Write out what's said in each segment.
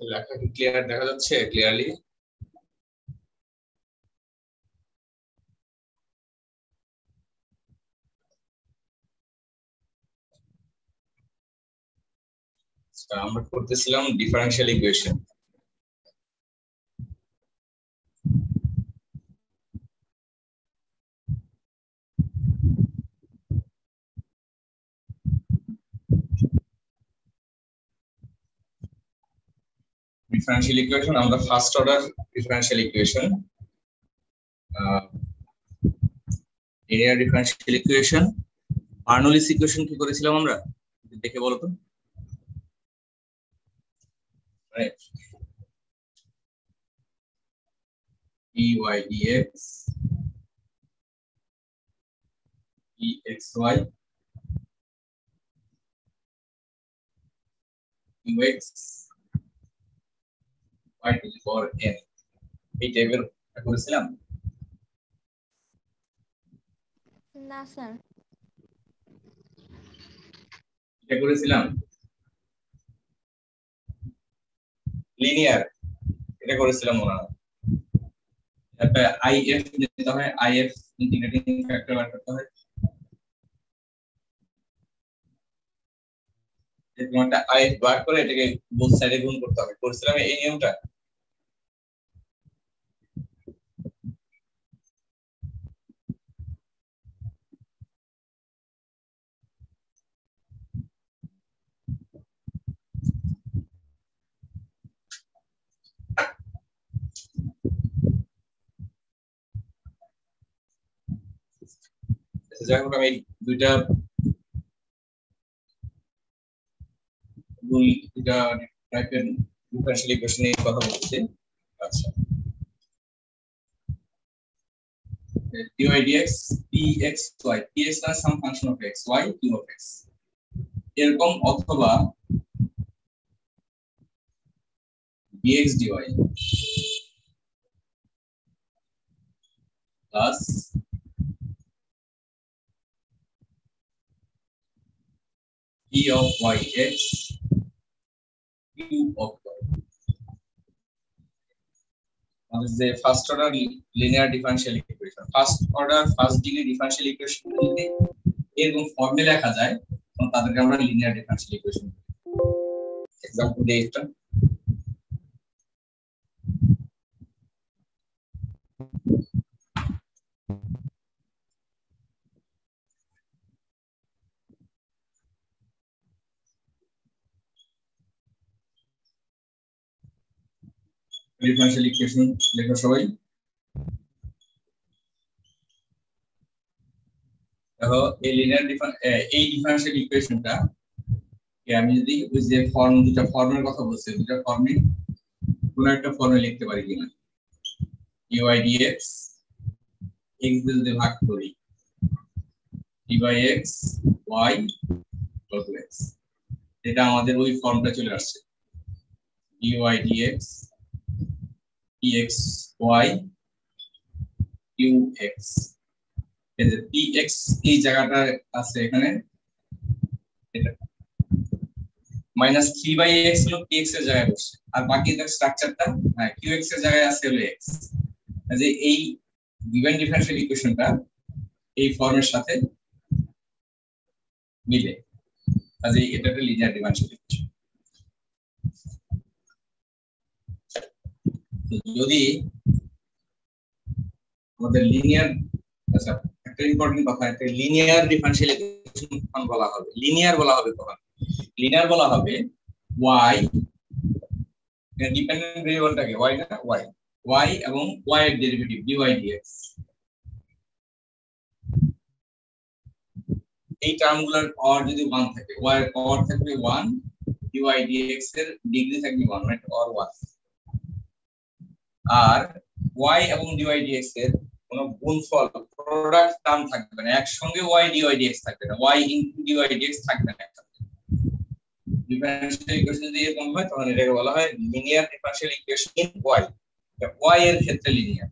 লেখা কি ক্লিয়ার দেখা যাচ্ছে? ক্লিয়ারলি আমরা করতেছিলাম ডিফারেন্সিয়াল ইকুয়েশন differential equation আমরা first order differential equation linear differential equation Bernoulli's equation কি করেছিলাম আমরা? দেখে বলো তো। Dy dx dxy ux y to the power n এই টাইপের করেছিলাম না স্যার এটা করেছিলাম লিনিয়ার এটা করেছিলাম হয় তারপরে আইএফ নিতে হয় আইএফ ইন্টিগ্রেটিং ফ্যাক্টর বার করতে হয় তোমারটা আইএফ বার করে এটাকে বোথ সাইডে গুণ করতে হবে। করেছিলাম এই নিয়মটা। যাই হোক, আমি দুইটা দুই নিয়ে কথা বলছি। আচ্ছা। Dy dx px px না some function of x y q of x এরকম অথবা dx dy p of y যে first order linear differential equation first order first degree differential equation বলতে এরকম ফর্মে লেখা যায় তাদেরকে আমরা লিনিয়ার ডিফারেন্সিয়াল ইকুয়েশন এক্সাম্পল দিয়ে একটা। ডিফারেন্সিয়াল ইকুয়েশন লেখো সবাই দেখো এই লিনিয়ার এই ডিফারেন্সিয়াল ইকুয়েশনটা আমি যদি ওই যে ফর্ম দুটা ফর্মের কথা বলছি দুটা ফর্মে কোন একটা ফর্মে লিখতে পারি কিনা? ইউআই ডিএক্স এক্স দিয়ে যদি ভাগ করি d by x y x এটা আমাদের ওই ফর্মটা চলে আসছে। ইউআই ডিএক্স px y qx এই যে px এই জায়গাটা আছে এখানে। মাইনাস থ্রি বাই এক্স হলো px এর জায়গায় বসছে আর বাকি স্ট্রাকচারটা হ্যাঁ qx এর জায়গায় আছে হলো x যে এই গিভেন ডিফারেন্সিয়াল ইকুয়েশনটা এই ফর্মের সাথে মিলে। কাজে এটা একটা লিনিয়ার ডিফারেন্সিয়াল ইকুয়েশন যদি আমাদের লিনিয়ার আচ্ছা একটা ইম্পর্টেন্ট কথা, একটা লিনিয়ার ডিফারেন্সিয়াল ইকুয়েশন বলা হবে? লিনিয়ার বলা হবে কখন? লিনিয়ার বলা হবে y ডিপেন্ডেন্ট ভেরিয়েবলটাকে y না y? y এবং y এর ডেরিভেটিভ dy dx এই টার্মগুলোর পাওয়ার যদি 1 থাকে, y এর পাওয়ার থাকবে 1 dy dx এর ডিগ্রি থাকবে 1 মানে or 1 আর ওয়াই এবং dy dx এর কোনো গুণফল প্রোডাক্ট টার্ম থাকবে না। একসঙ্গে y dy dx থাকবে না। ওয়াই ইনটু dy dx থাকবে না ডিফারেনশিয়াল ইকুয়েশন যদি এরকম হয় তখন এটাকে বলা হয় linear differential equation in y y এর ক্ষেত্রে লিনিয়ার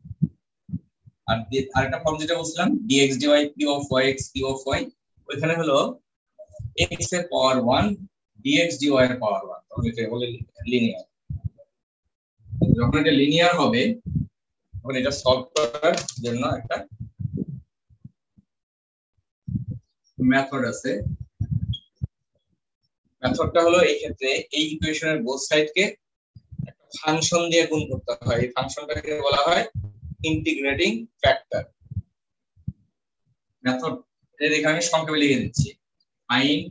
আর আরেকটা ফর্ম যেটা বলছিলাম, dx dy p of y x p of y, ওইখানে হলো x এর পাওয়ার 1 dx dy এর পাওয়ার 1 তখন এটা বলে লিনিয়ার যখন এটা লিনিয়ার হবে, তখন এটা সলভ করার জন্য একটা মেথড আছে। মেথডটা হলো এই ক্ষেত্রে এই ইকুয়েশনের বোথ সাইডকে একটা ফাংশন দিয়ে গুণ করতে হয়। এই ফাংশনটাকে বলা হয়? ইন্টিগ্রেটিং ফ্যাক্টর মেথড এর এখানে আমি সংক্ষেপে লিখে দিচ্ছি। Find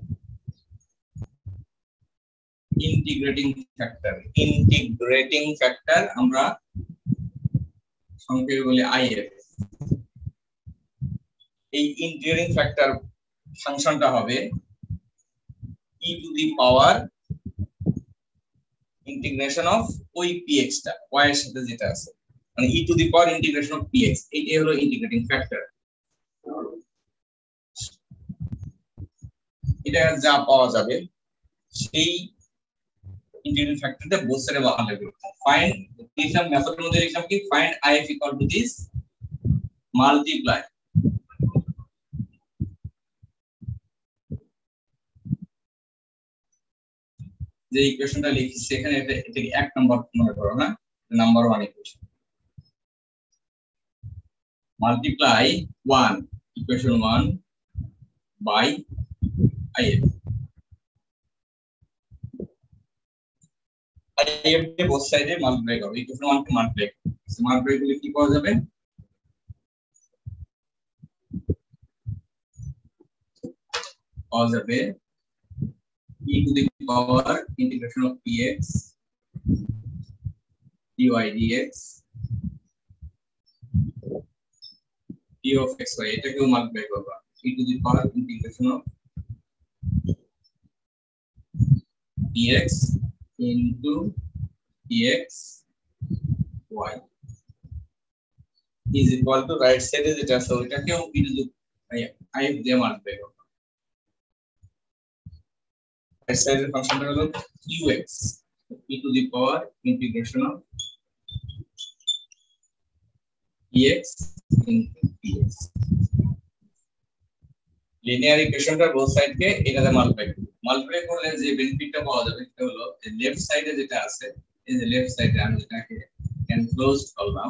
integrating factor integrating factor আমরা সংক্ষেপে বলি আইএফ এই ইন্টিগ্রেটিং ফ্যাক্টর ফাংশনটা হবে e to the power integration of ওই px টা, y এর সাথে যেটা আছে। মানে e to the power integration of px, এইটাই হলো ইন্টিগ্রেটিং ফ্যাক্টর এটা যা পাওয়া যাবে, সেই ইন্টিগ্রেটিং ফ্যাক্টরটা বোথ সাইডে বসানো লাগবে ফাইন্ড লিখলাম মেথডের মধ্যে লিখলাম কি? Find if equal to this multiply যে ইকুয়েশনটা লিখি, সেখানে এটা এটা এক নাম্বার মনে করো না? Number one equation multiply one equation one by IF IF K both সাইডে মাল্টিপ্লাই করো ইকুয়েশন ওয়ান কে মাল্টিপ্লাই করো মাল্টিপ্লাই করলে কি পাওয়া যাবে? পাওয়া যাবে e to the power integration of px dy dx p of x y, এটাকেও মাল্টিপ্লাই করবা e to the power integration of dx into dx y is equal to right side যেটা আছে ওইটাকেও e to the i দিয়ে multiply করবা right side এর ফাংশনটা হলো qx e to the power integration of dx into dx linear ইকুয়েশনটা both side কে এটাতে multiply multiply করলে যে বেনিফিটটা পাওয়া যাবে সেটা হলো লেফট সাইডে যেটা আছে, এই যে লেফট সাইডে আমি যেটাকে এনক্লোজ করলাম,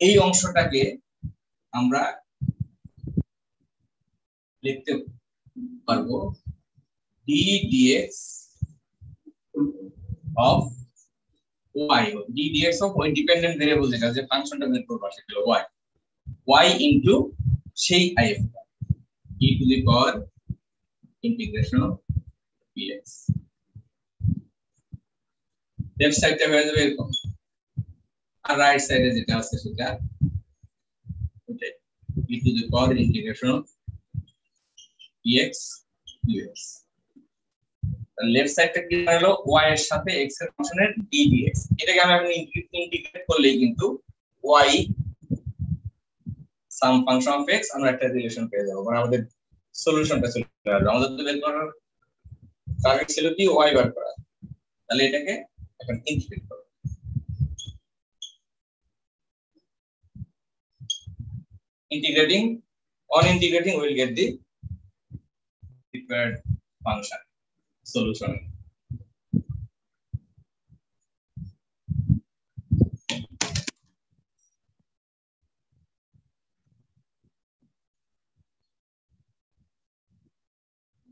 এই অংশটাকে আমরা লিখতে পারব d dx of y, d dx of y dependent variable যেটা যে ফাংশনটা বের করব সেটা হলো y y ইনটু সেই if e to the power integration of dx left সাইডটা হয়ে যাবে এরকম। আর রাইট সাইডে যেটা আছে সেটা ওটাই e to the power integration of dx dx left সাইডটা কি হলো? Y এর সাথে x এর ফাংশনের d dx এটাকে আমি এখন ইন্টিগ্রেট করলেই কিন্তু y some function of x আমরা একটা রিলেশন পেয়ে যাব। মানে আমাদের সলিউশনটা চলে আসবে আমাদের তো বের করার টার্গেট ছিল কি? Y বার করা। তাহলে এটাকে এখন ইন্টিগ্রেট করব। Integrating on integrating we will get the function, solution.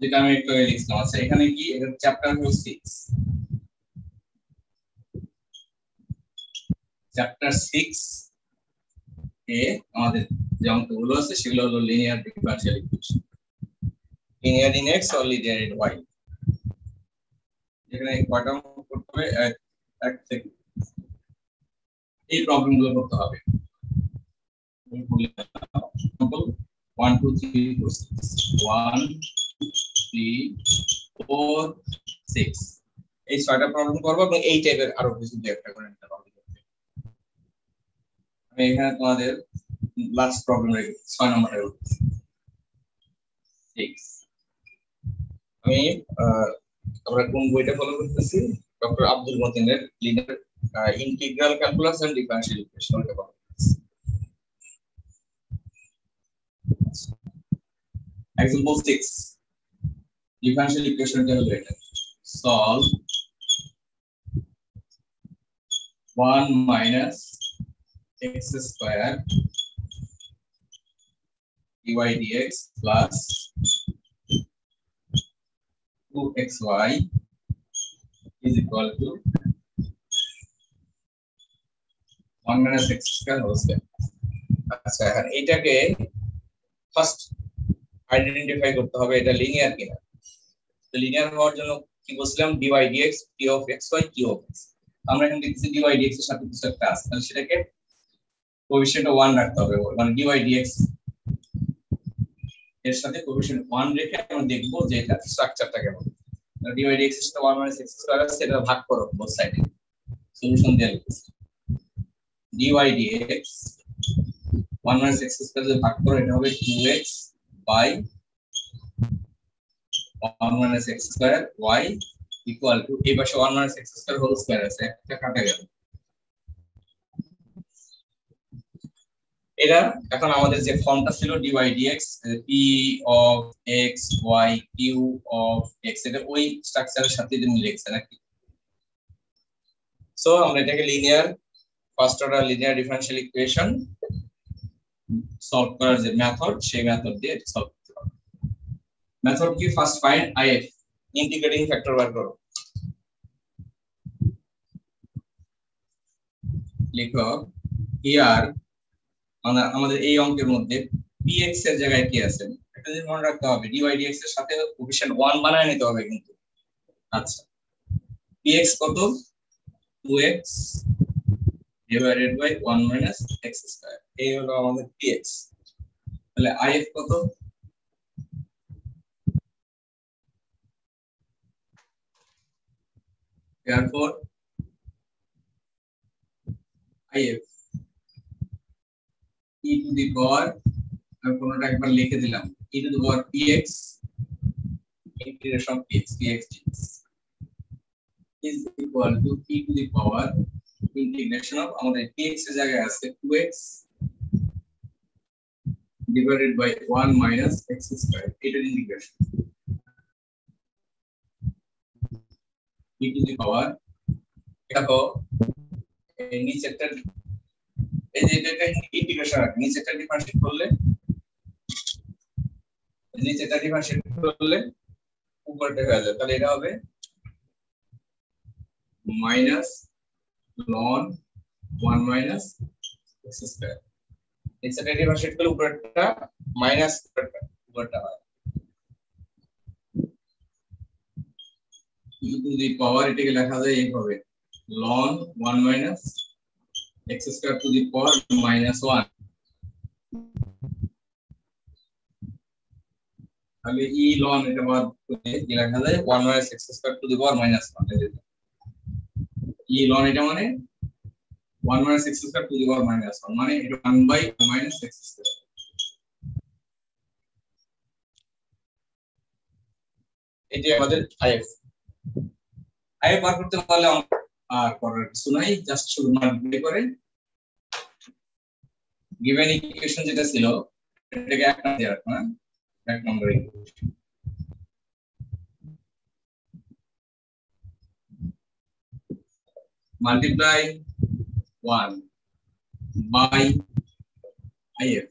যেটা আমি একটু লিখলাম আচ্ছা এখানে কি? এটা চ্যাপ্টার হলো 6 চ্যাপ্টার 6 এ আমাদের যে অঙ্কগুলো আছে, সেগুলো হলো linear differential equation linear in x or linear in y এখানে কয়টা করতে হবে, এক থেকে। এই প্রবলেমগুলো করতে হবে। One two three four six one three four six এই ছয়টা প্রবলেম করব এবং এই টাইপের আরও কিছু দু একটা করে নিতে পারব আমি এখানে তোমাদের লাস্ট প্রবলেম ছয় নম্বরের সিক্স আমি আমরা কোন বইটা ফলো করতেছি? Doctor Abdul মতিনের leader integral calculus and differential equation ওটা ফলো এক্সাম্পল 6 ডিফারেনশিয়াল ইকুয়েশনটা হলো এটা। Solve 1 minus x square dy dx plus 2xy is equal to 1 minus x square whole square আচ্ছা এখন এটাকে ফার্স্ট আইডেন্টিফাই করতে হবে এটা লিনিয়ার কিনা। লিনিয়ার হওয়ার জন্য কি বলছিলাম dy dx p of xy q of x আমরা এখন দেখছি dy dx এর সাথে কিছু একটা আছে। তাহলে সেটাকে কোএফিসিয়েন্টটা 1 রাখতে হবে। মানে dy dx এর সাথে কোএফিসিয়েন্ট 1 রেখে আমরা দেখব যে এটা স্ট্রাকচারটা কেমন। dy dx এর সাথে 1 minus x স্কয়ার আছে, এটা ভাগ করো বোথ সাইডে সলিউশন দিয়ে লিখছি dy dx 1 minus x square যদি ভাগ করো, এটা হবে 2x by 1 minus x square y equal to এই পাশে 1 minus x স্কয়ার হোল স্কয়ার আছে, একটা কাটা গেল। এটা এখন আমাদের যে ফর্মটা ছিল dy dx p of x, y, q of x, এটা ওই স্ট্রাকচারের সাথে তুমি লিখছে নাকি? সো আমরা এটাকে linear first order linear differential equation solve করার যে মেথড সেই মেথড দিয়ে সলভ মেথড কি first find IF integrating factor বার করো লিখো হিয়ার আমাদের এই অঙ্কের মধ্যে px এর জায়গায় কি আছে? একটা জিনিস মনে রাখতে হবে dy dx এর সাথে কোএফিশিয়েন্ট 1 বানায় নিতে হবে কিন্তু। আচ্ছা। px কত? 2x divided by 1 minus x square এই হলো আমাদের px তাহলে if কত? therefore if e to the power আমি কোনটা একবার লিখে দিলাম e to the power px integration of px px dx is equal to e to the power integration of আমাদের px এর জায়গায় আছে 2x divided by 1 minus x square এটার integration e to the power দেখো, এই নিচেরটা এই যে এটা ইন্টিগ্রেশন রাখ নিচেরটা ডিফারেন্সিয়েট করলে নিচেটা ডিফারেন্সিয়েট করলে উপরটা হয়ে যাবে তাহলে এটা হবে minus ln one minus x square নিচেটা ডিফারেন্সিয়েট করলে উপরটা মাইনাস উপরটা হয়। E to the power এটাকে লেখা যায় এইভাবে ln 1 minus x square to the power minus 1 তাহলে e ln এটা বাদ করে কি লেখা যায় 1 minus x square to the power minus 1 e ln এটা মানে 1 minus x square to the power minus 1 মানে এটা 1 by 1 minus x square এটি আমাদের আইএফ আই বার করতে পারলে আর করার কিছু নাই জাস্ট শুধু মাল্টিপ্লাই করে গিভেন ইকুয়েশন যেটা ছিল, এটাকে এক নম্বরে রাখো না এক নম্বরে multiply 1 by if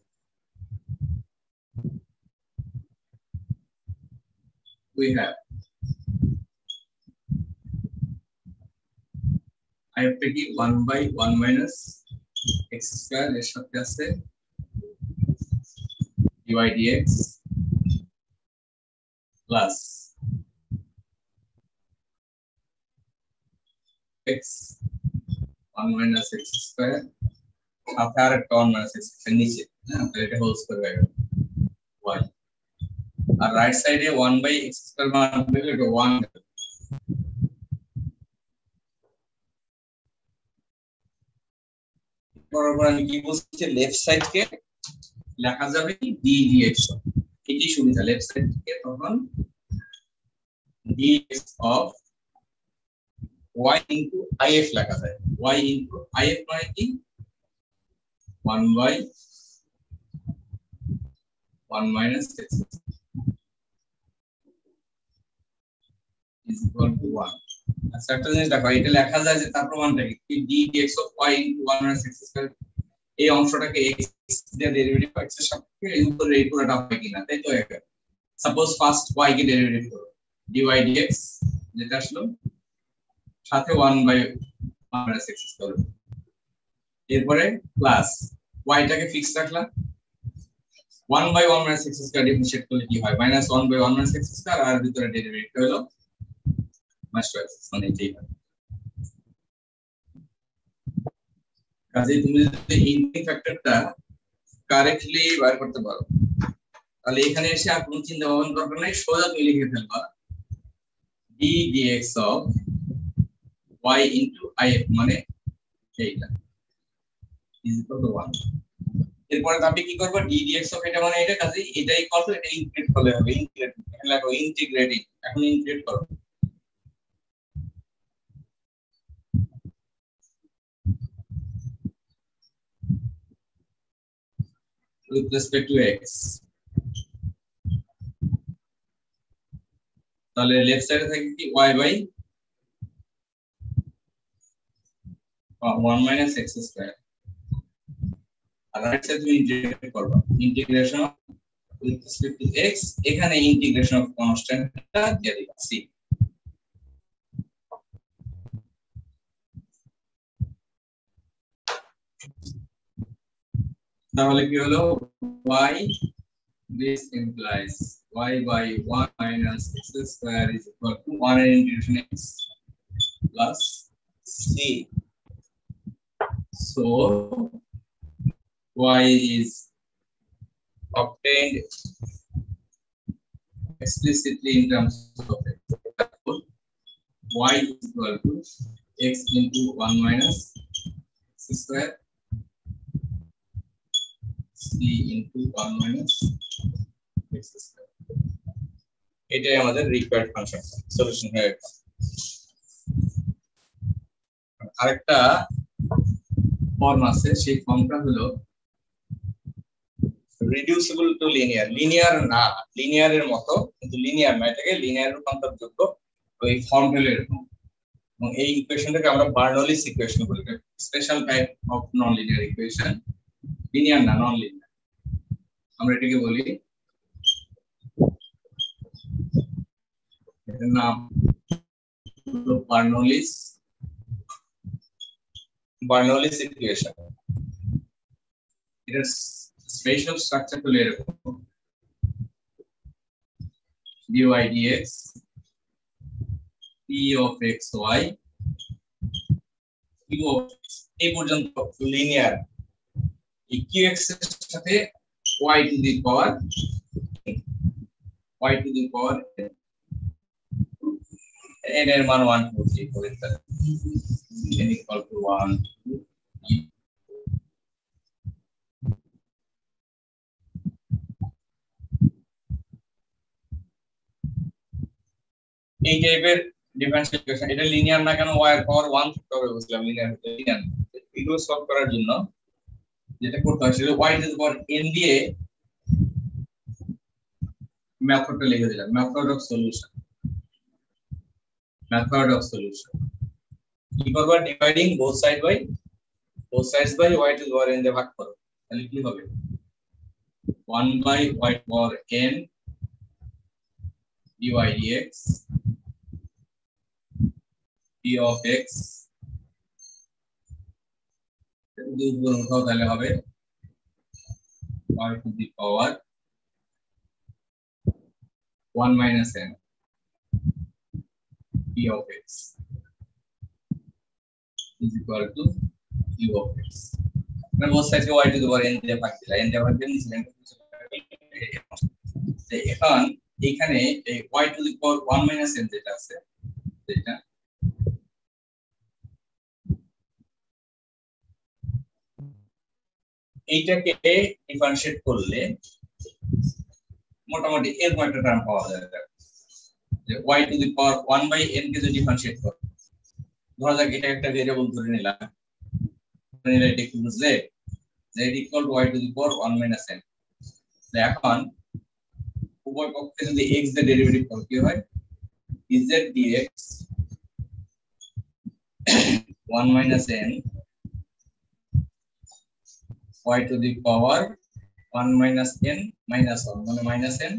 we have I have taken 1 by 1 minus x square এর সাথে আছে dy dx plus x 1 minus x square সাথে আর একটা 1 minus x square নিচে হ্যাঁ তাহলে এটা হোল স্কয়ার হয়ে গেল y আর রাইট সাইডে 1 by x square মান পেলে এটা 1 বরাবর আমি কি বলছি? লেফট সাইড কে লেখা যাবে ডি ডিএক্স এটি সুবিধা লেফট সাইড কে তখন dx of y into IF লেখা যায়। Y ইনটু আইএফ মানে কি? 1 by 1 minus x is equal to 1 আচ্ছা জিনিস দেখো, এটা লেখা যায় যে তার প্রমাণটা কি? d dx of y into 1 minus x square এই অংশটাকে x দিয়ে ডেরিভেটিভ x এর সাপেক্ষে এর উপরে এই পুরোটা হয় কিনা? তাই তো এখানে সাপোজ ফার্স্ট y কে ডেরিভেটিভ করো। dy dx যেটা আসলো, সাথে 1 বাই 1 minus x square এরপরে প্লাস y টাকে ফিক্স রাখলাম। 1 by 1 minus x square differentiate করলে কি হয়? Minus 1 by 1 minus x square আর ভিতরে ডেরিভেটিভ হলো এটাই হয় কাজে তুমি যদি ইন্টিং ফ্যাক্টরটা কারেক্টলি বার করতে পারো। তাহলে এখানে এসে আর কোনো চিন্তা ভাবনা দরকার নাই, সোজা তুমি লিখে ফেলবা। d dx of y into if মানে এইটা। Is equal to 1 এরপরে আপনি কি করব? d dx of এটা মানে এটা কাজে এটাই কত এটা ইন্টিগ্রেট করলে হবে। ইন্টিগ্রেট লেখো ইন্টিগ্রেটিং এখন ইন্টিগ্রেট করো। With respect to x. তাহলে লেফট সাইডে থাকে কি? Y by 1 minus x square আর রাইট সাইড তুমি ইন্টিগ্রেট করবে। Integration with respect to x, এখানে ইন্টিগ্রেশন অফ কনস্ট্যান্টটা দিয়ে দিবা। C তাহলে কি হলো y this implies y by 1 minus x square is equal to 1 integration x plus c so y is obtained explicitly in terms of x Therefore, y is equal to x into 1 minus x square c into 1 minus. x square এটাই আমাদের required function solution হয়ে গেল আরেকটা form আছে, সেই ফর্মটা হলো রিডিউসিবল two linear linear না লিনিয়ারের মতো, কিন্তু লিনিয়ার না, এটাকে লিনিয়ার রূপান্তরযোগ্য। ওই ফর্ম হলো এরকম। এবং এই ইকুয়েশনটাকে আমরা বার্নলিস ইকুয়েশন বলি special type of non linear equation linear না নন লিনিয়ার আমরা এটাকে বলি এটার নাম বার্নৌলিস বার্নৌলিস ইকুয়েশন এটার স্পেশাল স্ট্রাকচার হলো এরকম। dy dx p of x y q of এই পর্যন্ত লিনিয়ার এই x এর সাথে y to the power y to the power এর মান 1 2 3 4 ইত্যাদি n equal to 1 2 এই টাইপের ডিফারেন্সিয়াল ইকুয়েশন এটা লিনিয়ার না কেন y এর পাওয়ার 1 থাকতে হবে বুঝলাম লিনিয়ার লিনিয়ার এগুলো সলভ করার জন্য যেটা করতে হয় সেটা y to the power n দিয়ে মেথডটা লিখে দিলাম method of solution method of solution কি করবা dividing both side by both sides by y to the power n দিয়ে ভাগ করো, তাহলে কি হবে? 1 by y to power n dy dx p of x দুই গুণ উঠাও তাহলে হবে y to the power 1 minus n p of x is equal to q of x মানে both sides y to the power n দিয়ে ভাগ দিলা n দিয়ে ভাগ দিলে নিচে এখন এখানে এই y to the power 1 minus n যেটা আছে যেটা এইটাকে ডিফারেন্সিয়েট করলে মোটামুটি এরকম একটা টার্ম পাওয়া যায় যে y to the power 1 by n কে যদি ডিফারেন্সিয়েট করো, ধরা যাক এটা একটা ভেরিয়েবল ধরে নিলাম। ধরে নিলে এটা equal z z equal to y to the power 1 minus n এখন উভয় পক্ষে যদি x এর ডেরিভেটিভ করো, কি হয়? dz dx 1 minus n y to the power 1 minus n minus 1 মানে minus n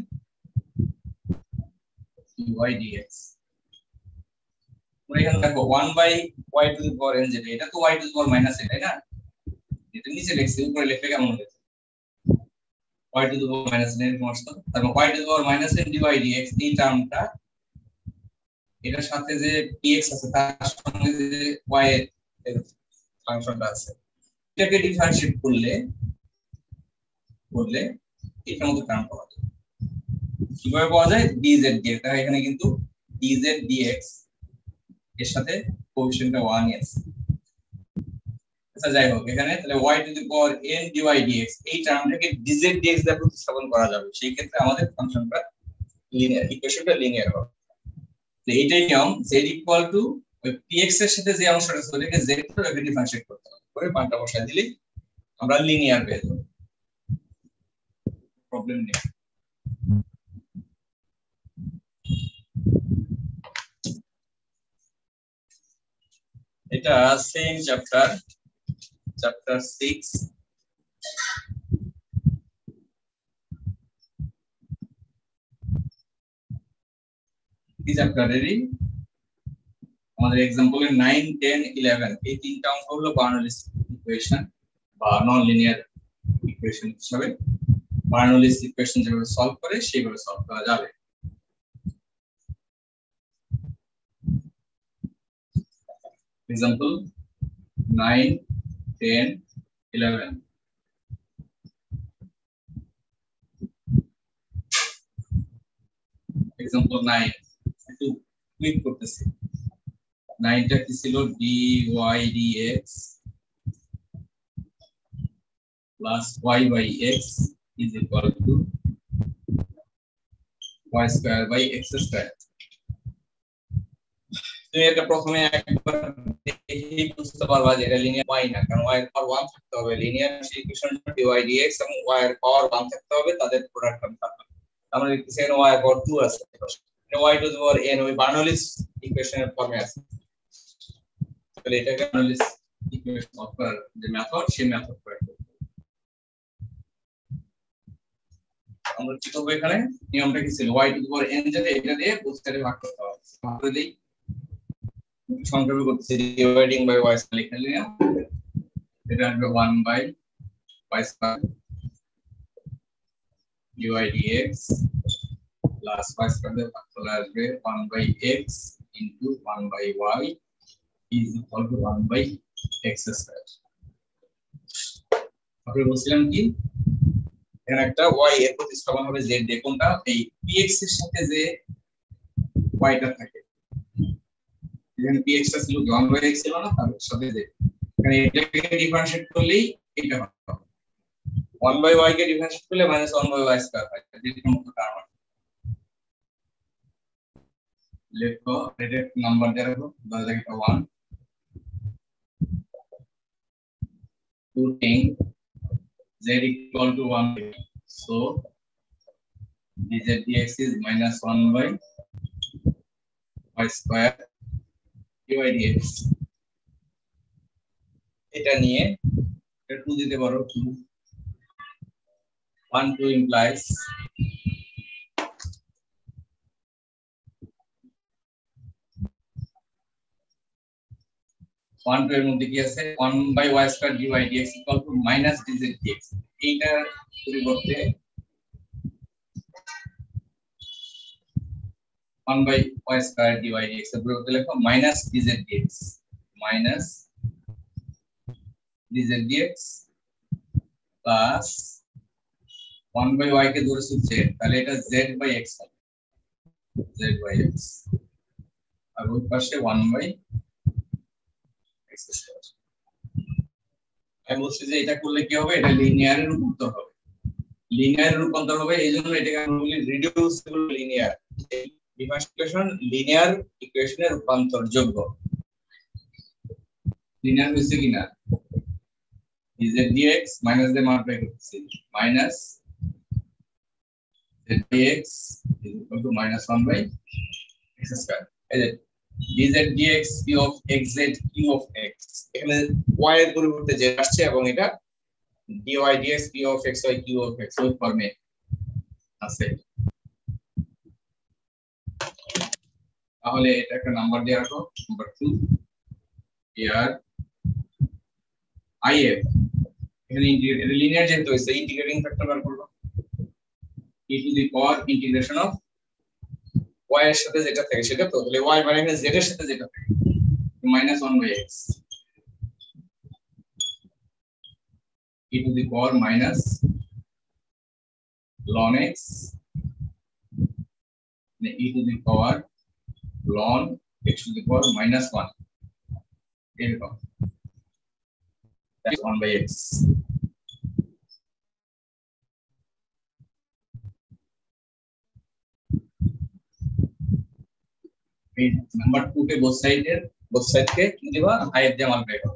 dy dx মানে এখানে দেখো 1 by y to the power n যেটা এটা তো y to the power minus n তাই না এটা নিচে লিখছি উপরে লিখলে কেমন হবে y to the power minus n এরকম আসতো তারপর y to the power minus n dy dx এই টার্মটা এটার সাথে যে dx আছে তার সঙ্গে যে y এর ফাংশনটা আছে এটাকে ডিফারেন্সিয়েট করলে করলে এটার মতো টার্ম পাওয়া যায়। কীভাবে পাওয়া যায়? dz dx দেখো এখানে কিন্তু dz dx এর সাথে কোএফিশিয়েন্টটা 1 আছে। আচ্ছা যাই হোক, এখানে তাহলে y to the power n dy dx, এই টার্মটাকে dz dx দ্বারা প্রতিস্থাপন করা যাবে। সেই ক্ষেত্রে আমাদের ফাংশনটা লিনিয়ার ইকুয়েশনটা লিনিয়ার হবে। তো এইটাই নিয়ম, z ইকুয়াল টু ওই px এর সাথে যে অংশটা ছিল এটাকে z এর ডিফারেন্সিয়েট করতে হবে। করে পাঁচটা বসায় দিলেই আমরা লিনিয়ার পেয়ে যাব প্রবলেম নেই। এটা সেম চ্যাপ্টার চ্যাপ্টার সিক্স কি চ্যাপ্টারেরই আমাদের এক্সাম্পলে নাইন টেন ইলেভেন এই তিনটা অঙ্ক হলো বার্নলিস ইকুয়েশন বা নন লিনিয়ার ইকুয়েশন হিসাবে। বার্নলিস ইকুয়েশন যেভাবে সলভ করে, সেইভাবে সলভ করা যাবে। Example nine ten eleven example nine একটু ক্লিক করতেছি। নাইনটা কি ছিল? D y d x plus y by x is equal to y square by x square তুমি এটা প্রথমে একবার দেখেই বুঝতে পারবা যে এটা লিনিয়ার ওয়াই না, কারণ ওয়াই এর পাওয়ার ওয়ান থাকতে হবে। লিনিয়ার ইকুয়েশন ডি এক্স এবং ওয়াই এর পাওয়ার ওয়ান থাকতে হবে, তাদের প্রোডাক্ট টার্ম থাকবে আমরা দেখতেছি এর পাওয়ার টু আছে। ওয়াই টু পাওয়ার এন ওই বার্নলিস ইকুয়েশনের ফর্মে আছে। এটাকে যে মেথড সেই মেথড আমরা কি করব এখানে? এটা দিয়ে বুঝতে বাই স্কয়ার লিখে নিলাম, এটা আসবে 1 বাই y দিয়ে ভাগ চলে আসবে 1 by x into 1 by y is equal to 1 by x square আমরা বলছিলাম কি? এখানে একটা y এর প্রতিস্থাপন হবে z দিয়ে কোনটা? এই px এর সাথে যে y টা থাকে। এখানে px টা ছিল 1 বাই x ছিল না? তার সাথে z এখানে এটাকে ডিফারেন্সিয়েট করলেই এটা হবে। 1 বাই y কে ডিফারেন্সিয়েট করলে মাইনাস 1 বাই y স্কয়ার হয়। যেটা মত টার্ম লেখো এটা নাম্বার ধরে দেখো এটা 1 putting z equal to 1 so dz dx is minus 1 by y square dy dx এটা নিয়ে এটা 2 দিতে পারো 2 1 2 implies ওয়ান টু এর মধ্যে কি আছে? One by y square d y dx equal to minus dz dx এইটার পরিবর্তে one by y square d y dx এর পরিবর্তে লেখো minus dz dx minus dz dx plus one by y কে ধরেছি জেড তাহলে এটা জেড বাই এক্স হবে। Z by x আর ওই পাশে ওয়ান বাই আমি বলছি যে এটা করলে কি হবে? এটা লিনিয়ারের রূপান্তর হবে। লিনিয়ার রূপান্তর হবে, এই জন্য এটাকে আমরা বলি রিডিউসিবল লিনিয়ার ডিফারেন্সিয়েশন লিনিয়ার ইকুয়েশনের রূপান্তর যোগ্য লিনিয়ার হয়েছে কিনা dz dx মাইনাস দিয়ে মাল্টিপ্লাই করতেছি। Minus z dx is equal to minus 1 by এই যে dz dx q of xz q of x এখানে y এর পরিবর্তে z আসছে এবং এটা dy dx q of xy q of x ওই ফর্মে আছে। তাহলে এটা একটা নাম্বার দিয়ে রাখো নাম্বার 2 here if এখানে ইন্টিগ্রেট লিনিয়ার যেহেতু হয়েছে ইন্টিগ্রেটিং ফ্যাক্টর বার করব। e to the power integration of y এর সাথে যেটা থাকে সেটা তো তাহলে y মানে এখানে z এর সাথে যেটা থাকে minus one by x e to the power minus ln x e to the power ln x to the power minus 1 এরকম that is 1 by x এই নাম্বার 2 কে both side এর both side কে কি দিবা i দিয়ে multiply করো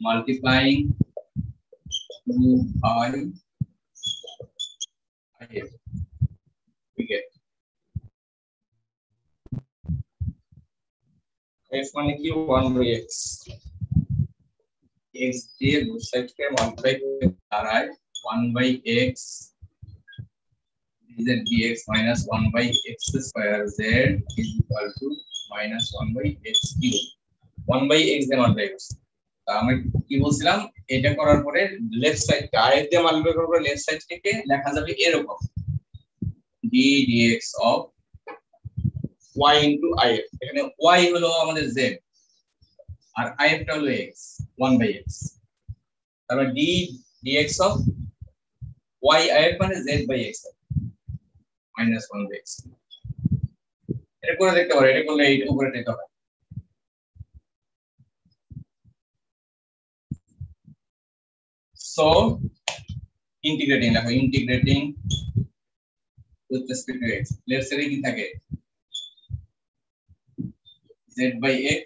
multiplying 2 i if we get f মানে কি 1 by x x দিয়ে both side কে মাল্টিপ্লাই করে দাঁড়ায় 1 by x z dx minus 1 by x square z is equal to minus 1 by x cube. 1 by x দিয়ে multiply করছি তা আমি কি বলছিলাম? এটা করার পরে লেফট সাইড আয়ের দিয়ে মাল্টিপ্লাই করার লেফট সাইড থেকে লেখা যাবে এরকম। d dx of y into if এখানে y হলো আমাদের z আর if টা হলো x 1 by x তারপর d dx of y, if মানে z by x minus 1 by x এটা করে দেখতে পারো এটা করলে এইটা উপরে দিতে হয় so integrating দেখো integrating with respect to x left side কি থাকে z by x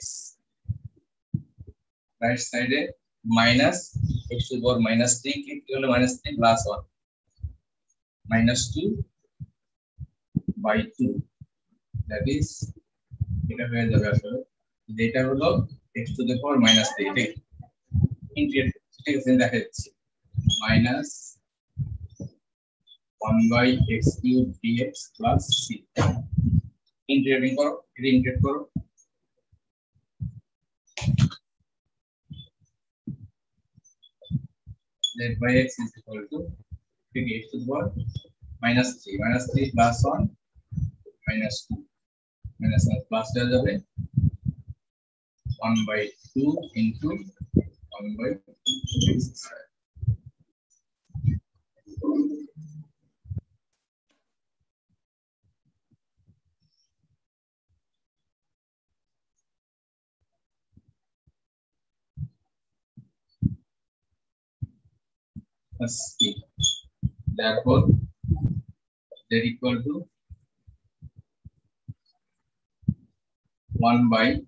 side A minus x the power minus 3 কি হলো minus 3 plus 1 minus 2 by 2 that is এটা হয়ে যাবে আসলে যেটা হলো x to the power minus 3 ঠিক ইন্টিগ্রেট ঠিক আছে দেখা যাচ্ছে minus one by x cube dx plus C integrating করো এটা ইন্টিগ্রেট করো z by x is equal to take x to the power minus 3 minus 3 plus 1 minus 2 minus plus the other 1 by 2 into 1 by 6 square. That's it. Therefore, they're equal to 1 by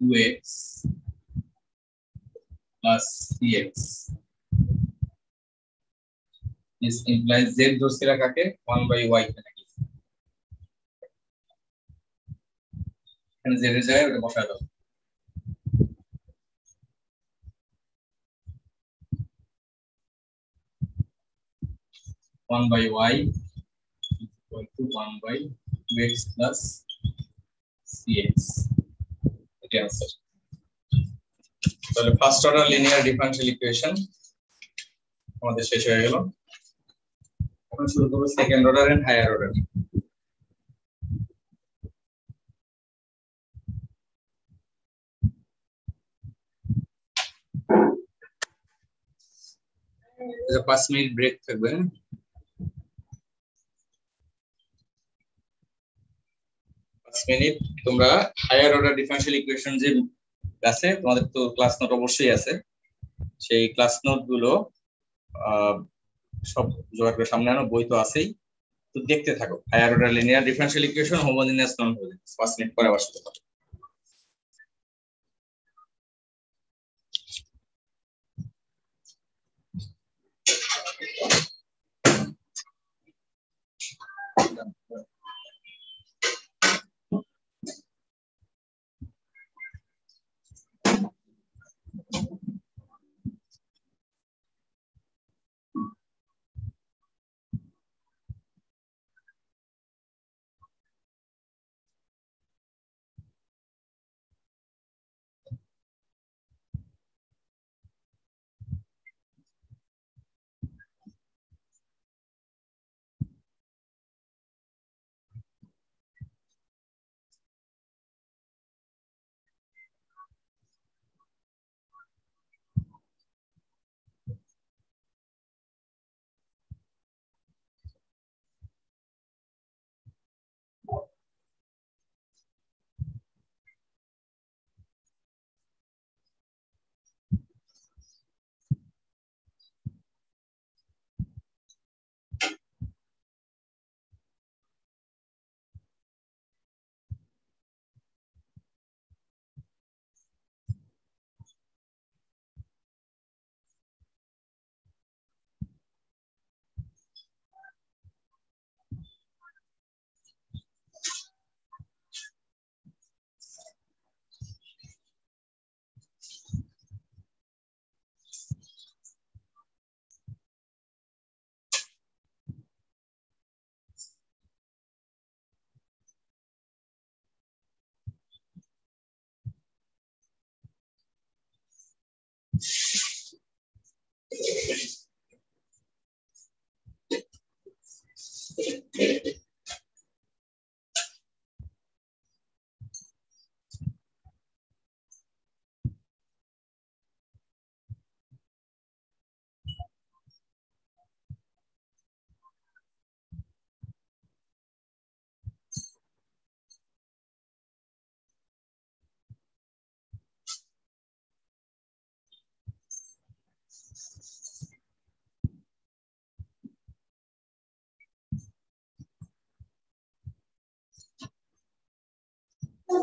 2x plus cx. This implies z ধরছি কাকে 1 by y কে এখানে z এর জায়গায় one by y is equal to one by two x plus cx. এটি answer তাহলে first order linear differential equation আমাদের শেষ হয়ে গেল। এখন শুরু করব second order and higher order পাঁচ মিনিট ব্রেক থাকবে হ্যাঁ? পাঁচ মিনিট তোমরা হায়ার অর্ডার ডিফারেনশিয়াল ইকুয়েশন যে আছে, তোমাদের তো ক্লাস নোট অবশ্যই আছে। সেই ক্লাস নোটগুলো সব জোগাড় করে সামনে আনো, বই তো আছেই। তো দেখতে থাকো higher order linear differential equation homogeneous non homogeneous পাঁচ মিনিট পরে আবার কথা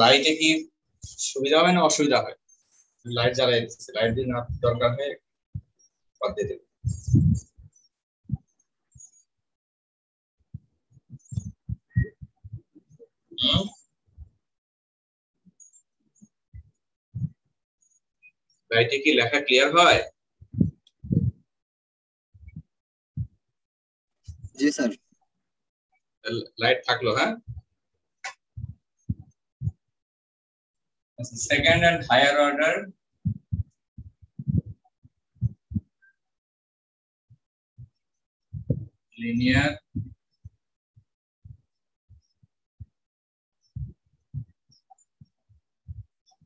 লাইটে কি সুবিধা হয় না অসুবিধা হয়? লাইট জ্বালাই দিচ্ছে। লাইট দিন দরকার হয় বাদ দিয়ে দেবে। লাইটে কি লেখা ক্লিয়ার হয়? জি স্যার। লাইট থাকল হ্যাঁ? Second and higher order. Linear.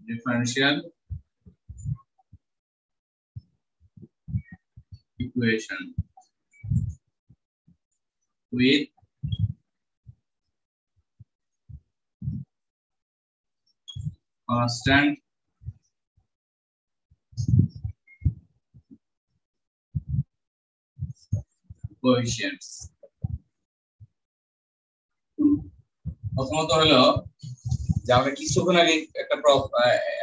Differential. Equation. With constant coefficients প্রথমত হলো, যে আমরা কিছুক্ষণ আগে একটা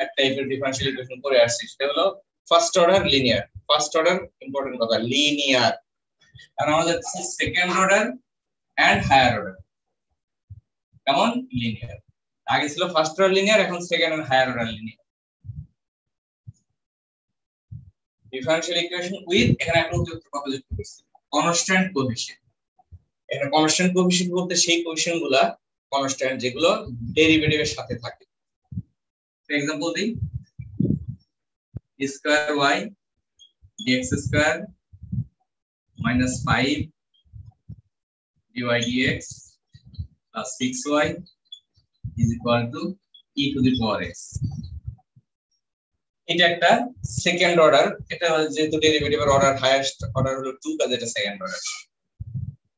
এক টাইপের ডিফারেন্সিয়াল ইকুয়েশন করে আসছি, সেটা হলো first order linear first order important কথা লিনিয়ার আর আমাদের second order and higher order কেমন? লিনিয়ার আগে ছিল ফার্স্ট অর্ডার লিনিয়ার এখন second and higher order linear differential equation with এখানে একটা অতিরিক্ত কথা যুক্ত করছি? কনস্ট্যান্ট কোএফিসিয়েন্ট এখানে কনস্ট্যান্ট কোএফিসিয়েন্ট বলতে সেই কোএফিসিয়েন্টগুলা কনস্ট্যান্ট যেগুলো ডেরিভেটিভের সাথে থাকে। এক্সাম্পল দিই square y dx square minus 5 dy dx plus 6y is equal to e to the power x. এটা একটা সেকেন্ড অর্ডার এটা যেহেতু ডেরিভেটিভের অর্ডার হাইয়েস্ট অর্ডার হলো 2 কাজে এটা সেকেন্ড অর্ডার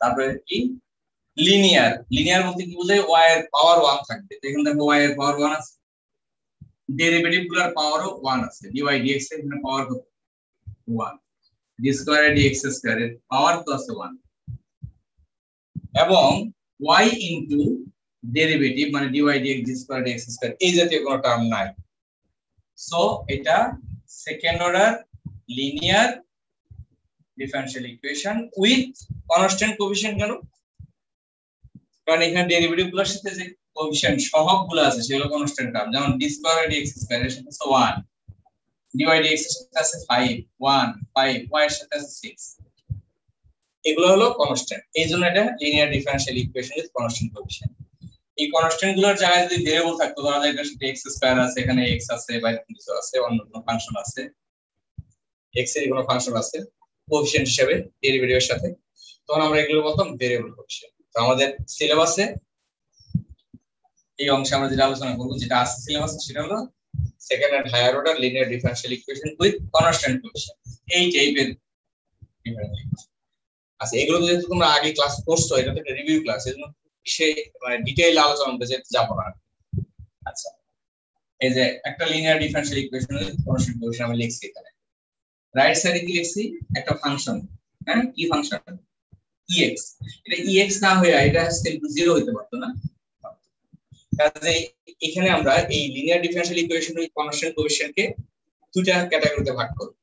তারপরে কি? লিনিয়ার লিনিয়ার বলতে কি বোঝায়? y এর পাওয়ার 1 থাকবে। এখানে দেখো y এর পাওয়ার 1 আছে। ডেরিভেটিভগুলোর পাওয়ারও 1 আছে। dy dx এর এখানে পাওয়ার কত? 1 d স্কয়ার dx স্কয়ার এর পাওয়ার তো আছে 1 এবং y ইনটু ডেরিভেটিভ মানে dy dx d square square এই জাতীয় কোনো টার্ম নাই। সো এটা second order linear differential equation with constant coefficient কেন? কারণ এখানে ডেরিভেটিভগুলোর সাথে যে কোএফিশিয়েন্ট সহগগুলো আছে, সেগুলো কনস্ট্যান্ট টার্ম যেমন d স্কয়ার dx স্কয়ার এর সাথে 1 dy dx এর সাথে আছে 5 1 5 y এর সাথে আছে 6 এগুলো হলো কনস্ট্যান্ট এই জন্য এটা linear differential equation with constant coefficient এই কনস্ট্যান্টগুলোর জায়গায় যদি ভেরিয়েবল থাকতো ধরা যায় এটার সাথে x স্কয়ার আছে, এখানে x আছে বা কিছু আছে, অন্য কোনো ফাংশন আছে। x এর কোনো ফাংশন আছে কোএফিশিয়েন্ট হিসেবে ডেরিভেটিভের সাথে। তখন আমরা এগুলো বলতাম ভেরিয়েবল কোএফিশিয়েন্ট তো আমাদের সিলেবাসে এই অংশে আমরা যেটা আলোচনা করব, যেটা আছে সিলেবাসে সেটা হলো second and higher order linear differential equation with constant coefficient এই টাইপের আচ্ছা এগুলো যেহেতু তোমরা আগে ক্লাস করছ, এটা তো রিভিউ ক্লাস এজন্য সে মানে ডিটেইল আলোচনা করতে যেতে যাব না আচ্ছা। এই যে একটা linear differential equation constant coefficient আমি লিখছি এখানে। রাইট সাইডে কি লিখছি? একটা ফাংশন হ্যাঁ? কি ফাংশন ex এটা ex না হয়ে এটা জিরো হইতে পারতো না। কাজে এখানে আমরা এই linear differential equation with constant কোএফিশিয়েন্টকে দুইটা ক্যাটাগরিতে ভাগ করব।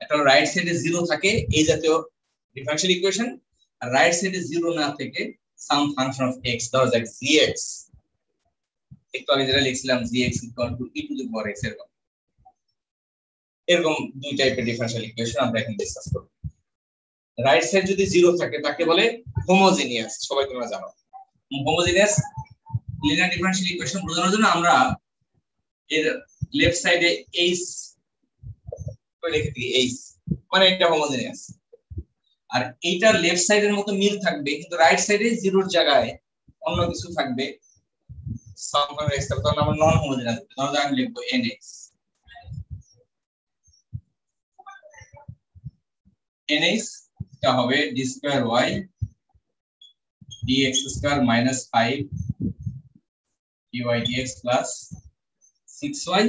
একটা রাইট সাইডে জিরো থাকে, এই জাতীয় ডিফারেনশিয়াল ইকুয়েশন আর রাইট সাইডে জিরো না থেকে সাম ফাংশন অফ x, ধরা যাক, gx একটু আগে যেটা লিখছিলাম, gx equal to e to the power x এরকম। এরকম দুই টাইপের ডিফারেনশিয়াল ইকুয়েশন আমরা এখন ডিসকাস করব। রাইট সাইড যদি জিরো থাকে, তাকে বলে হোমোজিনিয়াস সবাই তোমরা জানো। হোমোজিনিয়াস লিনিয়ার ডিফারেনশিয়াল ইকুয়েশন বোঝানোর জন্য আমরা এর লেফট সাইডে এইচ লিখে দিই এইচ মানে এটা হোমোজিনিয়াস আর এইটার লেফট সাইডের মতো মিল থাকবে, কিন্তু রাইট সাইডে জিরোর জায়গায় অন্য কিছু থাকবে। সামহাউ এক্স থাকবে তখন আমরা নন হোমোজিনিয়াস তাহলে আমি লিখব এনএক্স এনএক্স এটা হবে d square y dx square minus 5 dy dx plus 6y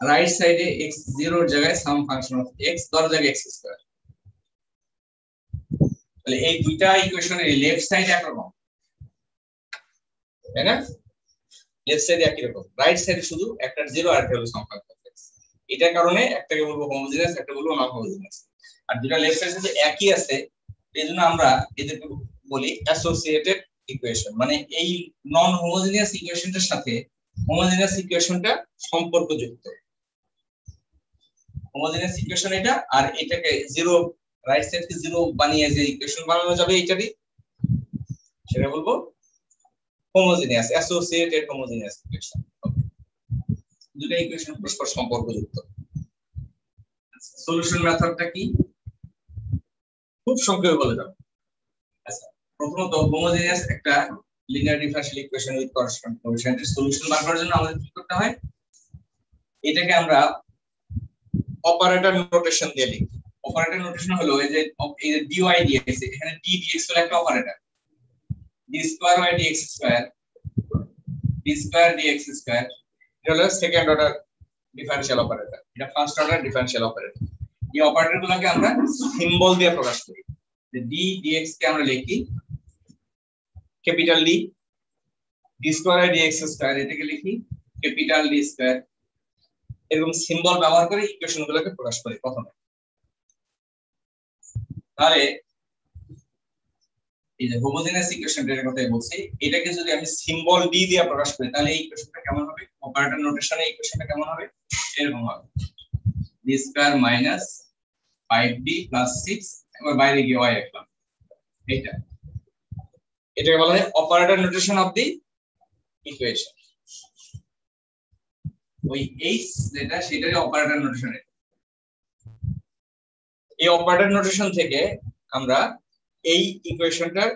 right সাইডে x 0 এর জায়গায় সাম ফাংশন অফ x ধরা যাক x স্কয়ার তাহলে এই দুইটা ইকুয়েশনের লেফট সাইড একরকম। তাই না? লেফট সাইডে একই রকম। রাইট সাইডে শুধু একটা জিরো আর একটা হলো সংখ্যা এটার কারণে একটাকে বলব হোমোজিনিয়াস একটা বলব নন হোমোজিনিয়াস আর দুটা লেফট সাইডে শুধু একই আছে, এই জন্য আমরা এদেরকে বলি অ্যাসোসিয়েটেড ইকুয়েশন মানে এই নন হোমোজিনিয়াস ইকুয়েশনটার সাথে হোমোজিনিয়াস ইকুয়েশনটা সম্পর্কযুক্ত। হোমোজিনিয়াস ইকুয়েশন এটা আর এটাকে জিরো রাইট সাইডকে জিরো বানিয়ে যে ইকুয়েশন বানানো যাবে এটারই সেটা বলব হোমোজিনিয়াস অ্যাসোসিয়েটেড হোমোজিনিয়াস ইকুয়েশন দুটো ইকুয়েশন পরস্পর সম্পর্কযুক্ত। সলিউশন মেথডটা কি? খুব সংক্ষেপে বলে দাও আচ্ছা প্রথমত হোমোজিনিয়াস একটা linear differential equation with corresponding কোএফিসিয়েন্টের solution বার করার জন্য আমাদের কি করতে হয়? এটাকে আমরা অপারেটর নোটেশন দিয়ে লিখি। অপারেটর নোটেশন হলো এই যে এই যে dy dx এখানে d dx হলো একটা operator d square by dx square d square dx square এটা হলো সেকেন্ড অর্ডার ডিফারেনশিয়াল অপারেটর এটা ফার্স্ট অর্ডার ডিফারেনশিয়াল অপারেটর এই অপারেটরগুলোকে আমরা সিম্বল দিয়ে প্রকাশ করি। যে d dx কে আমরা লিখি capital D d square dx square এটাকে লিখি ক্যাপিটাল D স্কয়ার এরকম সিম্বল ব্যবহার করে ইকুয়েশন গুলোকে প্রকাশ করি প্রথমে। তাহলে এই যে হোমোজেনাস ইকুয়েশনটার কথা বলছি, এটাকে যদি আমি সিম্বল ডি দিয়ে প্রকাশ করি, তাহলে এই ইকুয়েশনটা কেমন হবে? অপারেটর নোটেশনে ইকুয়েশনটা কেমন হবে? এরকম হবে। D square minus 5d plus 6 এবার বাইরে গিয়ে y লিখলাম এটা এটাকে বলা হয় operator notation of the equation ওই এইচ যেটা সেটারই অপারেটর নোটেশন এই অপারেটর নোটেশন থেকে আমরা এই ইকুয়েশনটার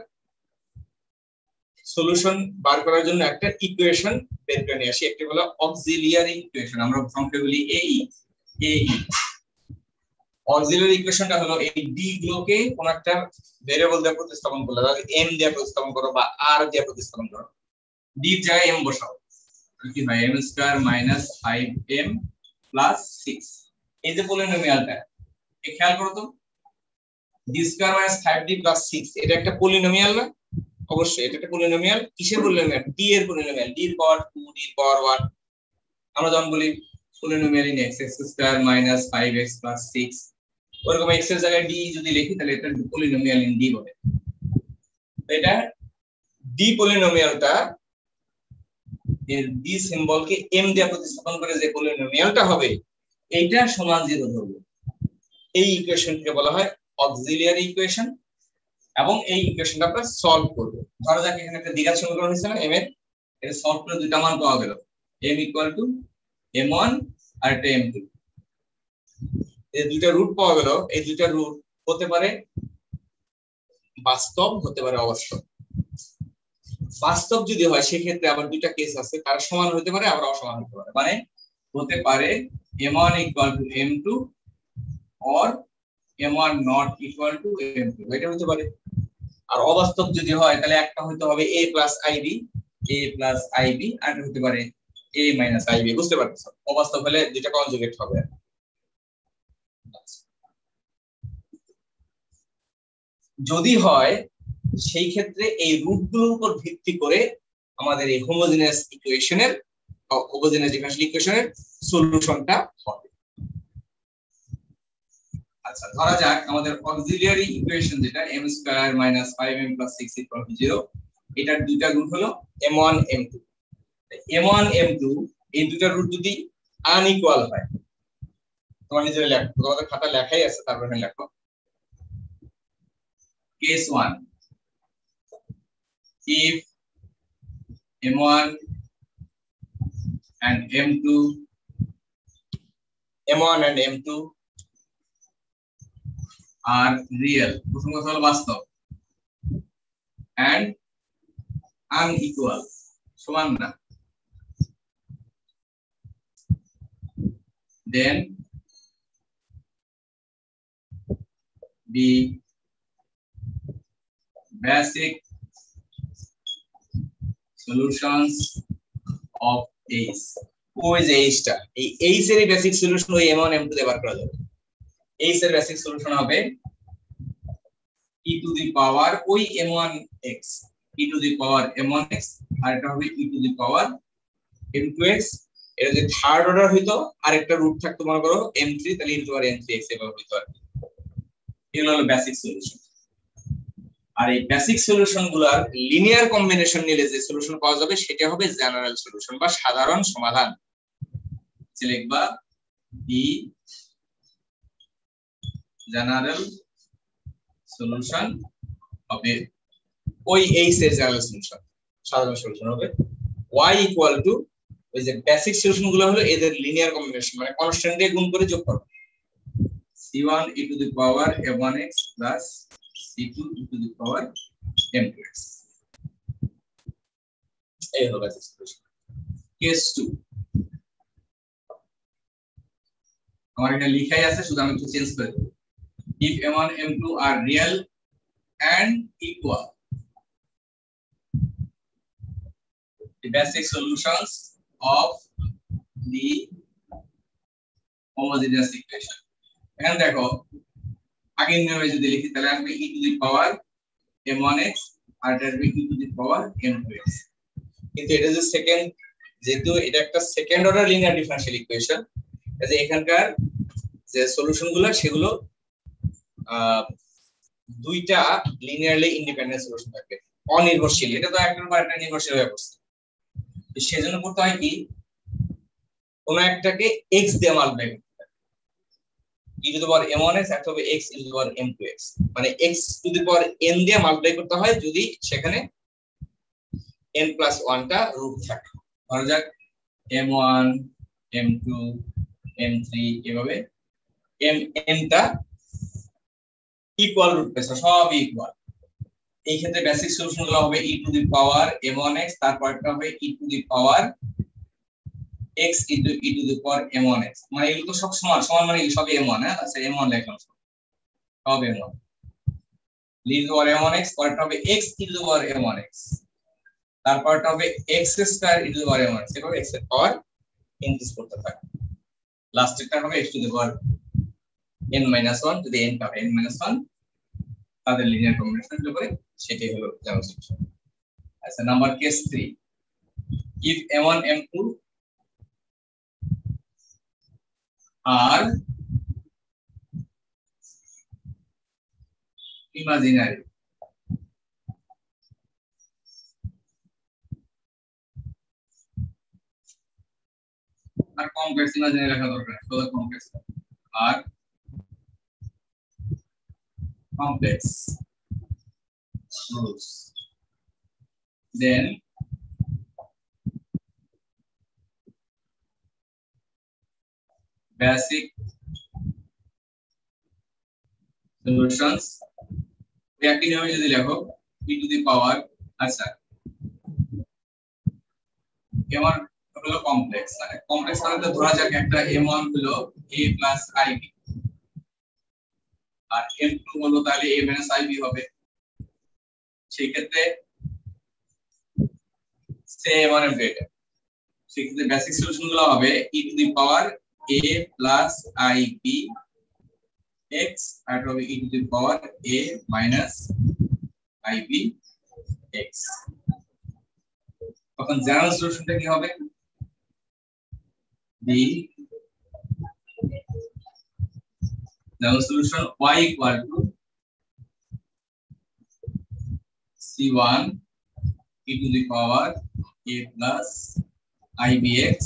সলিউশন বার করার জন্য একটা ইকুয়েশন বের করে নিয়ে আসি। একটি হলো অক্সিলিয়ারি ইকুয়েশন আমরা সংক্ষেপে বলি এই এই অক্সিলিয়ারি ইকুয়েশনটা হলো এই ডি গুলোকে কোন একটা ভেরিয়েবল দিয়ে প্রতিস্থাপন করলে, তাহলে এম দিয়ে প্রতিস্থাপন করো বা আর দিয়ে প্রতিস্থাপন করো। ডি জায়গায় এম বসাও। কি হয়? M square minus five M plus six এই যে পলিনোমিয়ালটা খেয়াল করো তো। D square minus five plus six এটা একটা পলিনোমিয়াল না? অবশ্যই, এটা একটা পলিনোমিয়াল কিসের পলিনোমিয়াল ডি এর পলিনোমিয়াল ডি এর পাওয়ার টু ডি এর পাওয়ার ওয়ান আমরা যখন বলি polynomial in X X square minus five X plus six ওরকম এক্সের জায়গায় ডি যদি লিখি, তাহলে এটা পলিনোমিয়াল ইন ডি হবে এটা ডি পলিনোমিয়ালটা এর ডি সিম্বলকে এম দিয়ে প্রতিস্থাপন করে যে পলিনোমিয়ালটা হবে, এইটা সমান জিরো ধরবো। এই ইকুয়েশনকে বলা হয় অক্সিলিয়ারি ইকুয়েশন এবং এই ইকুয়েশনটা আমরা সলভ করব। ধরো যাক এখানে একটা দ্বিঘাত সমীকরণ হয়েছে না এম এর? এটা সলভ করে দুইটা মান পাওয়া গেল। M ইকুয়াল টু m1 আর একটা m2 এই দুইটা রুট পাওয়া গেল। এই দুইটা রুট হতে পারে বাস্তব, হতে পারে অবাস্তব। বাস্তব যদি হয়, সেক্ষেত্রে আবার দুইটা কেস আছে। তারা সমান হতে পারে, আবার অসমান হতে পারে। মানে হতে পারে M m1 equal to m2 or m1 not equal to m2 এটা হতে পারে। আর অবাস্তব যদি হয়, তাহলে একটা হতে হবে a plus ib, a plus ib, আর হতে পারে a মাইনাস ib বুঝতে পারছ অবাস্তব হলে দুইটা কনজুগেট হবে। যদি হয়, সেই ক্ষেত্রে এই রুটগুলোর উপর ভিত্তি করে আমাদের এই হোমোজেনাস ইকুয়েশনের হোমোজেনাস ডিফারেনশিয়াল ইকুয়েশনের সলিউশনটা হবে। আচ্ছা ধরা যাক আমাদের অক্সিলিয়ারি ইকুয়েশন যেটা, m square minus 5m 6 equal to 0 এটার দুইটা রুট হলো m1 m2 m1 m2 এই দুইটা রুট যদি আনইকুয়াল হয়, তোমার নিজের লেখো, তোমাদের খাতা লেখাই আছে, তারপরে লেখো। case 1 if m1 and m2 m1 and m2 are real প্রথম কথা হলো বাস্তব and unequal সমান না then the basic solutions of Ace. Who is Ace টা এই Ace এর বেসিক সলিউশন ওই M1 M2 দিয়ে বার করা যাবে Ace এর বেসিক সলিউশন হবে e টু দি পাওয়ার ওই M1 x e to the power M1 x আর এটা হবে e to the power M two X এটা যদি থার্ড অর্ডার হইতো, আরেকটা রুট থাকতো মনে করো এম থ্রি তাহলে ইন্টু আর এম থ্রি এক্স এভাবে হইতো আর এগুলো হলো বেসিক সলিউশন আর এই বেসিক সলিউশনগুলার লিনিয়ার কম্বিনেশন নিলে যে সলিউশন পাওয়া যাবে, সেটা হবে জেনারেল সলিউশন বা সাধারণ সমাধান। লিখবা বি জেনারেল সলিউশন হবে ওই এইচ এর জেনারেল সলিউশন, সাধারণ সলিউশন হবে y ইকুয়াল টু ওই যে বেসিক সলিউশনগুলো হলো এদের লিনিয়ার কম্বিনেশন মানে কনস্ট্যান্ট দিয়ে গুণ করে যোগ করো। C1 e to the power m1x plus c2 e to the power m2x এই হলো বেসিক সলিউশন কেস 2 আমার এটা লিখাই আছে, শুধু আমি একটু চেঞ্জ করে দেব if m1 m2 are real and equal. The basic solutions of the homogeneous equation. এখানে দেখো, আগের নিয়মে যদি লিখি, তাহলে আসবে e to the power m1x আর এটা আসবে e to the power m2x কিন্তু এটা যে সেকেন্ড যেহেতু এটা একটা second order linear differential equation যে এখানকার যে সলিউশনগুলো, সেগুলো দুইটা লিনিয়ারলি ইন্ডিপেন্ডেন্ট সলিউশন থাকবে। অনির্ভরশীল। এটা তো একটার পর একটা নির্ভরশীল হয়ে পড়ছে। সেজন্য করতে হয় কি? কোন একটাকে x দিয়ে মাল্টিপ্লাই করতে হয় e to the power m1x একটা হবে x e to the power m2x মানে x to the power n দিয়ে মাল্টিপ্লাই করতে হয় যদি সেখানে n প্লাস 1 টা রুট থাকে। ধরা যাক m1 m2 m3 এভাবে m, n টা ইকুয়াল রুট পেয়েছে সব ইকুয়াল এই ক্ষেত্রে বেসিক সলিউশনগুলো হবে e to the power m1x তারপরটা হবে e to the power x into e to the power m1x মানে এগুলো তো সব সমান সমান মানে সব m1 হ্যাঁ? আচ্ছা m1 লিখলাম সব। m1 e to power m1x পরেরটা হবে x e to the power m1x তারপরটা হবে x square e to the power m1x এভাবে x এর পাওয়ার ইনক্রিজ করতে থাকে লাস্টেরটা হবে x to the power n minus 1 যদি n পাবে, n মাইনাস 1 তাদের লিনিয়ার কম্বিনেশন করে সেটাই হলো সলিউশন আচ্ছা number case 3 if m1 m2 are imaginary. আর কমপ্লেক্স ইমাজিনারি লেখা দরকার কমপ্লেক্স আর complex rules. Then basic solutions একই নিয়মে যদি লেখো e to the power আচ্ছা m1 হলো কমপ্লেক্স কমপ্লেক্স মানে তো ধরা যাক একটা m1 হলো a plus ib R m2 হলো তাহলে a minus বি হবে। সেই ক্ষেত্রে সেম মানে এটা সেই ক্ষেত্রে বেসিক সলিউশনগুলো হবে e to the power a plus ib x আর হবে e to the power a minus ib x তখন জেনারেল সলিউশনটা কি হবে? B the solution y equal to c1 e to the power a plus ibx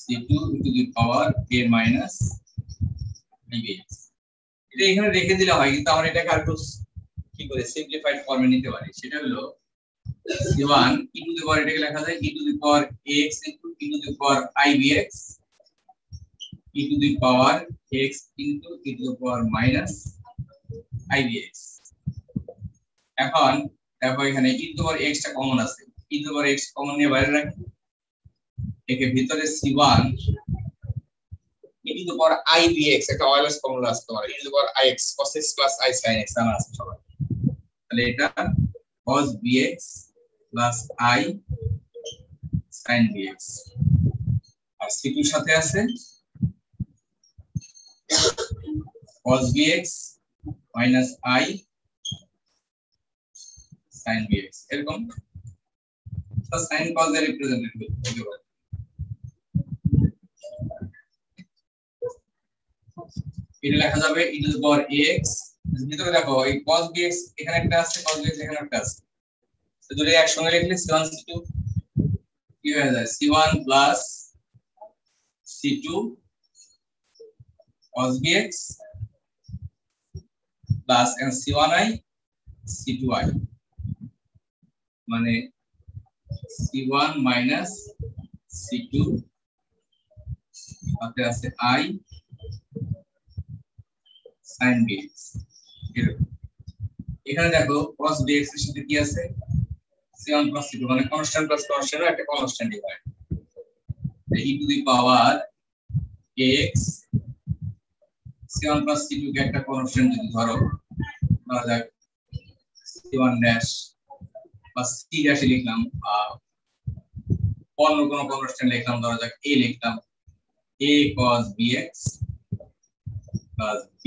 c2 e to the power a minus ibx এটা এখানে রেখে দিলে হয় কিন্তু আমরা এটাকে আরেকটু কি করে সিম্পলিফাইড ফর্মে নিতে পারি সেটা হলো c1 e to the power এটাকে লেখা যায় e to the power ax into e to the power ibx e to the power x into e to the power minus ibx এখন দেখো এখানে e to the power x টা common আছে e to the power x common নিয়ে বাইরে রাখি একে ভিতরে c1 e to the power ibx একটা ওয়্যারলেস ফর্মুলা আছে তোমার e to the power ix cos x plus i sin x জানা আছে সবাই তাহলে এটা cos bx plus i sin bx R c2 সাথে আছে cos bx minus i sin bx এরকম? সাইন কজ এর রিপ্রেজেন্টেটিভ হতে পারে। এটা লেখা যাবে e to the power ax ভিতরে দেখো, এই cos bx এখানে একটা আছে, cos bx এখানে একটা আছে। তো দুটো একসঙ্গে লিখলে c1 c2 কি হয়ে যায়? c1 plus c2 cos bx plus c1i c2i মানে c1 মাইনাস c2 সাথে আছে sin bx এরকম। এখানে দেখো cos bx এর সাথে কি আছে? c1 plus c2 মানে কনস্ট্যান্ট প্লাস কনস্ট্যান্ট একটা কনস্ট্যান্টই হয়। e to the power ax c1 plus c2 কে একটা কনস্ট্যান্ট যদি ধরো, ধরা যাক c1 ড্যাশ বা c ড্যাশ লিখলাম, বা অন্য কোনো কনস্ট্যান্ট লিখলাম, ধরা যাক a লিখলাম, a cos bx plus b,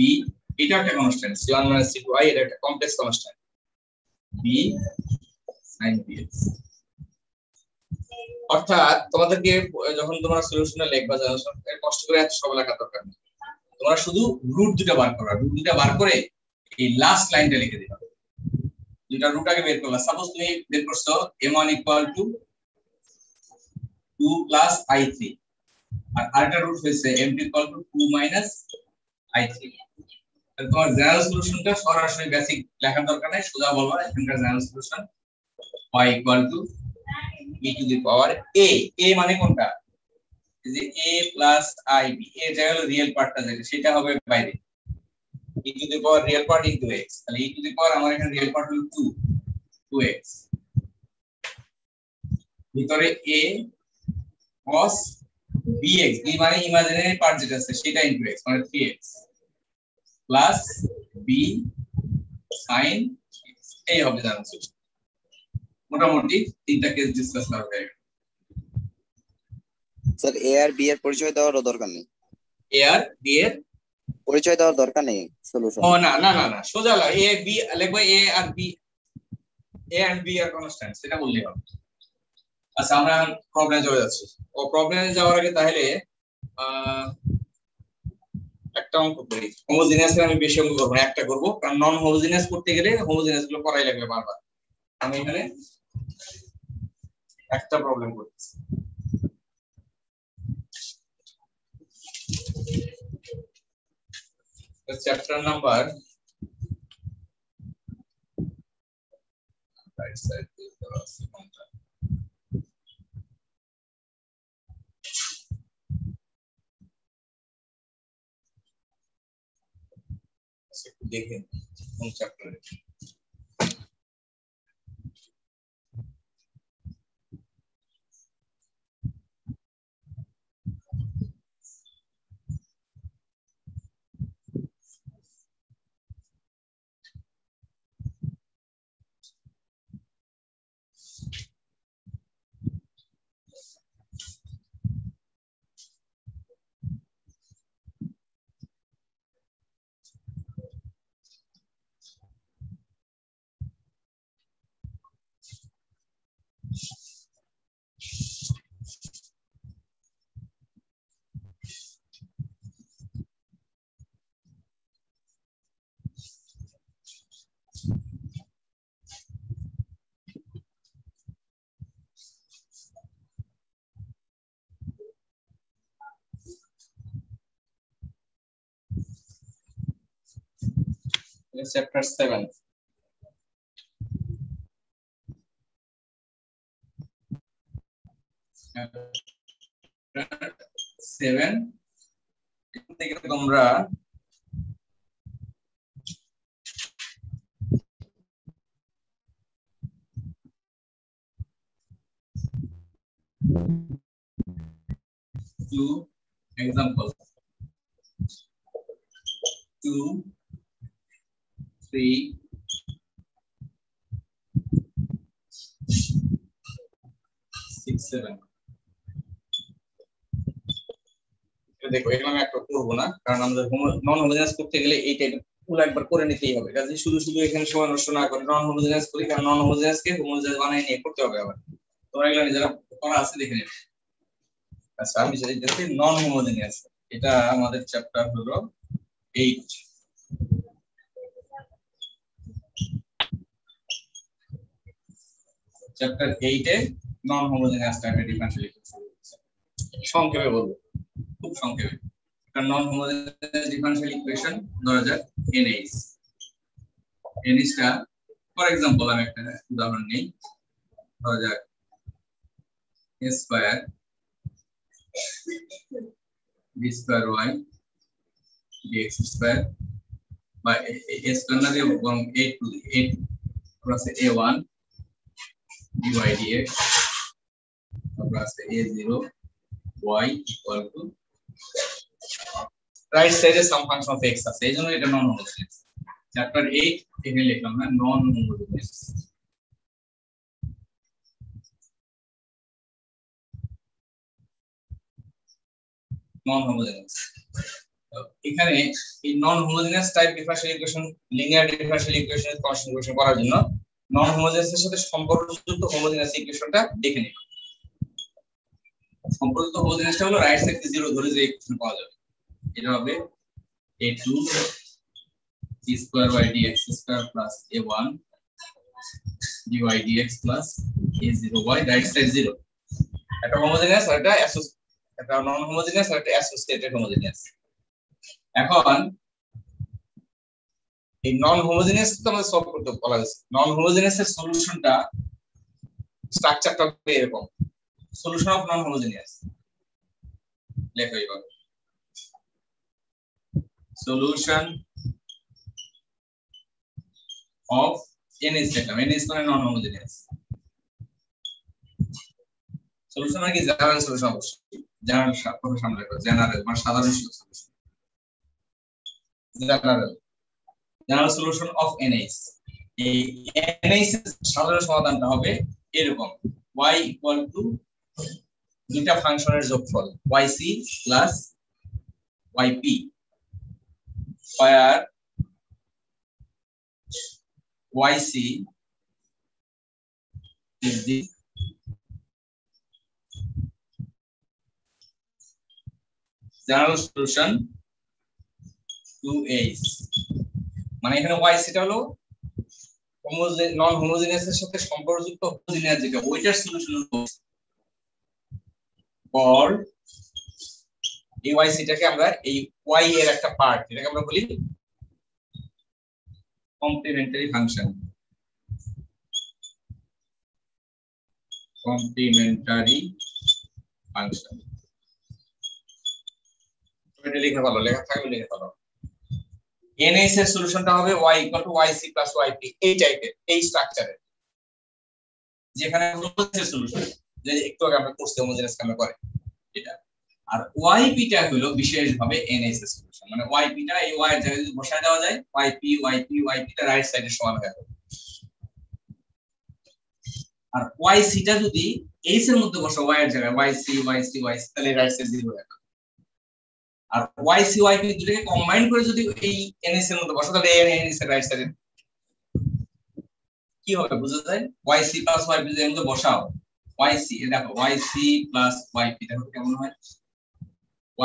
এটা একটা কনস্ট্যান্ট c1 minus c2i এটা একটা complex constant b sin bx অর্থাৎ তোমাদেরকে, যখন তোমরা সলিউশনে লিখবা জানো কষ্ট করে এত সব লেখা দরকার নেই। তোমরা শুধু রুট দুটো বার করবা রুট দুটো বার করে এই লাস্ট লাইনটা লিখে দিবা দুইটা রুট আগে বের করবা। সাপোজ তুমি বের করছ m1 equal two 2 plus i3 আর আরেকটা রুট হয়েছে m2 equal to 2 minus i3 তাহলে তোমার জেনারেল সলিউশনটা সরাসরি বেসিক লেখার দরকার নাই, সোজা বলবা এখানকার general solution y equal to e to the power a a মানে কোনটা? যে a প্লাস ib a যা হলো রিয়েল পার্টটা যেটা সেটা হবে বাইরে। E to the power real part into x, তাহলে e টু দি পাওয়ার আমার এখানে রিয়েল পার্ট হলো 2 2x ভিতরে a cos bx b মানে ইমাজিনারি পার্ট যেটা আছে, সেটা ইনটু x মানে 3x প্লাস b sin এই হবে জানো মোটামুটি তিনটা কেস ডিসকাস করা হয়ে গেল স্যার এ আর বি এর পরিচয় দেওয়ার দরকার নেই। এ আর বি এর? পরিচয় দেওয়ার দরকার নেই সলিউশন ও না না না না সোজা লাগে এ বি লিখব এ আর বি এ এন্ড বি আর কনস্ট্যান্ট সেটা বললেই হবে। আচ্ছা আমরা প্রবলেমে চলে যাচ্ছি। ও প্রবলেমে যাওয়ার আগে তাহলে একটা অঙ্ক করি। হোমোজিনিয়াস আমি বেশি অঙ্ক করব না একটা করব। কারণ নন হোমোজিনিয়াস করতে গেলে হোমোজিনিয়াসগুলো করাই লাগবে বারবার। আমি এখানে একটা প্রবলেম করতেছি চ্যাপ্টার নাম্বার রাইট সাইড দিয়ে দেওয়া আছে কোনটা একটু দেখে কোন চ্যাপ্টারে chapter 7 সেভেন থেকে তোমরা two examples two three. Six, seven. দেখো, এগুলো একটা করব না, কারণ আমাদের নন করতে গেলে একবার করে নিতেই হবে। শুধু শুধু এখানে সময় নষ্ট না করে নন নন নিয়ে করতে হবে আবার? নিজেরা করা আছে আচ্ছা আমি নন এটা আমাদের চ্যাপ্টার হলো এইট চ্যাপ্টার 8 এ নন হোমোজেনিয়াস টাইপের ডিফারেন্সিয়াল ইকুয়েশন সংক্ষেপে বলব। খুব সংক্ষেপে। একটা নন হোমোজেনিয়াস ডিফারেন্সিয়াল ইকুয়েশন ধরা যাক এনএইচ টা ফর এক্সাম্পল আমি একটা উদাহরণ নেই। ধরা যাক a square b square y dx square বা a square না দিয়ে বরং a the a plus a1 dy dx আছে a0 y equal to right side A some function of x. আছে এই জন্য এটা নন হোমোজেনিয়াস চ্যাপ্টার 8 এখানে লিখলাম না নন হোমোজেনিয়াস নন হোমোজেনিয়াস এখানে এই non homogeneous type differential equation linear differential equation constant করার জন্য নন হোমোজেনিয়াসের সাথে সম্পর্কযুক্ত হোমোজেনিয়াস ইকুয়েশনটা দেখে নিন। সম্পর্কিত হোমোজেনিয়াসটা হলো রাইট সাইড জিরো ধরে যে ইকুয়েশন পাওয়া যাবে। এটা হবে a2 c square y dx square plus a1 dy dx plus a0 y right side zero একটা হোমোজেনিয়াস আর একটা একটা নন হোমোজেনিয়াস আর একটা অ্যাসোসিয়েটেড হোমোজেনিয়াস। এখন এই নন হোমোজেনিয়াস তো আমাদের সলভ করতে বলা হয়েছে। নন হোমোজেনিয়াস এর সলিউশনটা স্ট্রাকচারটা হবে এরকম। সলিউশন অফ নন হোমোজেনিয়াস লেখো এইভাবে। সলিউশন অফ এনএস লিখলাম। এনএস মানে নন হোমোজেনিয়াস সলিউশন মানে কি? জেনারেল সলিউশন অবশ্যই। জেনারেল সামনে জেনারেল মানে সাধারণ solution general general solution of N S এই এনএস এর সাধারণ সমাধানটা হবে এরকম y ইকুয়াল টু দুইটা ফাংশনের যোগফল yc plus yp where yc is the general solution মানে এখানে yc টা হলো নন হোমোজেনিয়াস এর সাথে সম্পর্কযুক্ত হোমোজেনিয়াস যেটা, ওইটার সলিউশন ফর এই yc টাকে আমরা এই y এর একটা পার্ট এটাকে আমরা বলি কমপ্লিমেন্টারি ফাংশন কমপ্লিমেন্টারি ফাংশন এটা লিখে ভালো লেখা থাকলে লিখে ভালো এনএস এর সলিউশনটা হবে y equal to yc plus yp এই টাইপের এই স্ট্রাকচারের যেখানে হোমোজেনিয়াস সলিউশন যে একটু আগে আমরা কোর্সে হোমোজেনিয়াস কামে করে, এটা। আর yp টা হলো বিশেষভাবে এনএস এর সলিউশন মানে yp টা এই y এর জায়গায় যদি বসায় দেওয়া যায় yp yp yp টা রাইট সাইডের সমান হয়ে যাবে। আর yc টা যদি h এর মধ্যে বসা y এর জায়গায় yc yc yc তাহলে রাইট সাইড জিরো হয়ে যাবে। আর yc yp দুটোকে কম্বাইন করে যদি এই ns এর মধ্যে বসা, তাহলে ns এর রাইট সাইডে কি হবে, বুঝা যায়? Yc প্লাস ওয়াই যদি এর মধ্যে বসাও yc এ দেখো yc প্লাস ওয়াই পি দেখো কেমন হয়?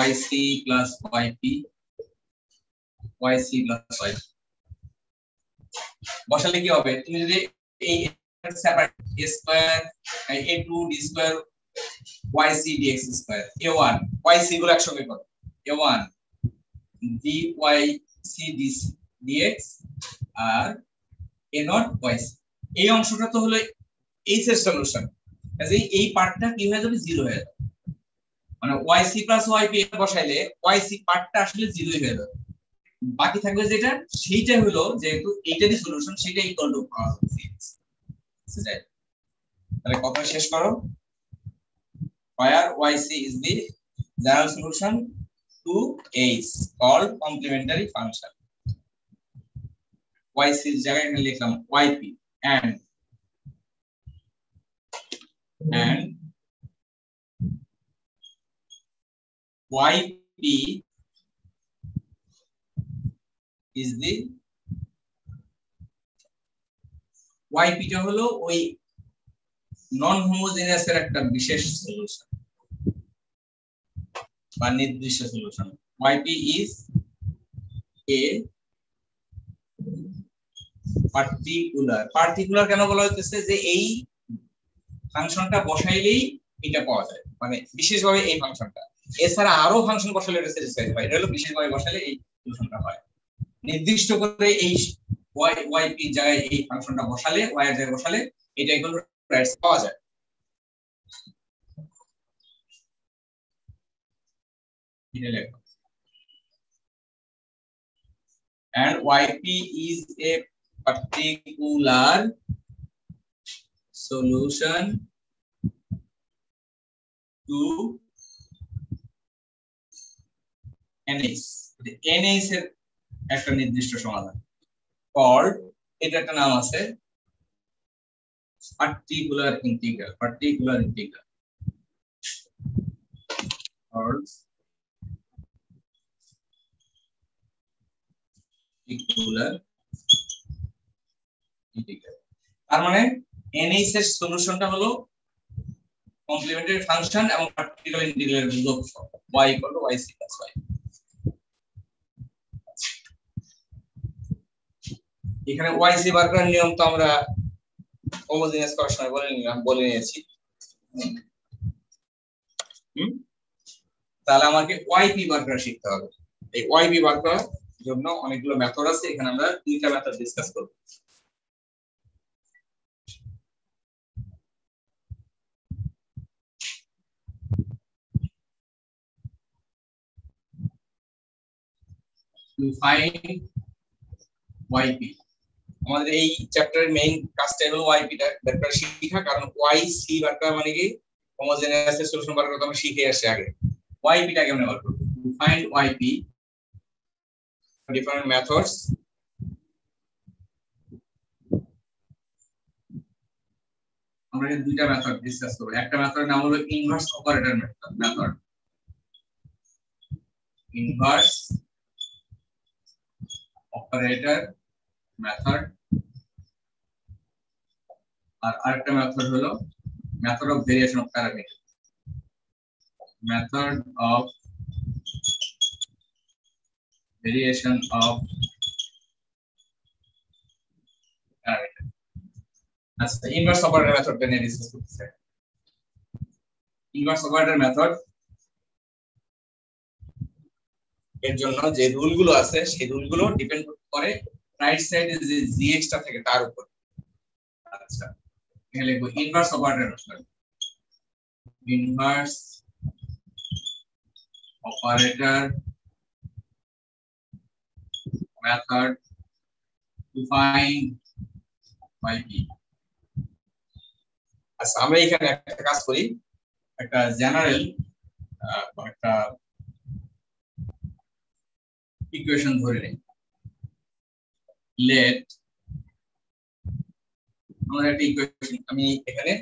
Yc plus yp yc plus yp বসালে কি হবে? তুমি যদি এই separate a square a2 d square yc dx square a1 yc গুলো একসঙ্গে করো। A1 dy c dx R a naught yc এই অংশটা তো হলো এই এর সলিউশন কাজেই এই পার্টটা কি হয়ে যাবে? জিরো হয়ে যাবে। মানে yc yp বসাইলে yc পার্টটা আসলে জিরো হয়ে যাবে। বাকি থাকবে যেটা সেইটা হলো যেহেতু এইটারই সলিউশন সেটা ইকুয়াল টু তাহলে কথা শেষ করো। Where yc is the general solution? to A's called complementary function. yc এর জায়গায় এখানে লিখলাম yp and and yp is the yp টা হলো ওই নন হোমোজেনিয়াস এর একটা বিশেষ সলিউশন বা নির্দিষ্ট solution yp is a particular particular কেন বলা হচ্ছে যে এই ফাংশনটা বসাইলেই এটা পাওয়া যায়। মানে বিশেষভাবে এই ফাংশনটা। এছাড়া আরও ফাংশন বসালে এটা স্যাটিসফাইড হয়। এটা হলো বিশেষভাবে বসালে এই সলিউশনটা হয়। নির্দিষ্ট করে এই ওয়াই yp জায়গায় এই ফাংশনটা বসালে ওয়াই এর জায়গায় বসালে এটা রাইটস পাওয়া যায়। এটা লেখো and yp is a particular solution to NH NH এর একটা নির্দিষ্ট সমাধান called এটা একটা নাম আছে particular integral particular integral called particular integral তার মানে NH এর সলিউশনটা হলো কমপ্লিমেন্টারি ফাংশন এবং পার্টিকুলার ইন্টিগ্রালের যোগফল, y equal to yc plus y এখানে yc বার করার নিয়ম তো আমরা হোমোজেনিয়াস করার সময় বলে নিলাম, বলে নিয়েছি। তাহলে আমাকে yp বার করা শিখতে হবে। এই yp বার করার জন্য অনেকগুলো মেথড আছে, এখানে আমরা দুইটা মেথড ডিসকাস করব। Find yp আমাদের এই চ্যাপ্টারের মেইন কাজটা হলো yp টা ব্যাপার শিখা, কারণ yc ব্যাপার মানে কি? হোমোজেনিয়াস সলিউশন বার করতে আমরা শিখে আসছি আগে। Yp টা কেমনে বার করব। Find yp different methods. আমরা এই দুইটা মেথড ডিসকাস করব। একটা মেথডের নাম হলো inverse operator method inverse operator method আর আরেকটা মেথড হলো method of variation of parameter method of variation of parameter. আচ্ছা ইনভার্স অপারেটর মেথডটা নিয়ে ডিসকাস করতেছে ইনভার্স অপারেটর মেথড এর জন্য যে রুলগুলো আছে, সেই রুলগুলো ডিপেন্ড করে রাইট সাইডে যে জিএক্স থাকে তার উপর আচ্ছা এখানে লিখব inverse operator method inverse operator method to find yp আচ্ছা আমরা এখানে একটা কাজ করি, একটা জেনারেল একটা ইকুয়েশন ধরে নেই। লেট আমরা একটা আমি এখানে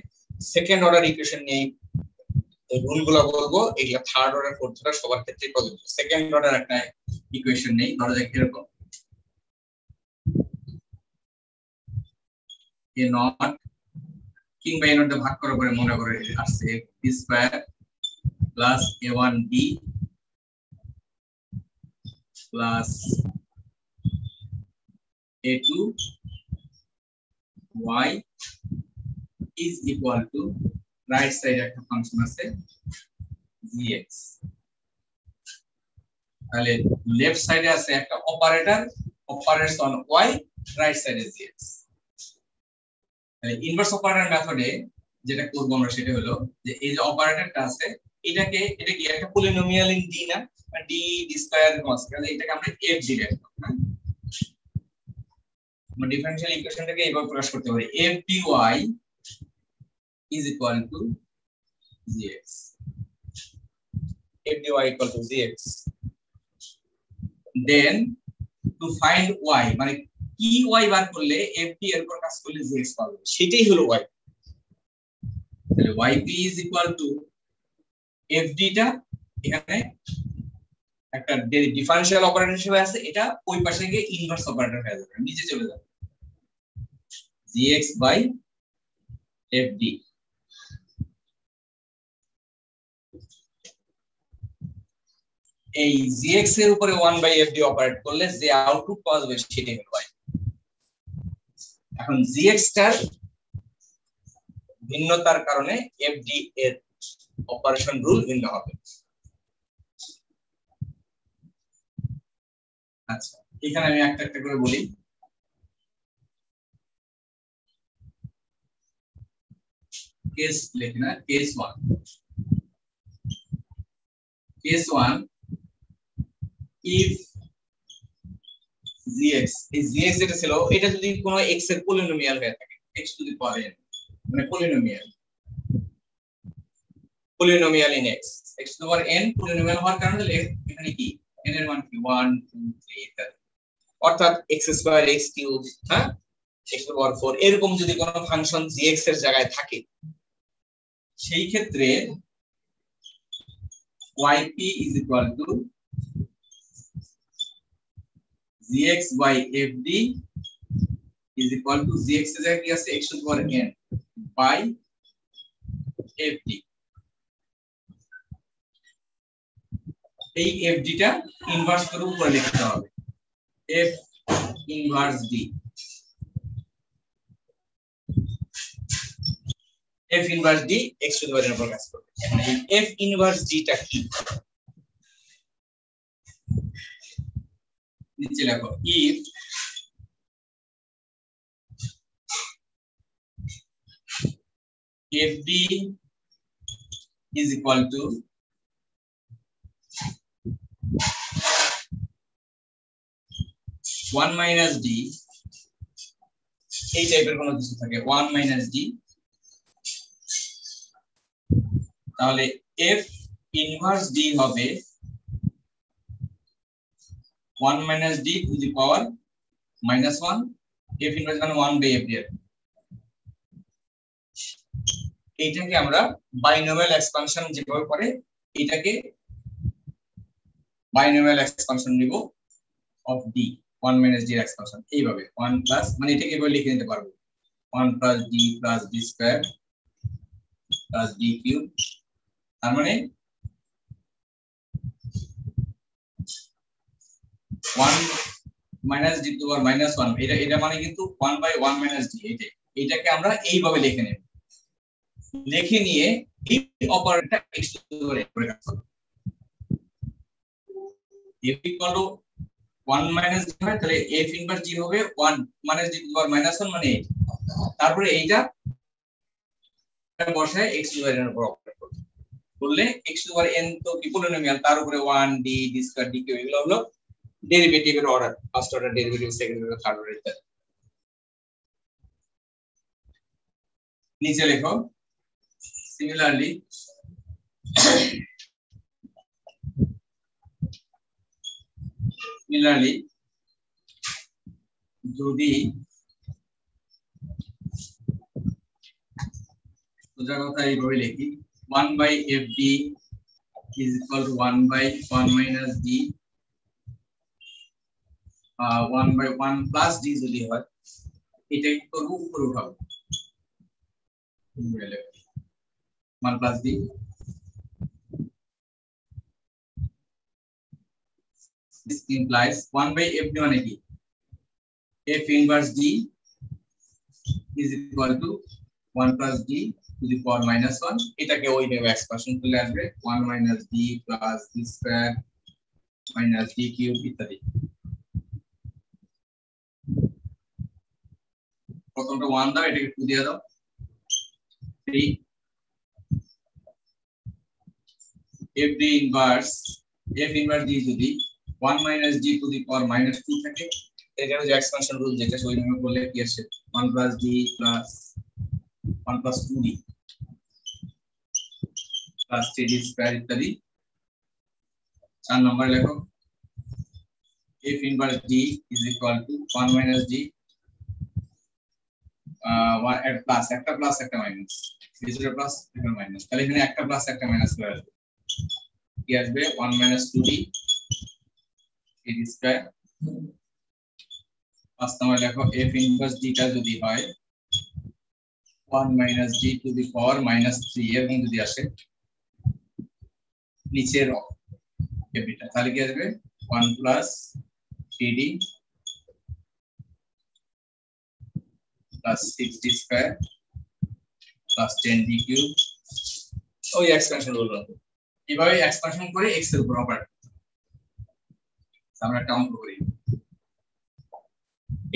সেকেন্ড অর্ডার ইকুয়েশন নিয়ে এই রুলগুলো বলব। এগুলা থার্ড অর্ডার ফোর্থ অর্ডার সবার ক্ষেত্রে সেকেন্ড অর্ডার একটা ইকুয়েশন নেই, ধরা যাক এরকম এ নট, কিংবা এ নটটা ভাগ করার পরে মনে করে আসছে B square plus A one B plus A two Y is equal to right সাইডে একটা ফাংশন আছে gx তাহলে লেফট সাইডে আছে একটা operator operates on y right সাইডে gx তাহলে ইনভার্স অপারেটর মেথডে যেটা করব আমরা সেটা হলো যে এই যে অপারেটরটা আছে এটাকে এটা কি একটা পলিনোমিয়াল ইন d না? d d স্কয়ার তাহলে এটাকে আমরা d লিখব হ্যাঁ? আমরা ডিফারেনশিয়াল ইকুয়েশনটাকে এইভাবে প্রকাশ করতে পারি। F dy is equal to gx f dy equal to gx then to find y মানে E, ই ওয়াই বার করলে এমপি এর পর কাজ করলে জেড পাবো। সেটাই হলো ওয়াই তাহলে Y P is equal to এফডিটা এখানে একটা ডিফারেনশিয়াল অপারেটর হিসেবে আছে, এটা ওই পাশে গিয়ে ইনভার্স অপারেটর হয়ে যাবে, নিচে চলে যাবে। Gx বাই fd এই gx এর উপরে ওয়ান বাই fd অপারেট করলে যে আউটপুট পাওয়া যাবে সেটাই হলো এখন জিএক্স টার ভিন্নতার কারণে এফডি এর অপারেশন রুল ভিন্ন হবে। আচ্ছা এখানে আমি একটা একটা করে বলি। কেস লিখি না case one case one if gx এই gx যেটা ছিল, এটা যদি কোনো x এর পলিনোমিয়াল হয়ে থাকে, x to the power n মানে polynomial polynomial in x x to the power n polynomial হওয়ার কারণে এখানে কি? n এর মান কি? 1 2 3 ইত্যাদি অর্থাৎ x স্কয়ার x কিউব হ্যাঁ? X টু পাওয়ার 4 এরকম যদি কোনো ফাংশন gx এর জায়গায় থাকে, সেই ক্ষেত্রে yp is equal to gx by fd is equal to gx এর জায়গায় কি আছে? x the power n by fd এই fd টা ইনভার্স করে উপরে লিখতে হবে। f inverse d f inverse d, x the power n কাজ করবে। এখন f ইনভার্স d টা কি? নিচে লেখো if if fd is equal to one minus D এই টাইপের কোনো কিছু থাকে। ওয়ান মাইনাস ডি তাহলে এফ ইনভার্স ডি হবে 1 minus d to the power minus 1 f inverse মানে 1 by f দিয়ে এইটাকে আমরা বাইনোমিয়াল এক্সপানশন যেভাবে করে, এটাকে বাইনোমিয়াল এক্সপানশন নিব অফ d 1 minus d এর এক্সপানশন এইভাবে 1 প্লাস মানে এটাকে এভাবে লিখে নিতে পারব। 1 plus d plus d square plus d cube, তার মানে one minus D two minus one এটা এটা মানে কিন্তু one by one minus D এইটাই। এইটাকে আমরা এইভাবে লিখে নেব। লিখে নিয়ে এই অপারেটরটা এক্স টু দি পাওয়ার করে কাজ করব এফ ইকুয়াল 1 মাইনাস ডি হয়, তাহলে এফ ইনভার্স জি হবে 1 minus D to the power minus 1 মানে 8 তারপরে এইটা বসায় এক্স টু দি পাওয়ার এর উপর অপারেট করব। করলে X to the power n তো কি পলিনোমিয়াল? তার উপরে 1 D D square D cube এগুলো হলো ডেরিভেটিভের order first order derivative second order third order ইত্যাদি নিচে লেখো। সিমিলারলি সিমিলারলি যদি সোজা কথা এইভাবে লিখি 1 by fd is equal to 1 by 1 minus d one by one plus D যদি হয় এটা কি করব উপরে উঠাবো one plus D this implies 1 by f মানে কি f inverse d is equal to 1 plus d to the power minus 1 এটাকে ওই ভাবে এক্সপ্রেশন চলে আসবে 1 minus d plus d square minus d cube ইত্যাদি প্রথমটা 1 দাও এটাকে 2 দিয়ে দাও 3 f d inverse f inverse d যদি 1 minus d to the power minus 2 থাকে এখানে যে এক্সপানশন রুল যেটা ওই নিয়মে করলে কি আসে 1 plus d plus 1 plus 2d plus 3d square ইত্যাদি চার নম্বর লেখো f inverse d is equal to 1 minus d plus, একটা প্লাস একটা মাইনাস প্লাস একটা মাইনাস তাহলে এখানে একটা প্লাস একটা মাইনাস করে আসবে। কি আসবে? 1 minus 2d d স্কয়ার পাঁচ নম্বর লেখো f ইনভার্স d টা যদি হয় 1 minus d to the power minus 3 এরকম যদি আসে, নিচের এফডিটা তাহলে কি আসবে? One plus three D D square plus ten D cube ওই এক্সপেনশন বললাম। এভাবে এক্সপেনশন করে এক্সের উপর অপারেট আমরা অঙ্ক করি।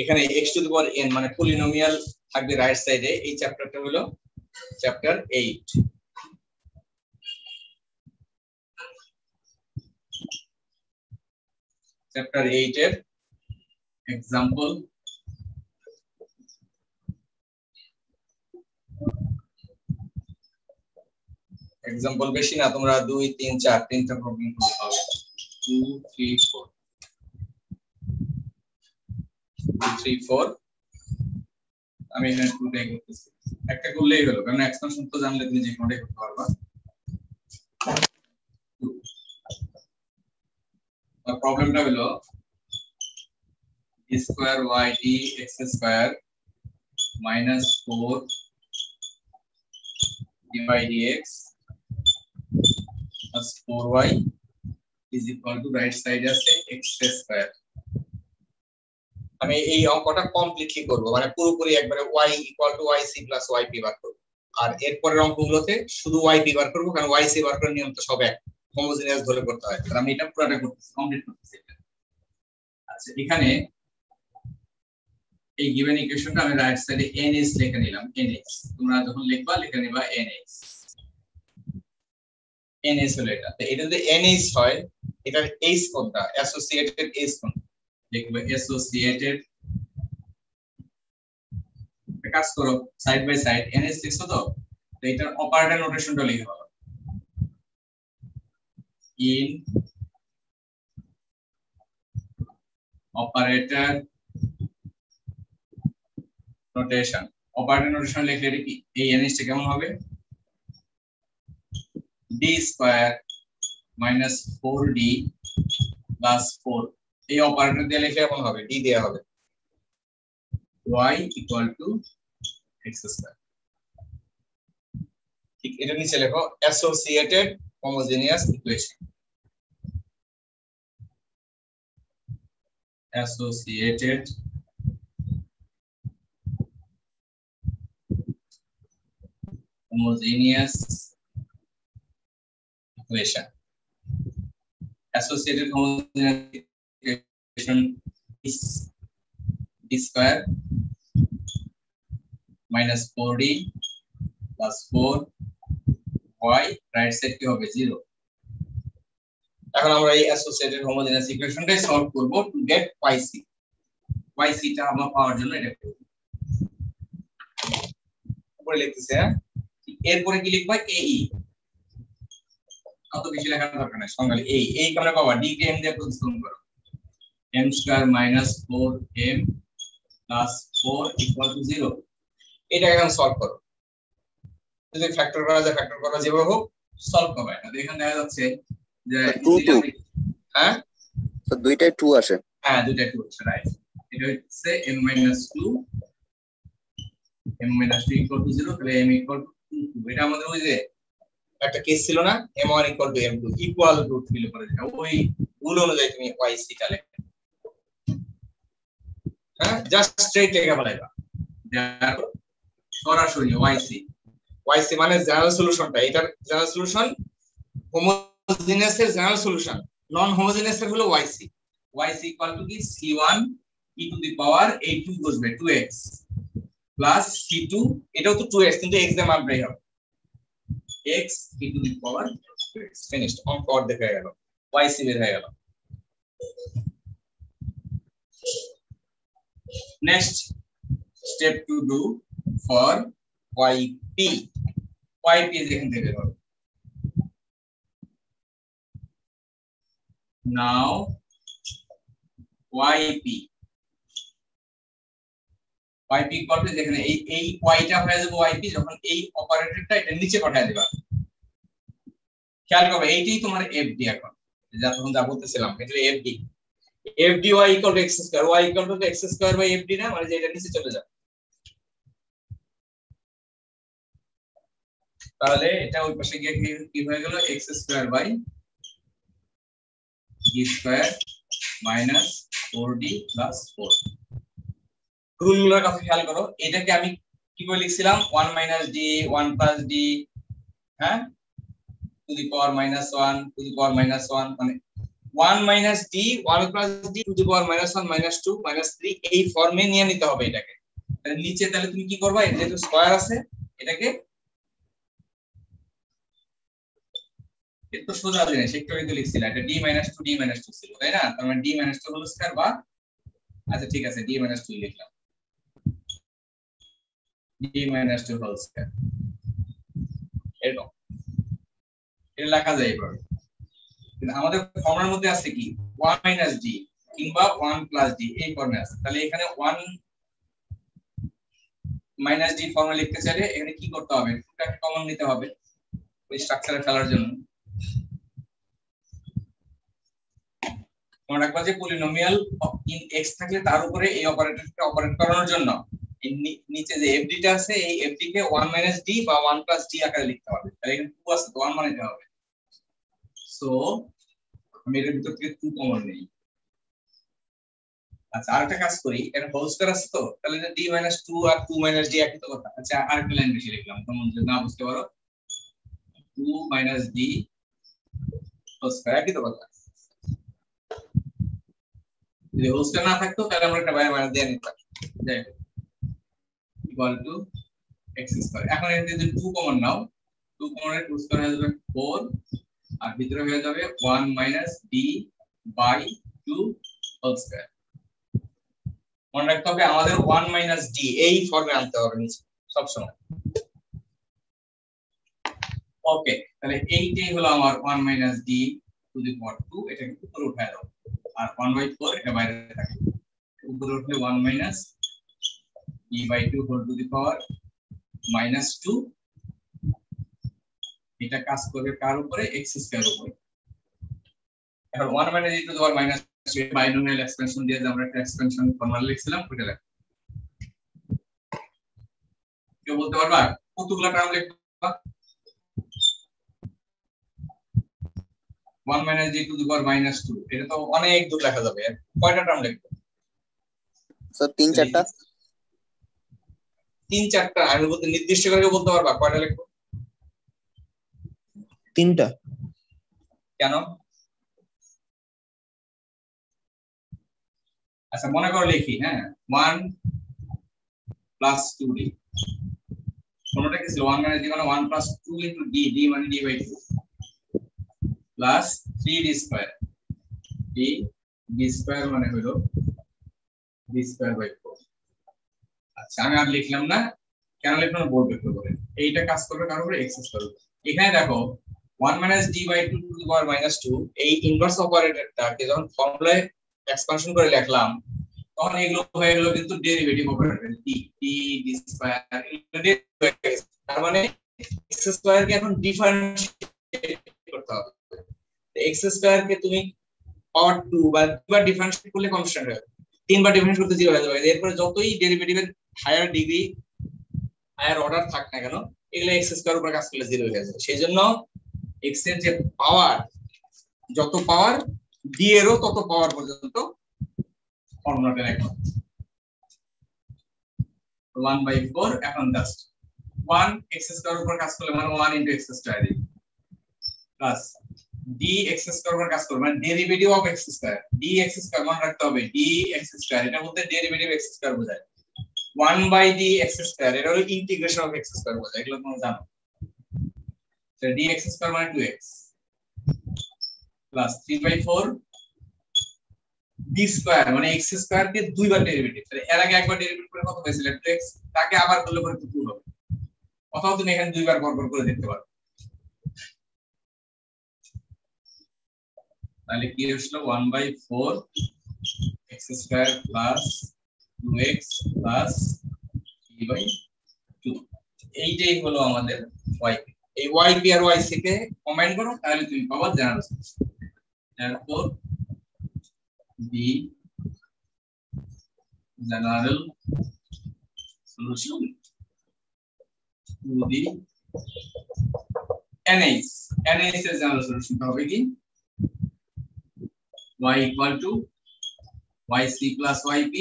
এখানে X to the power N মানে পলিনোমিয়াল থাকবে রাইট সাইডে এই চ্যাপ্টারটা হলো চ্যাপ্টার এইট চ্যাপ্টার এইট এর এক্সাম্পল এক্সাম্পল বেশি না, তোমরা দুই, তিন, চার, তিনটা প্রবলেম করে পাবে two three four three four আমি এখানে টুটাই করতেছি একটা করলেই হলো কারণ এক্সপেনশন তো জানলে তুমি যে কোনোটাই করতে পারবা। প্রবলেমটা হলো square Y D X square minus four D by D X plus 4y is equal to right side আছে x square. আমি এই অঙ্কটা কমপ্লিটলি করব মানে পুরোপুরি একবারে y equal to yc plus yp বার করব। আর এরপরের অঙ্কগুলোতে শুধু yp বার করব, কারণ yc বার করার নিয়ম তো সব এক। হোমোজেনিয়াস ধরে করতে হয়। আর আমি এটা পুরোটা করতেছি কমপ্লিট করতেছি আচ্ছা এখানে এই গিভেন ইকুয়েশনটা আমি রাইট সাইডে nx লিখে নিলাম nx তোমরা যখন লিখবা, লিখে নিবা nx NH হলো এটা। এটা যদি NH হয়, এটার H কোনটা? অ্যাসোসিয়েটেড H কোনটা? লিখবে অ্যাসোসিয়েটেড কাজ করো সাইড বাই সাইড NH লিখছো তো? তো এটার অপারেটর নোটেশনটা লিখে ভালো in operator notation operator notation লিখলে কি? এই NH টা কেমন হবে? D square minus four D plus four এই অপারেটর দিয়ে লিখলে এমন হবে? d দেওয়া হবে। y equal to X square ঠিক এটা নিচে লেখো associated homogeneous equation associated homogeneous equation. Associated homogeneous equation is d square minus 4d plus 4 y, right side কি হবে 0 এখন আমরা এই অ্যাসোসিয়েটেড হোমোজেনাস ইকুয়েশনটাই সলভ করব টু গেট yc yc টা আমরা পাওয়ার জন্য এটা করব। উপরে লিখতেছে হ্যাঁ? এরপরে কি লিখবা? এই কত বেশি লেখার দরকার নাই সংজ্ঞা এই এই কেমন পাবা ডি কে এম দিয়ে প্রতিস্থাপন করো। m square minus 4m plus 4 equal to 0 এটা এখন সলভ করো। যদি ফ্যাক্টর করা যায় ফ্যাক্টর করা যেভাবে হোক সলভ করবে এটা। এখানে দেখা যাচ্ছে যে. হ্যাঁ? তো দুইটাই টু আসে। হ্যাঁ দুইটা টু হচ্ছে রাইট এটা হচ্ছে m minus 2 m minus 2 equal to 0 তাহলে m ইকুয়াল টু 2 এটা আমাদের ওই যে একটা কেস ছিল না m1 equal to m2 equal root fill করে দিটা ওই রুল অনুযায়ী তুমি yc টা লেখো। হ্যাঁ? জাস্ট স্ট্রেট লেখা বলাইবা দেখো সরাসরি yc yc মানে জেনারেল সলিউশনটা এটার জেনারেল সলিউশন হোমোজেনিয়াস এর জেনারেল সলিউশন নন হোমোজেনিয়াস এর হলো yc yc ইকুয়াল টু কি? c1 e to the power এই 2 বসবে। 2x প্লাস c2 এটাও তো 2x কিন্তু x মান বের হবে। X e to the power x finished অঙ্ক অর্ধেক হয়ে গেল yc বের হয়ে গেল next step to do for yp yp যেখান থেকে বের হবে now yp yp equal to যেখানে এই এই yটা হয়ে যাবে yp যখন এই অপারেটরটা এটা নিচে পাঠিয়ে দিবা। খেয়াল করবে, এইটাই তোমার fd এখন যা তখন যা বলতেছিলাম, এটা fd fd y equal to x square y equal to x square by না? মানে যে এটা নিচে চলে যাবে। তাহলে এটা ওই পাশে গিয়ে কি- হয়ে গেল? X square by D square minus four D plus four রুলগুলোর কথা খেয়াল করো। এটাকে আমি কি করে লিখছিলাম? One minus D one plus D হ্যাঁ? To the power minus one to the power minus one মানে one minus D one plus D to the power minus one minus two minus three এই ফর্মে নিয়ে নিতে হবে এটাকে। নিচে তাহলে তুমি কি করবা? যেহেতু স্কোয়ার আছে, এটাকে এটা তো সোজা জিনিস একটু আগে তো লিখছিল, এটা D minus two D minus two ছিল, তাই না? তার মানে D minus two whole square বা আচ্ছা ঠিক আছে ডি মাইনাস টু লিখলাম। D minus two whole square এরকম। এটা লেখা যায় এভাবে কিন্তু আমাদের ফর্মের মধ্যে আছে কি? ওয়ান মাইনাস ডি কিংবা ওয়ান প্লাস ডি এই ফর্মে আছে। তাহলে এখানে ওয়ান মাইনাস ডি ফর্মে লিখতে চাইলে এখানে কি করতে হবে? টুটাকে কমন নিতে হবে ওই স্ট্রাকচারে ফেলার জন্য। মনে রাখবা যে পলিনোমিয়াল ইন এক্স থাকলে তার উপরে এই অপারেটরকে অপারেট করানোর জন্য নিচে যে এফডি টা আছে, এই এফডি কে 1 মাইনাস ডি বা 1 প্লাস ডি আকারে লিখতে হবে। তাহলে এখানে 2 আছে, তো 1 বানাইতে হবে। সো আমি এর ভিতর থেকে 2 কমন নেই। আচ্ছা আরেকটা কাজ করি। এর হোল স্কয়ার আছে তো? তাহলে যে ডি মাইনাস 2 আর 2 মাইনাস ডি একই তো কথা। আচ্ছা আরেকটা লাইন বেশি লিখলাম তোমরা যদি না বুঝতে পারো। 2 মাইনাস ডি হোল স্কয়ার একই তো কথা। যদি হোল না থাকতো, তাহলে আমরা একটা বাইরে মাইনাস দিয়ে নিতাম। যাই হোক। ইকুয়াল টু এক্স স্কয়ার এখন এর যদি 2 কমন নাও 2 কমন এর 2 স্কয়ার হয়ে যাবে 4 আর ভিতরে হয়ে যাবে 1 minus D by 2 whole square মনে রাখতে হবে আমাদের 1 মাইনাস ডি এই ফর্মে আনতে হবে নিচে সব সময় ওকে তাহলে এইটাই হলো আমার 1 minus D to the power 2 এটাকে উপরে উঠায় দাও। আর 1 বাই 4 এটা বাইরে থাকে। উপরে উঠলে 1 minus e by 2 whole to the power minus 2 এটা কাজ করবে কার উপরে? X স্কয়ার উপরে। এখন 1 minus e to the power minus 2 binomial expansion দিয়ে আমরা একটা এক্সপেনশন ফর্মুলা লিখছিলাম ওটা লেখ। কেউ বলতে পারবা? কতগুলো টার্ম লিখবা 1 minus e to the power minus 2 এটা তো অনেক দূর লেখা যাবে। কয়টা টার্ম লিখব? স্যার, তিন, চারটা। তিন চারটা আমি বলতে নির্দিষ্ট করে বলতে পারবা? কয়টা লিখব? তিনটা। কেন? আচ্ছা মনে করো লিখি হ্যাঁ? ওয়ান প্লাস টু ডি কোনটা কি ছিল ওয়ান মানে one plus two into D D মানে D by two plus three D square D D square মানে হলো ডি স্কোয়ার বাই ফোর আচ্ছা আমি আর লিখলাম না। কেন লিখলাম? বোর্ড ভেক্টর করে এইটা কাজ করবে কার উপরে এক্স স্কোয়ার এখানে দেখো 1 minus d by 2 to the power minus 2 এই ইনভার্স অপারেটরটাকে যখন ফর্মুলায় এক্সপানশন করে লিখলাম, তখন এগুলো হয়ে গেল কিন্তু derivative operator d d d square তার মানে x স্কয়ার কে এখন ডিফারেন্সিয়েট করতে হবে। x স্কয়ার কে তুমি পাওয়ার 2 বা দুবার ডিফারেন্সিয়েট করলে কনস্ট্যান্ট যাবে। তিনবার ডিফারেন্সিয়েট করতে জিরো হয়ে যাবে। এরপরে যতই ডেরিভেটিভের হায়ার ডিগ্রি হায়ার অর্ডার থাক না কেন, এগুলো x স্কয়ার উপর কাজ করলে জিরো হয়ে যাবে। সেই জন্য এক্সের যে পাওয়ার যত পাওয়ার ডি এরও তত পাওয়ার পর্যন্ত ফর্মুলাটা লেখো ওয়ান বাই ফোর এখন জাস্ট ওয়ান এক্স স্কোয়ার উপর কাজ করলে মানে one into X square plus D X square উপর কাজ করবে মানে derivative of X square D X square মনে রাখতে হবে ডি এক্স স্কোয়ার এটা বলতে ডেরিভেটিভ এক্স স্কোয়ার বোঝায়। One by D X square এটা হলো ইন্টিগ্রেশন অফ এক্স স্কোয়ার বোঝায় এগুলো তোমরা জানো। So dx square মানে 2x plus 3 by 4 d square মানে x square কে দুইবার ডেরিভেটিভ তাহলে এর আগে একবার ডেরিভেটিভ করে কত পেয়েছিল 2x তাকে আবার করলে পরে 2 হবে। অথবা তুমি এখানে দুইবার পরপর করে দেখতে পারো। তাহলে কি আসলো 1 by 4 x square plus 2x plus 3 by 2 এইটাই হলো আমাদের y এই y p আর y কে কম্বাইন করো তাহলে তুমি পাবা general solution therefore the general solution to the NH NH এর জেনারেল সলিউশন হবে কি y equal to yc plus yp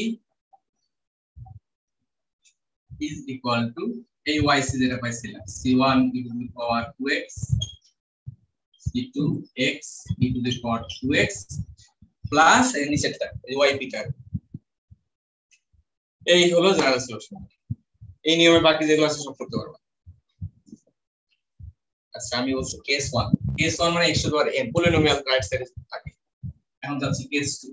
is equal to এই যেটা পাইছিলাম C one c two the power two X C two X E plus এই নিচেরটা এই Y এই হলো জেনারেল সলিউশন এই নিয়মের বাকি যেগুলো আছে সব করতে পারবা। আচ্ছা আমি বলছি কেস ওয়ান কেস ওয়ান মানে X to power polynomial right সাইডে থাকে। এখন যাচ্ছি case two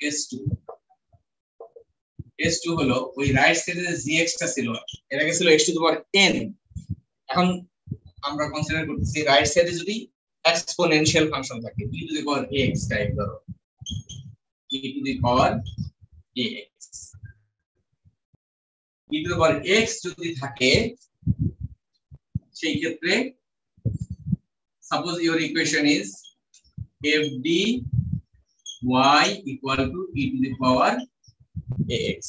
case two S two হলো ওই রাইট সাইডে যে gx টা ছিল। এর আগে ছিল x2 পাওয়ার এন এখন আমরা কনসিডার করতেছি রাইট সাইডে যদি এক্সপোনেনশিয়াল ফাংশন থাকে E to the power X type ধরো। E to the power ax E to the power X যদি থাকে, সেই ক্ষেত্রে suppose your equation is fdy equal to e to the power ax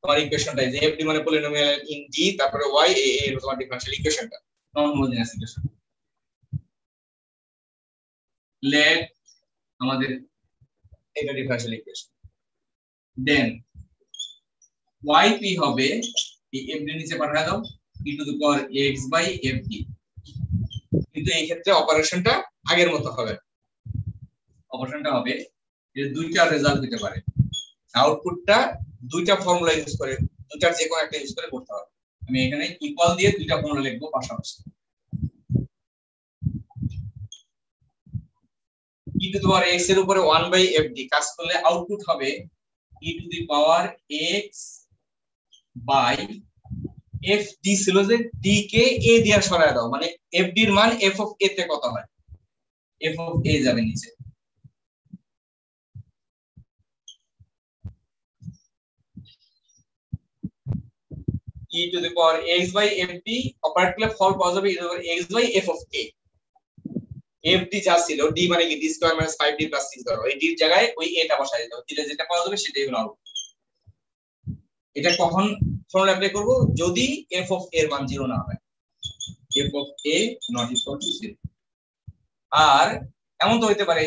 তোমার ইকুয়েশনটা যে fd মানে polynomial in d, তারপরে a এর তোমার ডিফারেন্সিয়াল ইকুয়েশনটা নন হোমোজেনাস ইকুয়েশন লেট আমাদের এটা ডিফারেন্সিয়াল ইকুয়েশন দেন yp হবে? এই fd নিচে পাঠিয়ে দাও e to the power x by fd কিন্তু এই ক্ষেত্রে অপারেশনটা আগের মতো হবে। অপারেশনটা হবে যে দুইটা রেজাল্ট দিতে পারে। আউটপুটটা দুইটা ফর্মুলা ইউজ করে, দুইটার যে কোনো একটা ইউজ করে করতে হবে। আমি এখানে ইকুয়াল দিয়ে দুইটা ফর্মুলা লিখব পাশাপাশি। e to the power x এর উপরে 1 বাই fd কাজ করলে আউটপুট হবে e to the power x by fd ছিল যে d কে a দিয়ে সরায় দাও মানে fd এর মান f অফ a তে কত হয়? f অফ a যাবে নিচে। E to the power x by fd operate করলে ফল পাওয়া যাবে e to the power x by f of a. Fd যা ছিল d মানে কি? D square minus 5d plus 6 ধরো এই d এর জায়গায় ওই a টা বসাই হবে। দিলে যেটা পাওয়া যাবে সেটাই হলো এটা কখন ফর্মুলা অ্যাপ্লাই করব? যদি f of a এর মান 0 না হয়। F of a not equal to 0 আর এমন তো হইতে পারে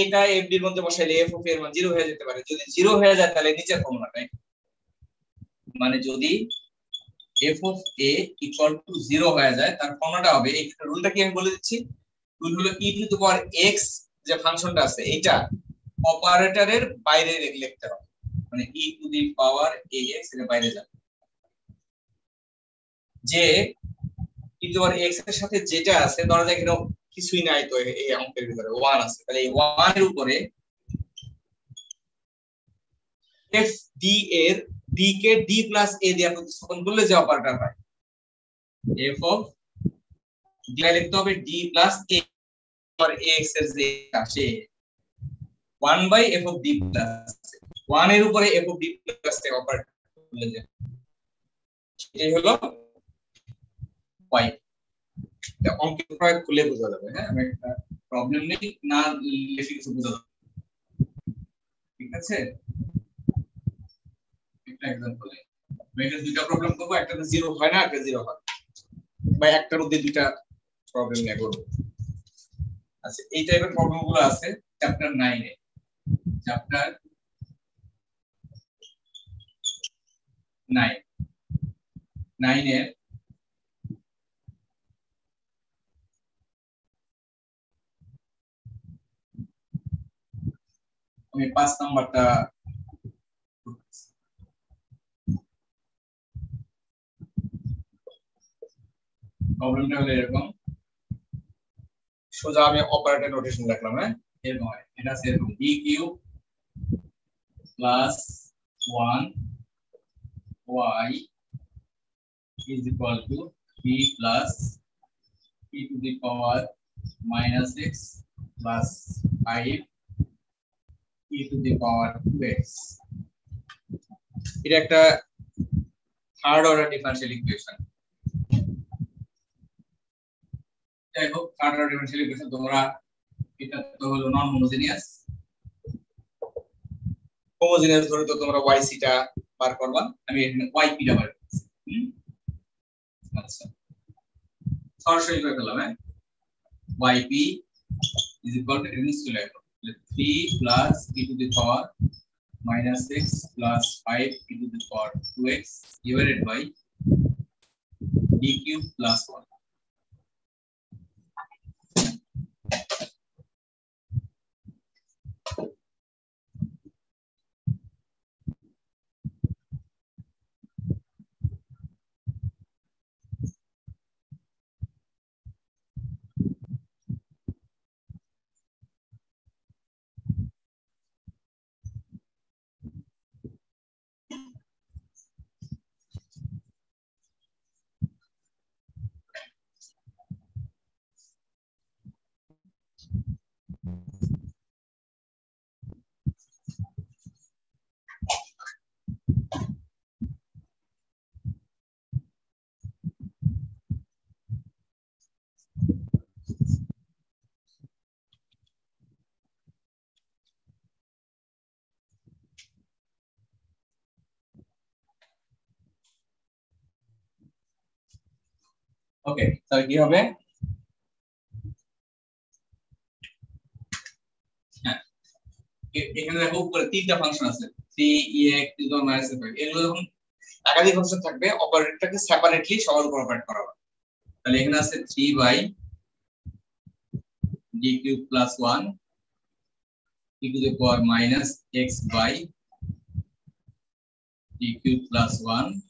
এটা fd এর মধ্যে বসাইলে f of a এর মান 0 হয়ে যেতে পারে। যদি 0 হয়ে যায় তাহলে নিচের ফর্মুলাটাই মানে যদি f of a equal to 0 হয়ে যায়, তার ফর্মুলাটা হবে, এই রুলটা কি আমি বলে দিচ্ছি? রুল হলো e to the power x যে ফাংশনটা আছে এটা অপারেটরের বাইরে লিখতে হবে। মানে e to the power ax এর বাইরে যাবে। যে e টু পাওয়ার x এর সাথে যেটা আছে, ধরা যায় এখানে কিছুই নাই তো এই অঙ্কের ভিতরে 1 আছে। তাহলে এই 1 এর উপরে f d এর d কে d প্লাস a দিয়ে প্রতিস্থাপন করলে যে অপারেটর হয়? F অফ d লিখতে হবে d প্লাস a আর x এর যে আসে 1 বাই f অফ d প্লাস 1 এর উপরে f অফ d প্লাস এ অপারেটর করলে যে সেটাই হলো এটা অঙ্কের প্রয়োগ খুলে বোঝা যাবে হ্যাঁ? আমি একটা প্রবলেম নেই, না লিখে কিছু বোঝা যাবে। ঠিক আছে? একটা এক্সাম্পল এটা দুইটা প্রবলেম করব একটাতে জিরো হয় না, একটা জিরো হয়। বা একটার মধ্যে দুইটা প্রবলেম নিয়ে করব। আচ্ছা এই টাইপের প্রবলেমগুলো আছে চ্যাপ্টার নাইনে চ্যাপ্টার নাইন নাইনের আমি পাঁচ নাম্বারটা প্রবলেমটা হলো এরকম। সোজা আমি অপারেটর নোটেশন লিখলাম হ্যাঁ? এরকম এটা আছে এরকম। D cube plus one Y is equal to b plus e to the power minus x plus 5 e to the power 2x এটা একটা থার্ড অর্ডার ডিফারেন্সিয়াল ইকুয়েশন যাই হোক থার্ড অর্ডার ডিফারেন্সিয়াল ইকুয়েশন তোমরা এটা তো হলো নন হোমোজেনিয়াস হোমোজেনিয়াস ধরে তো তোমরা y c টা বার করবা। আমি এখানে y p টা বার? আচ্ছা। সরাসরি করে ফেললাম হ্যাঁ? Yp is equal to এটা নিশ্চয় লেখো 3 plus e to the power minus 6 plus 5 e to the power 2x divided by d cube plus 1 ওকে তাহলে কি হবে? হ্যাঁ। এখানে দেখো উপরে তিনটা ফাংশন আছে। সি ই এক টু দ্য মাইনাস এগুলো যখন একাধিক ফাংশন থাকবে অপারেটরটাকে সেপারেটলি সবার উপর অপারেট করা হবে। তাহলে এখানে আছে 3 বাই d cube plus 1 e to the power minus x by d cube plus 1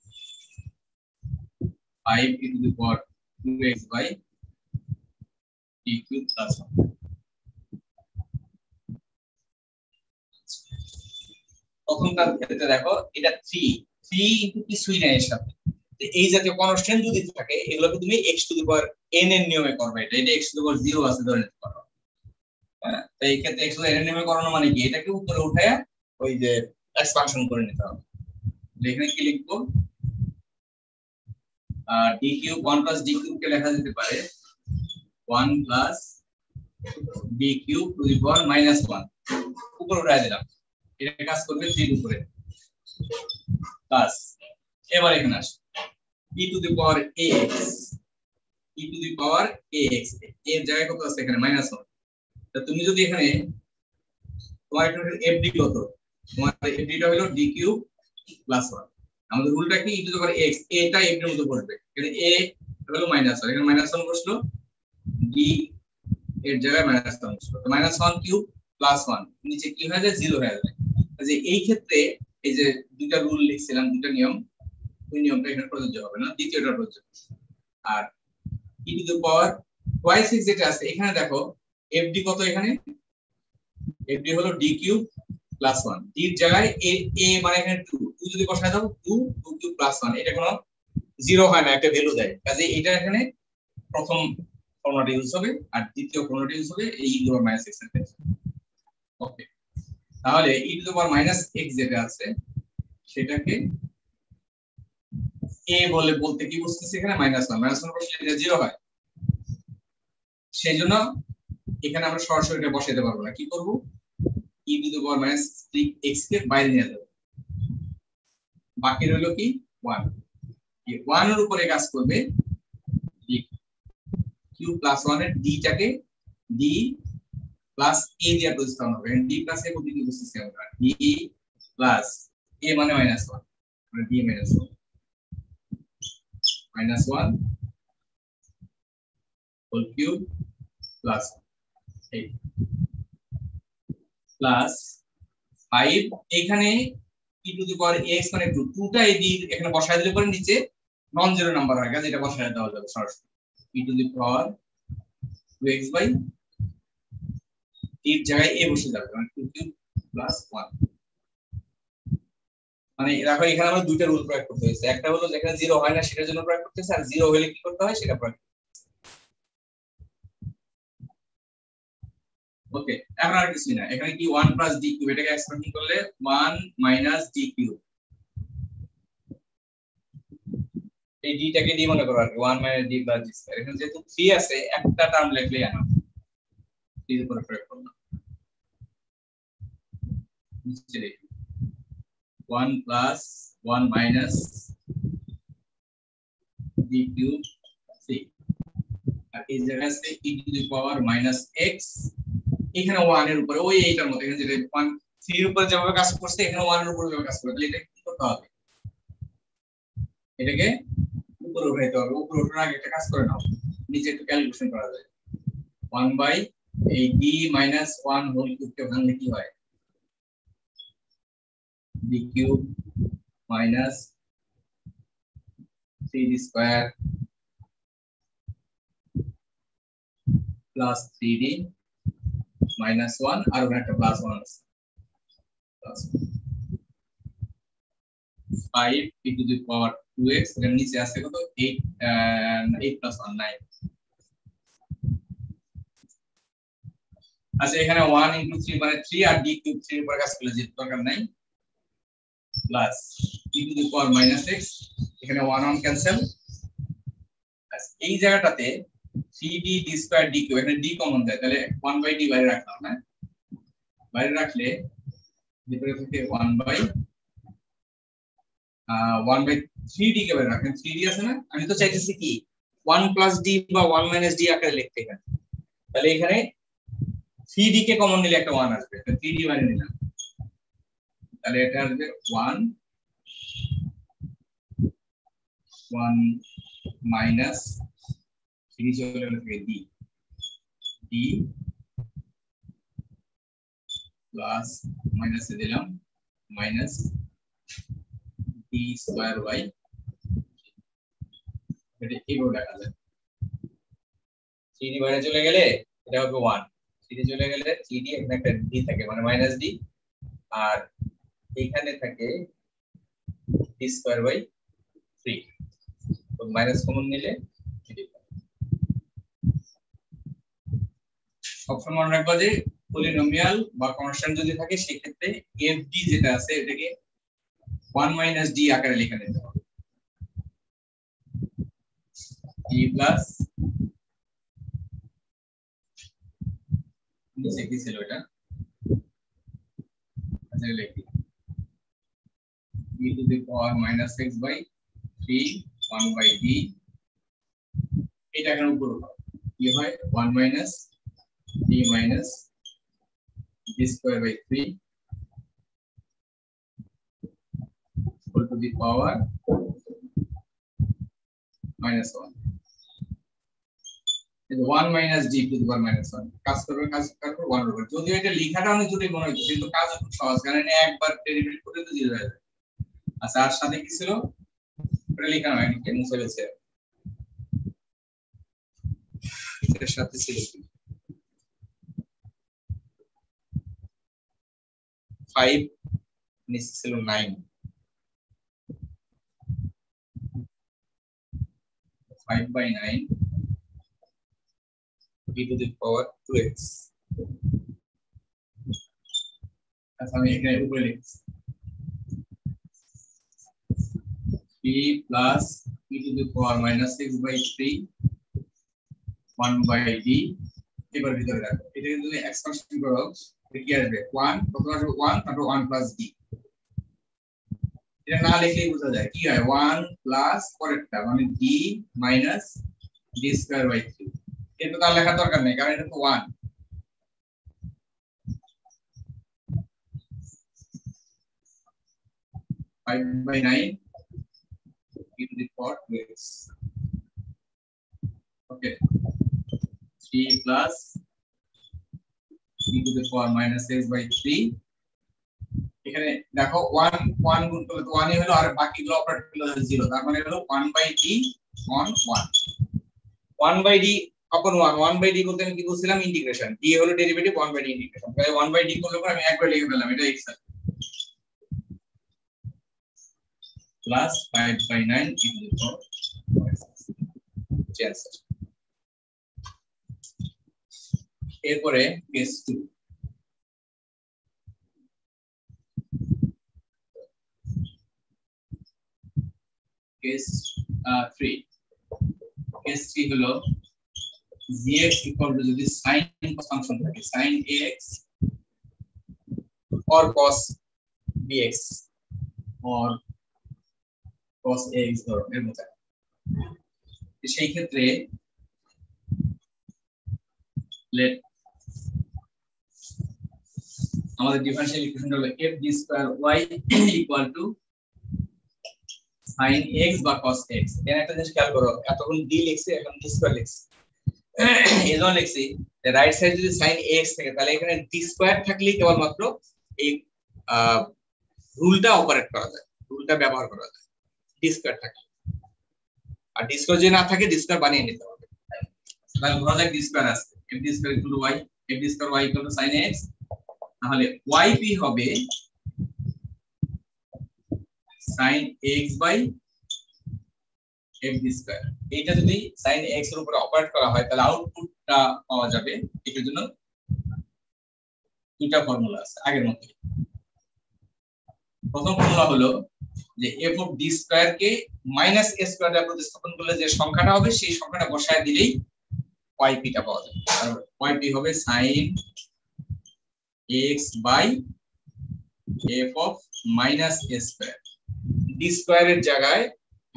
5 e to the power 2x by d cube plus 1 প্রথমটার ক্ষেত্রে দেখো, এটা 3 3 ইনটু কিছুই নাই এর সাথে। এই জাতীয় কনস্ট্যান্ট থাকে, এগুলোকে তুমি x টু দি পাওয়ার নিয়মে করবে। এটা এটা x টু দি পাওয়ার 0 আছে ধরে নিতে পারো। হ্যাঁ? এই ক্ষেত্রে x টু নিয়মে করানো মানে কি? এটাকে উপরে উঠায় ওই যে করে নিতে হবে। এখানে কি লিখব? D cube 1 plus d cube কে লেখা যেতে পারে 1 plus d cube to the power minus 1 উপরে উঠায় দিলাম। এটা কাজ করবে 3 উপরে। প্লাস এবার এখানে আসো। e to the power ax e to the power ax, এর জায়গায় কত আছে এখানে? মাইনাস 1 তা তুমি যদি এখানে তোমার এখানে fd কত, তোমার fd টা হলো d কিউব প্লাস 1 আমাদের রুলটা কি? e টু x এটা এর মতো পড়বে। এখানে এ হলো মাইনাস 1 এখানে মাইনাস 1 বসল। ডি এর জায়গায় মাইনাস 1 বসল। তো মাইনাস 1 কিউব প্লাস 1 নিচে কি হয়ে যায়? জিরো হয়ে যায়। যে এই ক্ষেত্রে এই যে দুইটা রুল লিখছিলাম, দুইটা নিয়ম, ওই নিয়মটা এখানে প্রযোজ্য হবে না। দ্বিতীয়টা প্রযোজ্য আর e to power twice six যেটা আছে, এখানে দেখো, fd কত এখানে? fd হলো d কিউব প্লাস 1 d এর জায়গায় এ এ মানে এখানে 2 2 যদি বসায় দাও 2 2 কিউব প্লাস 1 এটা কোনো জিরো হয় না, একটা ভ্যালু দেয়। কাজে এটা এখানে প্রথম ফর্মুলাটা ইউজ হবে, আর দ্বিতীয় ফর্মুলাটা ইউজ হবে এই টু পাওয়ার মাইনাস x এর ক্ষেত্রে। ওকে তাহলে e to power minus x যেটা আছে, সেটাকে a বলে বলতে কি বুঝতেছি এখানে? মাইনাস 1 মাইনাস 1 বসলে এটা জিরো হয়। সেই জন্য এখানে আমরা সরাসরি এটা বসাইতে পারব না। কি করব? e to power minus 3x কে বাইরে নিয়ে যাব। বাকি রইল কি? ওয়ান ওয়ানের উপরে কাজ করবে q প্লাস 1 এর d টাকে d প্লাস a দিয়ে প্রতিস্থাপন হবে d প্লাস বলতে কি বুঝতেছি আমরা? d প্লাস a মানে মাইনাস 1 মানে d minus 1 minus 1 whole cube plus 8 plus 5 এখানে টু x মানে 2 2টা এই দিক, এখানে বসায় দিলে পরে নিচে নন জিরো নাম্বার কাজে এটা বসায় দেওয়া যাবে সরাসরি। To the power 2x by এর জায়গায় a বসে যাবে মানে 2 কিউব প্লাস 1 মানে এখানে আমরা দুইটা রুল প্রয়োগ করতে হয়েছে। একটা হলো যেখানে জিরো হয় না, সেটার জন্য প্রয়োগ করতেছে আর জিরো হলে কি করতে হয়? সেটা প্রয়োগ ওকে এখন আর কিছু না। এখানে কি 1 প্লাস ডি কিউব এটাকে এক্সপ্রেশন করলে 1 মাইনাস ডি কিউব এই ডি টাকে ডি মনে করো আর কি 1 minus D plus D square এখানে যেহেতু 3 আছে, একটা টার্ম লিখলেই আনা 3 এর উপরে প্রয়োগ করলাম নিচে 1 plus 1 minus d cube, c আর এই জায়গায় আছে e to the power minus x এখানে 1 এর উপরে, ওই এইটার মতো এখানে যেটা 1 3 এর উপরে যেভাবে কাজ করছে, এখানে 1 এর উপরে যেভাবে কাজ করবে তাহলে এটা কি করতে হবে? এটাকে উপরে উঠাইতে হবে, উপরে ওঠার আগে একটা কাজ করে নাও, নিচে একটু ক্যালকুলেশন করা যায়। 1 বাই এই d মাইনাস 1 হোল কিউবকে ভাঙলে কি হয়? D cube minus 3d square plus 3d minus 1 আর ওখানে একটা প্লাস 1 আছে। Plus 5 e to the power 2x এর নিচে আছে কত? 8 8 প্লাস 1 9 আচ্ছা এখানে 1 ইনটু 3 মানে 3 আর d কিউব 3 এর উপর কাজ করলে যে দরকার নাই plus e to the power minus x, এখানে 1 1 ক্যান্সেল এই জায়গাটাতে 3d d square d cube এখানে d কমন যায় তাহলে 1 বাই d বাইরে রাখলাম না বাইরে রাখলে ভিতরে থেকে 1 বাই 1 বাই 3d কে বাইরে রাখেন। 3d আছে না? আমি তো চাইতেছি কি 1 প্লাস d বা 1 মাইনাস d আকারে লিখতে এখানে তাহলে এখানে 3d কে কমন নিলে একটা 1 আসবে, তাহলে 3d বাইরে নিলাম। তাহলে এটা আসবে 1 1 মাইনাস 3 চলে গেল d. D প্লাস মাইনাসে দিলাম মাইনাস d স্কয়ার বাই এটা এইভাবে লেখা যায় 3d বাইরে চলে গেলে এটা হবে 1 3d চলে গেলে 3d এখানে একটা d থাকে মানে মাইনাস d, আর এখানে থাকে d স্কয়ার বাই 3 তো মাইনাস কমন নিলে সবসময় মনে রাখবা যে পলিনোমিয়াল বা কনস্ট্যান্ট যদি থাকে, সেক্ষেত্রে fd যেটা আছে, এটাকে 1 মাইনাস d আকারে লিখে নিতে হবে। D প্লাস কি ছিল এটা? আচ্ছা লিখি। E to the power minus x by 3 1 by d এটা এখানে উপর কি হয়? 1 minus d minus d square by 3 equal to the power minus 1 one minus D to the power minus one কাজ করবে কাজ করবে ওয়ান উপর যদিও এটা লেখাটা অনেক জটিল মনে হচ্ছে, কিন্তু কাজ খুব সহজ, কারণ একবার ডেরিভেটিভ করে তো জিরো হয়ে যাবে। আচ্ছা আর সাথে কি ছিল? এটা লেখা নয় নিচে মুছে গেছে এর সাথে ছিল কি? ফাইভ নিচে ছিল nine five by nine e to the power 2x আচ্ছা আমি এখানে উপরে লিখছি p plus e to the power minus 6 by 3 1 by d এবার ভিতরে রাখো এটা কিন্তু এক্সপানশন করো কি আসবে 1 কত আসবে 1 তারপর 1 প্লাস কি হয়? 1 প্লাস পরেরটা মানে d minus d square by 3 কিন্তু তার লেখার দরকার নেই, কারণ এটা তো one five by nine to the power 2x okay. 3 plus e to the power minus x by 3 এখানে দেখো 1 1 গুণ করলে তো 1 ই হলো, আর বাকিগুলো অপারেট করলে 0 তার মানে হলো 1 by d on 1 1 by d upon 1 1 by d বলতে আমি কি বলছিলাম? ইন্টিগ্রেশন d হলো ডেরিভেটিভ 1 by d ইন্টিগ্রেশন তাহলে 1 by d করলে পরে আমি একবার লিখে ফেললাম, এটা x plus 5 by 9 e to the power change এরপরে কেস 2 কেস 3 কেস 3 হলো যদি ফাংশন থাকে ধরো, এর মতো সেই ক্ষেত্রে লেট আমাদের ডিফারেনশিয়াল ইকুয়েশন হলো f d square y equal to sin x বা cos x এখানে একটা জিনিস খেয়াল করো, এতক্ষণ d লিখছি, এখন d স্কয়ার লিখছি। এই জন্য লিখছি রাইট সাইড যদি sin x থাকে, তাহলে এখানে d স্কয়ার থাকলেই কেবলমাত্র এই রুলটা অপারেট করা যায়, রুলটা ব্যবহার করা যায়, d স্কয়ার থাকলে। আর d স্কয়ার যদি না থাকে, d স্কয়ার বানিয়ে নিতে হবে। তাহলে ধরা যাক d স্কয়ার আছে, f d square y, f d square y equal to sin x তাহলে yp হবে sine X by d square এটা যদি সাইন এক্সের উপরে অপারেট করা হয়, তাহলে আউটপুটটা পাওয়া যাবে এটার জন্য দুটা ফর্মুলা আছে, আগের মতো প্রথম ফর্মুলা হলো যে f অফ ডি স্কয়ার কে মাইনাস a স্কয়ার দ্বারা প্রতিস্থাপন করলে যে সংখ্যাটা হবে, সেই সংখ্যাটা বসায় দিলেই yp টা পাওয়া যাবে। আর yp হবে sin x by f of minus a square d স্কয়ারের জায়গায়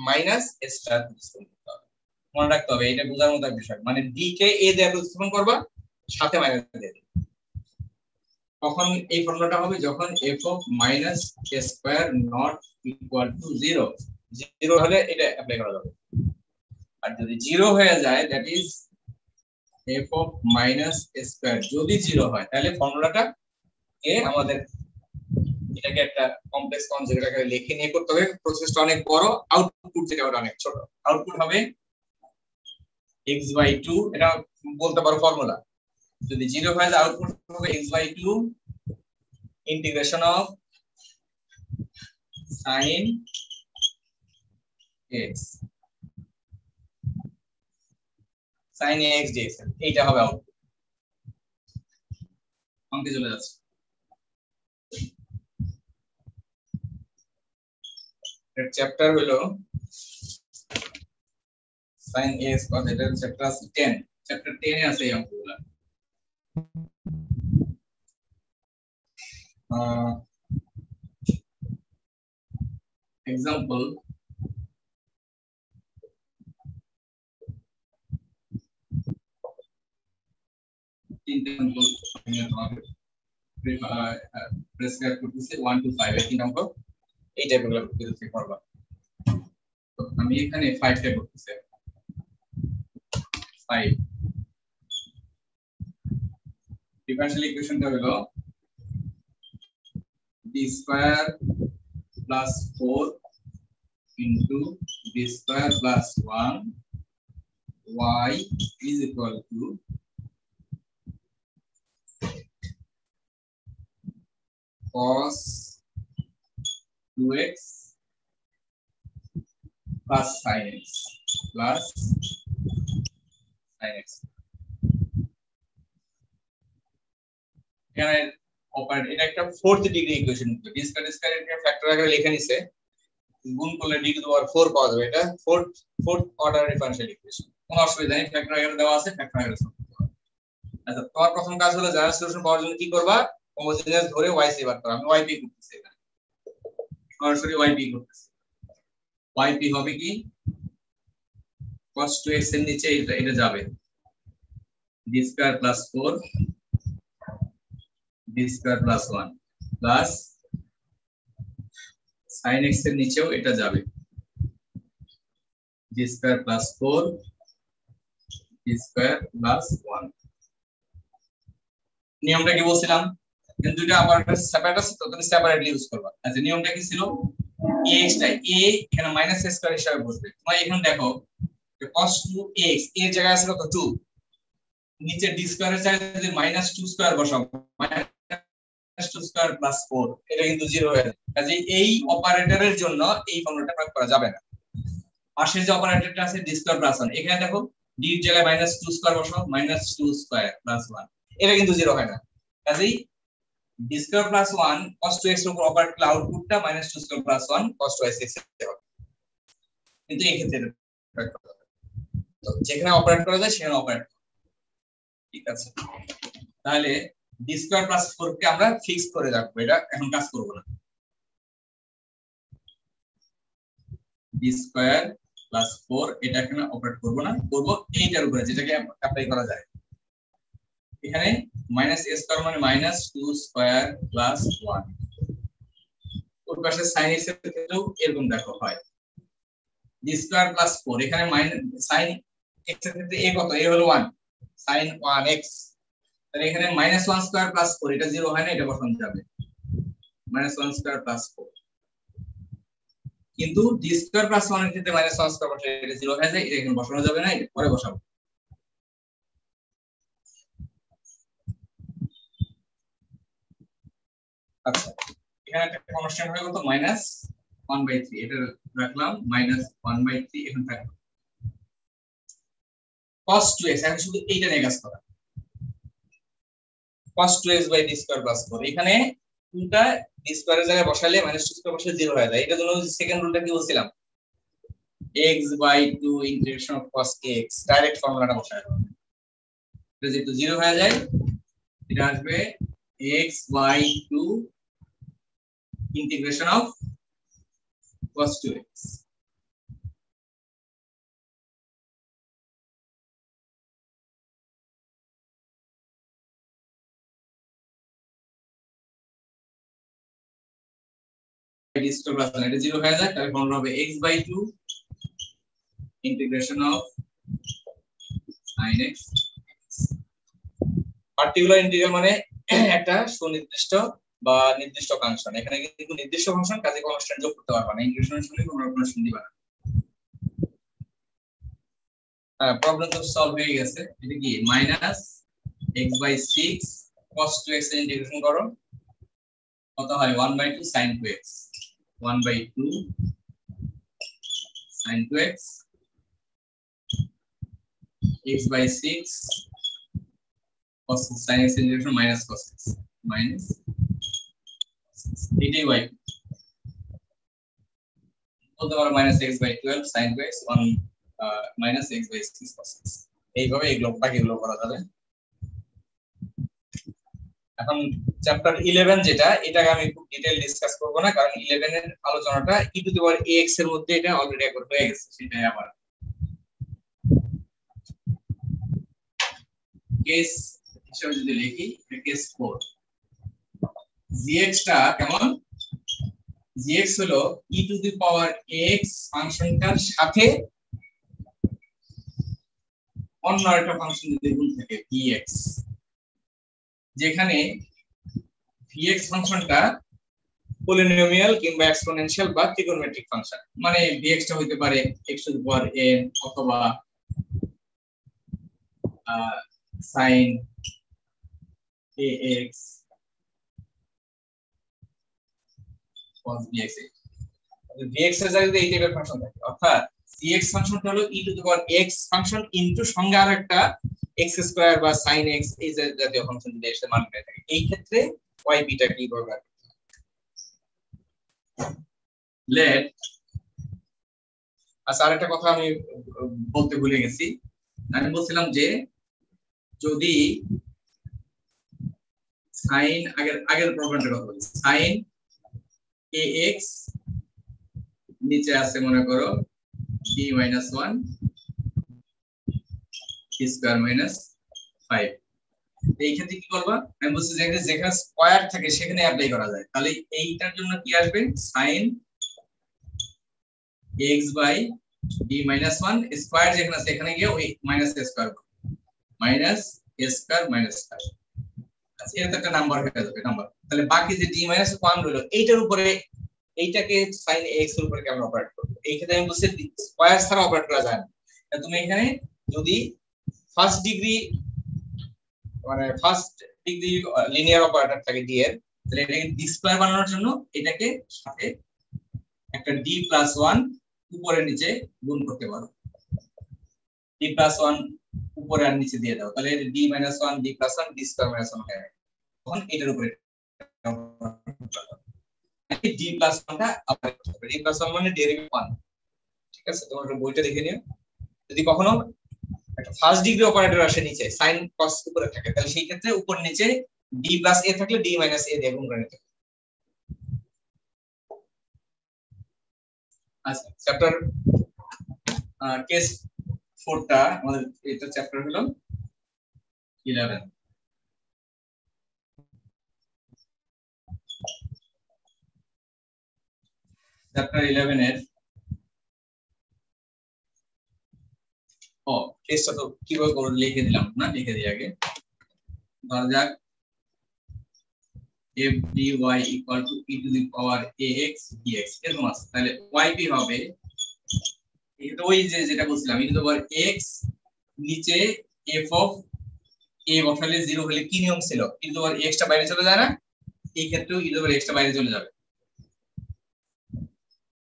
মাইনাস a স্টার প্রতিস্থাপন করতে হবে। মনে রাখতে হবে, এটা বোঝার মতো বিষয়। মানে d কে a দিয়ে প্রতিস্থাপন করবা, সাথে মাইনাস দিয়ে দিবে। তখন এই ফর্মুলাটা হবে যখন f of minus a square not equal to 0 0 হলে এটা অ্যাপ্লাই করা যাবে। আর যদি 0 হয়ে যায় that is f of minus a square যদি 0 হয়, তাহলে ফর্মুলাটা আমাদের এটাকে একটা কমপ্লেক্স কনজুগেট লিখে নিয়ে করতে হবে। প্রসেসটা অনেক বড় আউটপুট যেটা ওটা অনেক ছোট। আউটপুট হবে x বাই 2 এটা বলতে পারো ফর্মুলা যদি 0 হয়, তাহলে আউটপুট হবে x by 2 integration of sin x sin x dx এইটা হবে আউটপুট অঙ্কে চলে যাচ্ছে। এর চ্যাপ্টার হলো sin x cos এটা চ্যাপ্টার 10 চ্যাপ্টার 10 এ আছে এই অঙ্কগুলো এক্সাম্পল তিনটে এক্সাম্পল আমি তোমাকে প্রেসক্রাইব করতেছি 1 টু 5 এই তিন অঙ্ক এই টাইপেরগুলো করতে করবা। তো আমি এখানে 5 টা করতেছি। 5 ডিফারেনশিয়াল ইকুয়েশনটা হলো d square plus 4 into d square plus 1 y is equal to cos 2x plus sin x plus sin x. এখানে অপারেট এটা একটা ফোর্থ ডিগ্রি ইকুয়েশন ডিসকার ডিসকার ফ্যাক্টর আকারে লিখে নিছে। গুণ করলে ডি টু দি পাওয়ার 4 পাওয়া যাবে। এটা fourth fourth order differential equation কোনো অসুবিধা নেই। ফ্যাক্টর আকারে দেওয়া আছে ফ্যাক্টর আকারে সলভ করতে হবে আচ্ছা তোমার প্রথম কাজ হলো জেনারেল সলিউশন পাওয়ার জন্য কি করবা? হোমোজেনিয়াস ধরে y সি বার করা। আমি yp করতেছি এখানে। সরাসরি yp করতেছি। Yp হবে কি? Cos 2x এর নিচে এটা এটা যাবে। D plus 4 d square plus 1 plus sin x এর নিচেও এটা যাবে। D plus 4 d square plus 1 নিয়মটা কি বলছিলাম? দুইটা আবার সেপারেট আছে, তো তুমি সেপারেটলি ইউজ করবা। আচ্ছা নিয়মটা কি ছিল? Ax টা a, এখানে মাইনাস a স্কয়ার হিসাবে বসবে। তোমরা এখানে দেখো cos 2x এর জায়গায় আছে কত? 2 নিচে d স্কয়ারের জায়গায় যদি মাইনাস 2 স্কয়ার বসাও মাইনাস 2 স্কয়ার প্লাস 4 এটা কিন্তু 0 হয়ে যাবে। কাজে এই অপারেটরের জন্য এই ফর্মুলাটা প্রয়োগ করা যাবে না। পাশের যে অপারেটরটা আছে, d স্কয়ার প্লাস 1 এখানে দেখো, d এর জায়গায় মাইনাস 2 স্কয়ার বসাও মাইনাস 2 স্কয়ার প্লাস 1 এটা কিন্তু 0 হয় না। কাজেই স্কয়ার প্লাস 1 cos 2x এর উপর minus 2 square plus 1 cos 2x হবে কিন্তু এই ক্ষেত্রে তো যেখানে অপারেট করা যায়, সেখানে অপারেট ঠিক আছে? তাহলে স্কয়ার প্লাস 4 কে আমরা ফিক্স করে রাখব। এটা এখন কাজ করব না। d স্কয়ার প্লাস 4 এটা এখানে অপারেট করব না। করব এইটার উপরে, যেটাকে অ্যাপ্লাই করা যায়। এখানে মাইনাস এ স্কয়ার মানে minus two square plus one ওর পাশে সাইন এর ক্ষেত্রেও এরকম দেখো হয়। ডি স্কয়ার প্লাস ফোর এখানে মাইনাস সাইন এক্সের ক্ষেত্রে এ কত? এ হলো ওয়ান সাইন ওয়ান এক্স তাহলে এখানে minus one square plus four এটা জিরো হয় না, এটা বসানো যাবে। Minus one square plus four কিন্তু ডি স্কয়ার প্লাস ওয়ানের ক্ষেত্রে মাইনাস ওয়ান স্কয়ার বসালে এটা জিরো হয়ে যায়, এটা এখানে বসানো যাবে না পরে বসাবো। আচ্ছা। এখানে একটা কনস্ট্যান্ট হয়ে কত মাইনাস ওয়ান বাই থ্রি এটা রাখলাম মাইনাস ওয়ান বাই থ্রি এখানে থাকবে cos 2x এখন শুধু এইটা নিয়ে কাজ করা। cos 2x by d square plus 4 এখানে টুটা d স্কয়ারের জায়গায় বসালে মাইনাস 2 স্কয়ার বসালে 0 হয়ে যায়। এটার জন্য সেকেন্ড রুলটা কি বলছিলাম? x by 2 integration of cos x direct ফর্মুলাটা বসায়। এটা যেহেতু 0 হয়ে যায়, এটা আসবে x by 2 integration of cos 2x d square plus এটা 0 হয়ে যায় তাহলে ফর্মুলা হবে x by 2 integration of sin x. Particular integral মানে একটা সুনির্দিষ্ট বা নির্দিষ্ট ফাংশন এখানে কিন্তু নির্দিষ্ট ফাংশন কাজে কনস্ট্যান্ট যোগ করতে পারবে না। ইন্টিগ্রেশনের সঙ্গে কোনো কনস্ট্যান্ট দিবা না। হ্যাঁ প্রবলেম তো সলভ হয়ে গেছে। এটা কি? Minus x by 6 cos 2x এর ইন্টিগ্রেশন করো। কত হয়? 1 by 2 sin 2x 1 by 2 sin 2x x by 6 cos sin x integration minus cos x minus এটাই y বলতে পারো x by 12 sin 2x 1 minus x by 6 cos x এইভাবে এগুলো বাকিগুলো করা যাবে। এখন চ্যাপ্টার 11 যেটা, এটাকে আমি খুব ডিটেইল ডিসকাস করব না, কারণ 11 এর আলোচনাটা ই টু দি ax এর মধ্যে এটা অলরেডি একবার হয়ে গেছে, সেটাই আবার কেস হিসেবে যদি লিখি কেস 4 x ফাংশনটার সাথে অন্য একটা ফাংশন যদি গুণ ফাংশনটা পলিনোমিয়াল কিংবা এক্সপোনেনশিয়াল বা ট্রিগোনোমেট্রিক ফাংশন মানে vx টা হইতে পারে x টু পাওয়ার n অথবা sin ax অর্থাৎ ফাংশনটা হলো e to x function into সঙ্গে আর একটা x স্কয়ার বা sin x, এই জাতীয় ফাংশন থাকে। এই ক্ষেত্রে y বিটা লেট আচ্ছা আরেকটা কথা আমি বলতে ভুলে গেছি। আমি বলছিলাম যে যদি সাইন আগের আগের প্রবলেমটার কথা বলি। সাইন এ এক্স নিচে আছে, মনে করো B minus one square minus five এই ক্ষেত্রে কি করবা আমি বলছি যেখানে যেখানে স্কোয়ার থাকে, সেখানে অ্যাপ্লাই করা যায়। তাহলে এইটার জন্য কি আসবে? Sine X by D minus one square যেখানে আছে, এখানে গিয়ে ওই minus square minus square minus five আচ্ছা এটা একটা নাম্বার হয়ে যাবে নাম্বার তাহলে বাকি যে ডি ওয়ান রইল, এইটার উপরে, এইটাকে এর উপরে কেমন অপারেট করব? এই ক্ষেত্রে আমি বলছি স্কোয়ার ছাড়া অপারেট করা যায় না। তুমি এখানে যদি ফার্স্ট ডিগ্রি মানে ফার্স্ট ডিগ্রি লিনিয়ার অপারেটর থাকে ডি এর, তাহলে এটাকে ডি স্কোয়ার বানানোর জন্য এটাকে সাথে একটা ডি প্লাস ওয়ান উপরে নিচে গুণ করতে পারো। ডি প্লাস ওয়ান উপরে আর নিচে দিয়ে দাও। তাহলে D minus one D plus one D square minus one হয়ে তখন এটার উপরে ডি প্লাস ওয়ানটা ডি প্লাস ওয়ান মানে ডেরিভেটিভ ওয়ান ঠিক আছে? তোমার বইটা দেখে নিও। যদি কখনো একটা ফার্স্ট ডিগ্রি অপারেটর আসে নিচে সাইন কস উপরে থাকে, তাহলে সেই ক্ষেত্রে উপর নিচে ডি প্লাস এ থাকলে ডি মাইনাস এ দিয়ে গুণ করে নিতে আচ্ছা চ্যাপ্টার কেস ফোরটা আমাদের এটা চ্যাপ্টার হলো ইলেভেন চ্যাপ্টার ইলেভেন এর ও টেস্টটা তো কীভাবে করে লিখে দিলাম না, লিখে দিই আগে। ধরা যাক, f dy equal to e to the power ax dx এরকম আছে তাহলে yp হবে এটা ওই যে যেটা বলছিলাম e to the power x নিচে f of a বসালে 0 হলে কি নিয়ম ছিল? e to the power x টা বাইরে চলে যায় না, এই ক্ষেত্রেও e to the power x টা বাইরে চলে যাবে।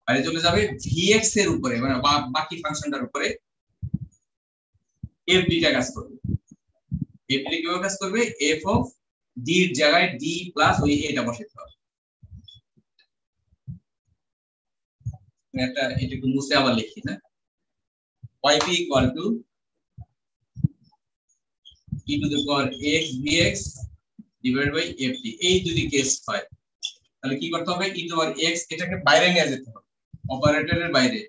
বাইরে চলে যাবে vx এর উপরে মানে বাকি ফাংশনটার উপরে f টা কাজ করবে। F টা কীভাবে কাজ করবে? F of d এর জায়গায় d প্লাস ওই এটা বসাতে হবে। একটা এটা একটু মুছে আবার লিখি, না? Yp equal to e to the power x dx divided by ft এই যদি কেস হয়, তাহলে কি করতে হবে? E to the power এটাকে বাইরে নিয়ে যেতে হবে। অপারেটরের বাইরে।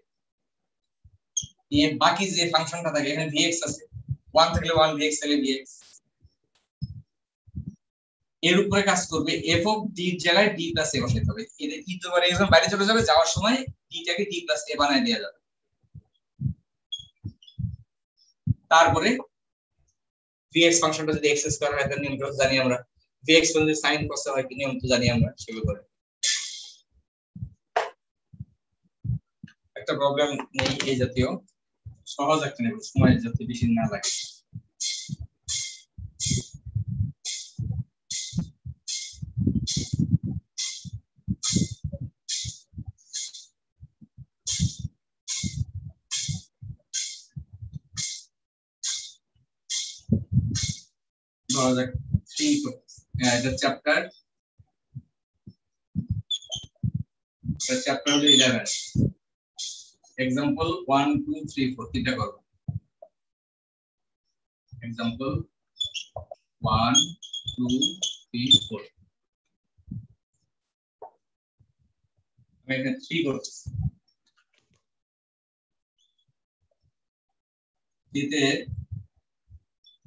বাকি যে ফাংশনটা থাকে, এখানে vx আছে। 1 থাকলে 1 vx থাকলে vx এর উপরে কাজ করবে f of d জায়গায় d প্লাস a বসাতে হবে। এটা কি তো মানে একদম বাইরে চলে যাবে, যাওয়ার সময় d টাকে d প্লাস a বানায় দেওয়া যাবে। তারপরে vx ফাংশনটা যদি x স্কয়ার হয়, তার নিয়ম জানি আমরা। Vx যদি sin cos হয় কি নিয়ম তো জানি আমরা সেগুলো করে। একটা প্রবলেম নেই এই জাতীয়। সহজ একটা নেব সময় যাতে বেশি না লাগে। ধরা যাক থ্রি এটা চ্যাপ্টার চ্যাপ্টার হলো eleven example one two three four তিনটা করব। Example one two three four আমি এখানে থ্রি করছি। থ্রিতে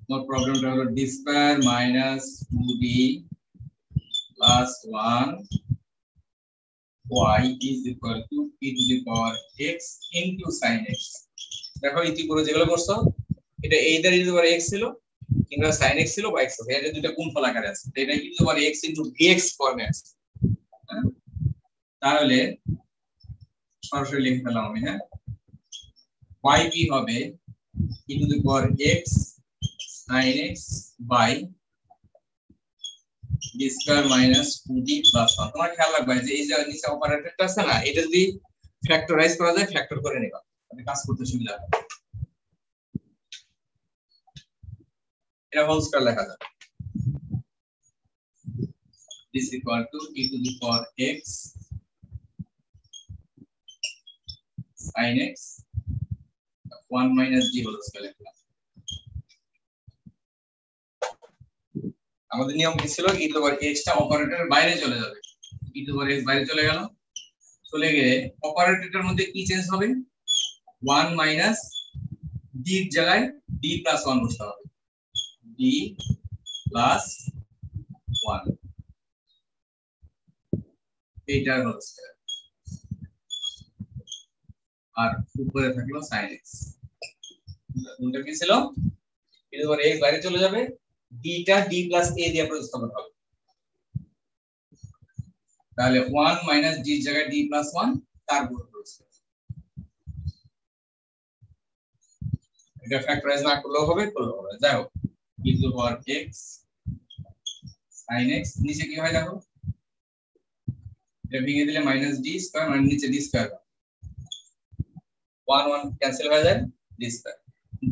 আমার প্রবলেমটা হলো D square minus two D plus one y is equal to e to the power x into sin x. দেখো, ইতি পুরো যেগুলো করছ, এটা এইদার ইজ ওভার x ছিল, কিংবা sin x ছিল বা x ছিল এটা দুটো কোন ফলাকার আছে, তো এটা is over x into dx ফর্মে আছে তাহলে সরাসরি লিখে ফেলাম আমি হ্যাঁ? y কি হবে e to the power x sin x by d square minus 2d plus 1 তোমার খেয়াল রাখবে যে, এই যে নিচে অপারেটরটা আছে না, এটা যদি ফ্যাক্টরাইজ করা যায় ফ্যাক্টর করে নিবা। তাহলে কাজ করতে সুবিধা হবে। এটা হোল স্কয়ার লেখা যায় is equal to e to the power x sin x 1 minus d whole square আমাদের নিয়ম কি ছিল? ই টু এক্স টা অপারেটরের বাইরে চলে যাবে। ই টু এক্স বাইরে চলে গেল। চলে গেলে অপারেটরের মধ্যে কি চেঞ্জ হবে? 1 মাইনাস ডি এর জায়গায় ডি প্লাস 1 বসতে হবে। ডি প্লাস 1 এইটা হচ্ছে আর উপরে থাকল sin x কোনটা কি ছিল? ই টু এক্স বাইরে চলে যাবে। ডিটা ডি প্লাস এ দিয়ে প্রতিস্থাপন হবে তাহলে 1 মাইনাস ডি জায়গায় ডি প্লাস 1 তার রয়েছে এটা ফ্যাক্টরাইজ না করলেও হবে করলেও হবে। যাই হোক to power x, sin x, নিচে কি হয় দেখো? এটা ভেঙে দিলে মাইনাস ডি স্কয়ার মানে নিচে ডি স্কয়ার 1 1 ক্যান্সেল হয়ে যায় ডি স্কয়ার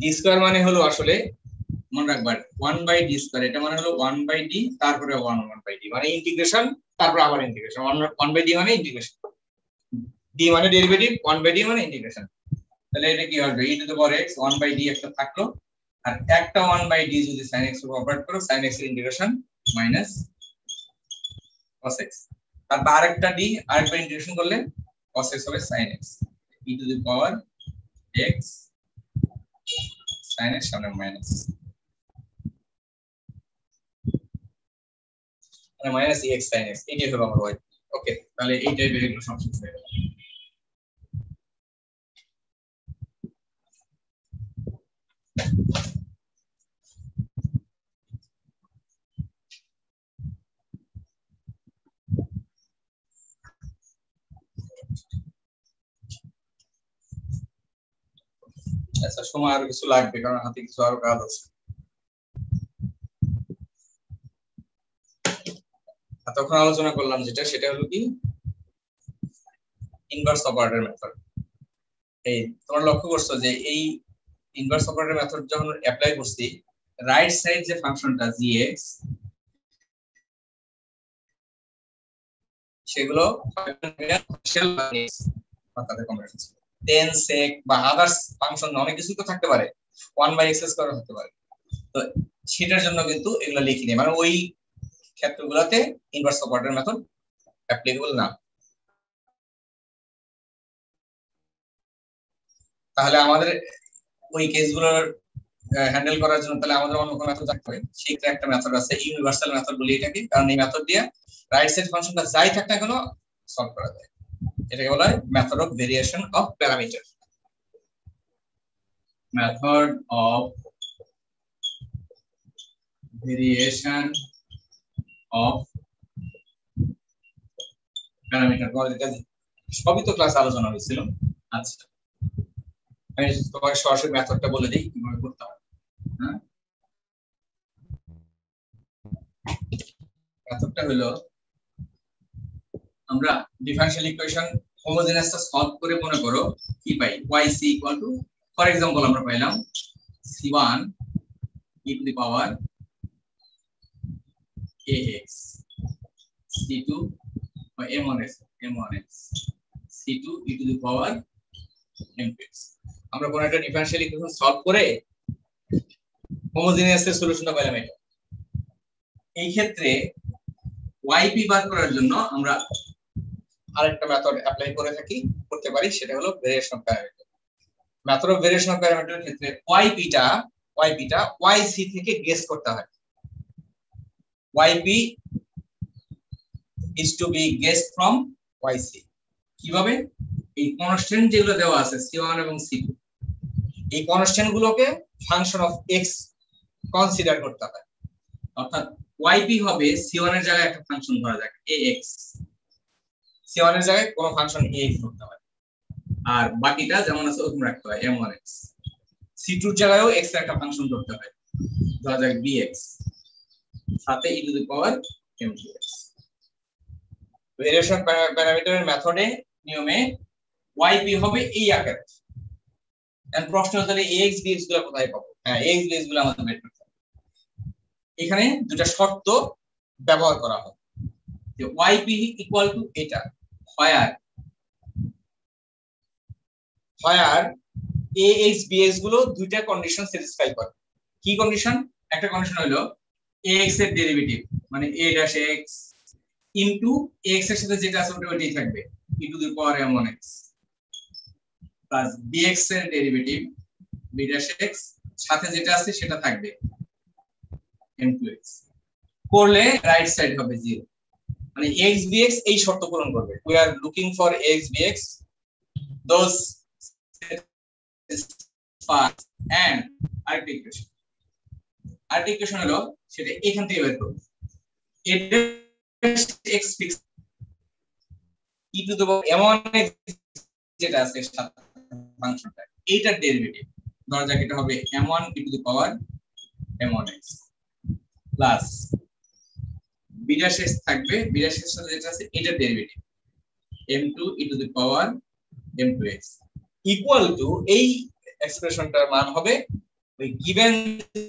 ডি স্কয়ার মানে হলো আসলে মনে রাখবেন 1 বাই ডি স্কয়ার এটা মানে হলো ওয়ান বাই ডি তারপরে 1 1 বাই ডি মানে ইন্টিগ্রেশন তারপর আবার ইন্টিগ্রেশন ওয়ান বাই ডি মানে ইন্টিগ্রেশন ডি মানে ডেরিভেটিভ 1 বাই ডি মানে ইন্টিগ্রেশন তাহলে এটা কি হবে? e to the power x 1 by D একটা থাকল, আর একটা ওয়ান বাই ডি যদি x এর অপারেট করো, sin x এর ইন্টিগ্রেশন মাইনাস cos x তারপর আরেকটা ডি আরেকটা ইন্টিগ্রেশন করলে cos x হবে sin x e to the power x, sin x সামনে minus minus E X sine এটাই হলো আমার ওয়াই ওকে তাহলে এই টাইপের এগুলো হয়ে গেল আচ্ছা সময় আরও কিছু লাগবে, কারণ হাতে কিছু আরও কাজ আছে। তখন আলোচনা করলাম যেটা, সেটা হলো কি? ইনভার্স অপারেটর মেথড এই তোমরা লক্ষ্য করছ যে এই ইনভার্স অপারেটর মেথড যখন অ্যাপ্লাই করছি রাইট সাইড যে ফাংশনটা জিএক্স সেগুলো টেন সেক বা আদার্স ফাংশন অনেক কিছু তো থাকতে পারে। ওয়ান বাই এক্স করা হতে পারে। তো সেটার জন্য কিন্তু এগুলো লিখিনি। মানে ওই ক্ষেত্রগুলোতে ইনভার্স অপারেটর মেথড অ্যাপ্লিকেবল না। তাহলে আমাদের ওই কেসগুলোর হ্যান্ডেল করার জন্য তাহলে আমাদের অন্য কোনো মেথড থাকতে হবে সেই একটা মেথড আছে ইউনিভার্সাল মেথড বলি এটাকে। কারণ এই মেথড দিয়ে রাইট সাইড ফাংশনটা যাই থাক না কেন সলভ করা যায়। এটাকে বলা হয় method of variation of parameter method of variation of parameter সবই তো ক্লাস আলোচনা হয়েছিল। আচ্ছা। আমি তোমাকে সরাসরি মেথডটা বলে দিই, কীভাবে করতে হবে হ্যাঁ? মেথডটা হলো, আমরা ডিফারেনশিয়াল ইকুয়েশন হোমোজেনাসটা সলভ করে মনে করো, কি পাই? yc equal to for example আমরা পাইলাম c1 e to the power ax c2 বা m1x m1x c2 e to the power mx আমরা কোন একটা ডিফারেনশিয়াল ইকুয়েশন সলভ করে হোমোজেনিয়াস এর সলিউশনটা পাইলাম এটা। এই ক্ষেত্রে yp বার করার জন্য আমরা আরেকটা মেথড অ্যাপ্লাই করে থাকি, করতে পারি, সেটা হলো variation of parameter method of variation of প্যারামিটারের ক্ষেত্রে yp টা yp টা yc থেকে গেস করতে হয়। Yp is to be guessed from yc কীভাবে? এই কনস্ট্যান্ট যেগুলো দেওয়া আছে c1 এবং c2 এই কনস্ট্যান্ট গুলোকে ফাংশন অফ x কনসিডার করতে হয় অর্থাৎ yp হবে c1 এর জায়গায় একটা ফাংশন ধরা যাক ax c1 এর জায়গায় কোনো ফাংশন ax ধরতে হয় আর বাকিটা যেমন আছে, ওরকম রাখতে হয় m1x c2 এর জায়গায়ও x এর একটা ফাংশন ধরতে হয়। ধরা যাক bx সাথে e to the power m2x variation প্যারামিটারের মেথডে নিয়মে yp হবে এই আকার। এন্ড প্রশ্ন তাহলে ax bx গুলো কোথায় পাবো? হ্যাঁ ax bx গুলো আমাদের বের করতে হবে। এখানে দুটা শর্ত ব্যবহার করা হয়। যে yp ইকুয়াল টু এটা হোয়ার হোয়ার ax bx গুলো দুইটা কন্ডিশন স্যাটিসফাই করে। কি কন্ডিশন একটা কন্ডিশন হলো ax এর ডেরিভেটিভ মানে a dash x into x এর সাথে যেটা আছে ওটা ওইটাই থাকবে e to the power m1x plus bx এর ডেরিভেটিভ b ড্যাশ x সাথে যেটা আছে সেটা থাকবে m2x করলে রাইট সাইড হবে 0 মানে x bx এই শর্ত পূরণ করবে। We are looking for x bx those first and আরেকটা ইকুয়েশন আরেকটা ইকুয়েশন হলো সেটা এখান থেকে বের করবে। X ফিক্স টু দ্য এমন যেটা আছে ফাংশনটা এইটার ডেরিভেটিভ ধরা যাক এটা হবে m1 e to the power m1x plus beta শেষ থাকবে বিটা শেষ সাথে যেটা আছে এটার derivative m2 e to the power m2x equal to এই এক্সপ্রেশনটার মান হবে ওই গিভেন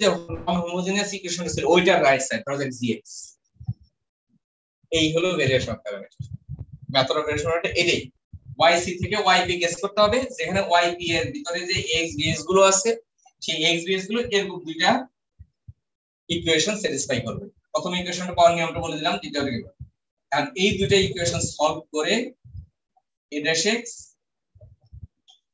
যে হোমোজেনিয়াস ইকুয়েশন ছিল ওইটার রাইট সাইড ধরা যাক এই হলো variation parameter method of variation এটাই yc থেকে yp গেস করতে হবে, যেখানে yp এর ভিতরে যে x bs গুলো আছে, সেই x bs গুলো এরকম দুইটা ইকুয়েশন স্যাটিসফাই করবে। প্রথম ইকুয়েশনটা পাওয়ার নিয়মটা বলে দিলাম দ্বিতীয়টা কি আর এই দুইটা ইকুয়েশন সলভ করে a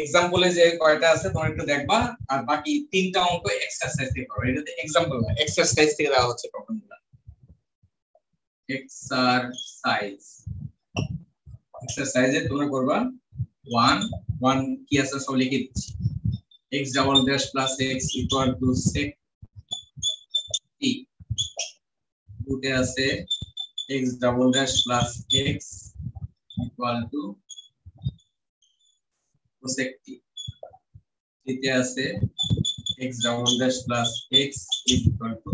এক্সাম্পলে যে কয়টা আছে, তোমরা একটু দেখবা। আর বাকি তিনটা অঙ্ক এক্সারসাইজ থেকে করো এটাতে এক্সাম্পল না এক্সারসাইজ থেকে দেওয়া হচ্ছে প্রবলেমগুলো এক্সারসাইজ এক্সারসাইজে তোমরা করবা। 1 1 কি আছে? সব লিখে দিচ্ছি। X double dash plus x equal to sec t দুটে আছে। X double dash plus x equal to t তিতে আছে x double dash plus x equal to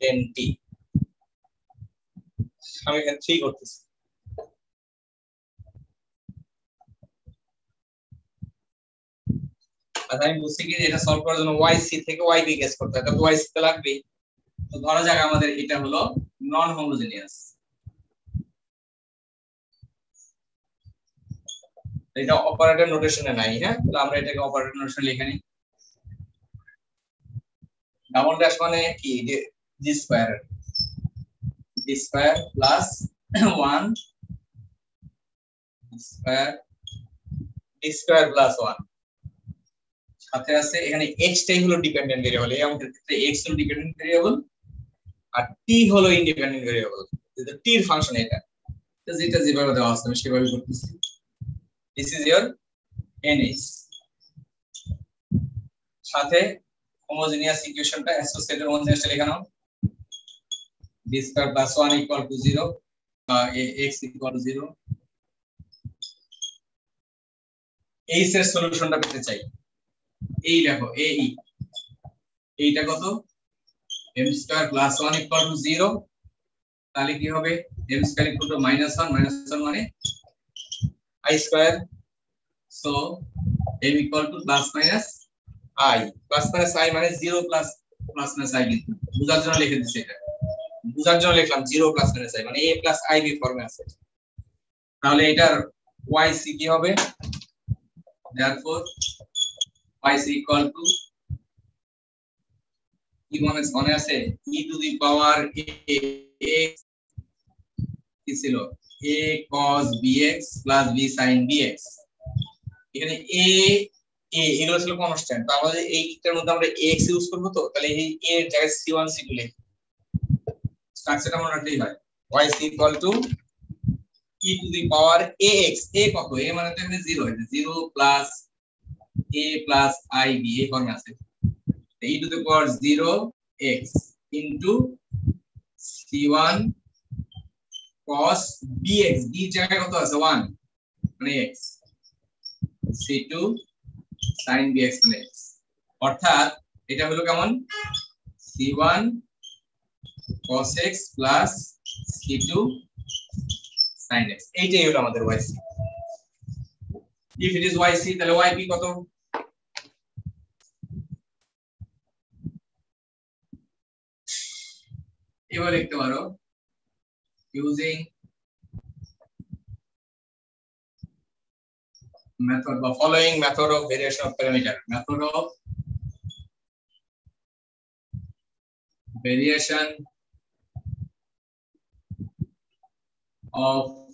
tan আমি এখানে 3 করতেছি। আচ্ছা আমি বুঝছি কি এটা সলভ করার জন্য সি থেকে বি গেস করতে হয়। তাহলে সি তে লাগবে তো ধরা যাক আমাদের এটা হলো নন হোমোজেনিয়াস এটা অপারেটর নোটেশনে নাই হ্যাঁ? তাহলে আমরা এটাকে অপারেটর নোটেশনে লিখে নিই। ডাবল ড্যাশ মানে কি? G square G square plus 1 square D square plus 1 সাথে আছে, এখানে x টাই হলো ডিপেন্ডেন্ট ভেরিয়েবল এই অঙ্কের ক্ষেত্রে x হলো ডিপেন্ডেন্ট ভেরিয়েবল আর t হলো ইন্ডিপেন্ডেন্ট ভেরিয়েবল t এর ফাংশন এটা। যেটা যেভাবে দেওয়া আছে, আমি সেভাবে করতেছি দিস ইজ ইওর nh সাথে হোমোজেনিয়াস ইকুয়েশনটা অ্যাসোসিয়েটেড হোমোজেনিয়াসটা লেখা নাও। B square plus 1 equal to 0 x equal to 0 এই এর সলিউশনটা পেতে চাই। এই দেখো এই এইটা কত? M square plus 1 equal to 0 তাহলে কি হবে? M square equal to minus 1 minus 1 মানে i square so m equal to plus minus i plus minus i মানে 0 প্লাস প্লাস মাইনাস i কিন্তু বুঝার জন্য লিখে দিছি এটা বুঝার জন্য লিখলাম 0 প্লাস মাইনাস i মানে a প্লাস i বি ফর্মে আছে তাহলে এটার yc কি হবে therefore y is equal to কি মনে মনে আছে e to the power x কি ছিল a cos bx plus b sin bx এখানে a a, এগুলো ছিল কনস্ট্যান্ট তো আমাদের এইটার মধ্যে আমরা x ইউজ করব তো? তাহলে এই a এর জায়গায় c1 c2 লিখি। স্ট্রাকচারটা মনে রাখলেই হয়। Y is equal to e to the power ax a কত? A মানে তো এখানে 0 এটা 0 প্লাস a plus ib এই ফর্মে আছে। E to the power 0 x into c1 cos bx b জায়গায় কত আছে? 1 মানে x c2 sin bx মানে x অর্থাৎ এটা হলো কেমন? c1 cos x plus c2 sin x এইটাই হলো আমাদের yc if it is yc তাহলে yp কত? এবার লিখতে পারো। using method the following method of variation of parameter. Method of variation of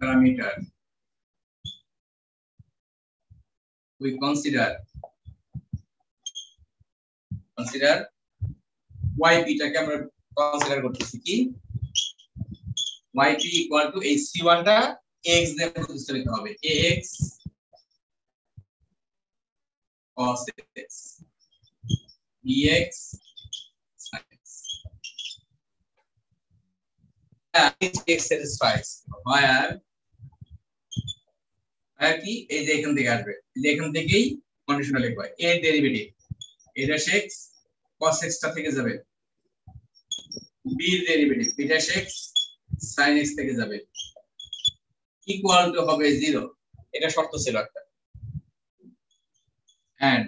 parameter. We consider consider y beta camera consider করতেছি কি? yp ইকুয়াল টু এই c1 টা x দিয়ে প্রতিস্থাপিত হবে। ax cos x sin x where কি? এই যে এখান থেকে আসবে। যে এখান থেকেই dash x x থেকে যাবে। B এর derivative dash x sin x থেকে যাবে। ইকুয়াল টু হবে 0 এটা শর্ত ছিল একটা। এন্ড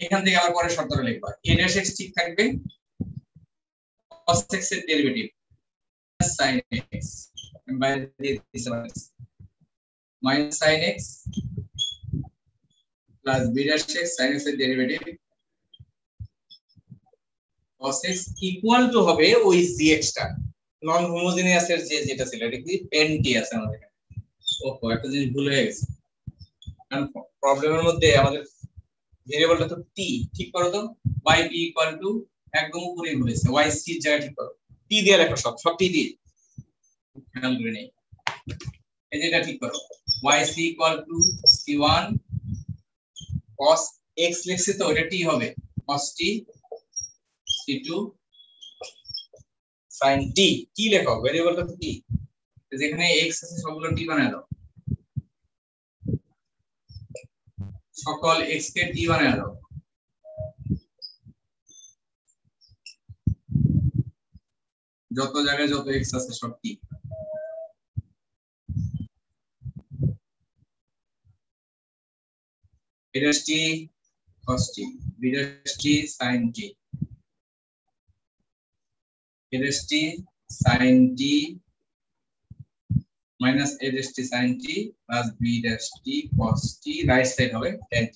এখান থেকে আবার পরে শর্তটা লিখবা। A dash x ঠিক থাকবে। cos x এর ডেরিভেটিভ sin x বাইরে দিয়ে পারি minus sin x plus b এর derivative cos x equal to হবে ওই gx টা। নন হোমোজিনিয়াস এর যে যেটা ছিল, এটা কি? পেন্টি আছে আমাদের এখানে। ওহো একটা জিনিস ভুল হয়ে গেছে। কারণ প্রবলেমের মধ্যে আমাদের ভেরিয়েবলটা তো টি ঠিক করো তো? Y p ইকুয়াল টু একদম উপরেই y c এর জায়গায় ঠিক করো। টি দিয়ে লেখো সব সব টি দিয়ে। খেয়াল করে নেই এই যে এটা ঠিক করো। Y c equal to c1 cos x লিখছে তো এটা টি হবে। Cos t c2 sin t কি লেখো ভেরিয়েবলটা কি যেখানে x আছে, সবগুলো t বানায় দাও। সকল x কে t বানায় দাও। যত জায়গায় যত x আছে, সব a dash t cos t, b t sin t t minus a dash t sin t plus b dash t cos t right side হবে tan t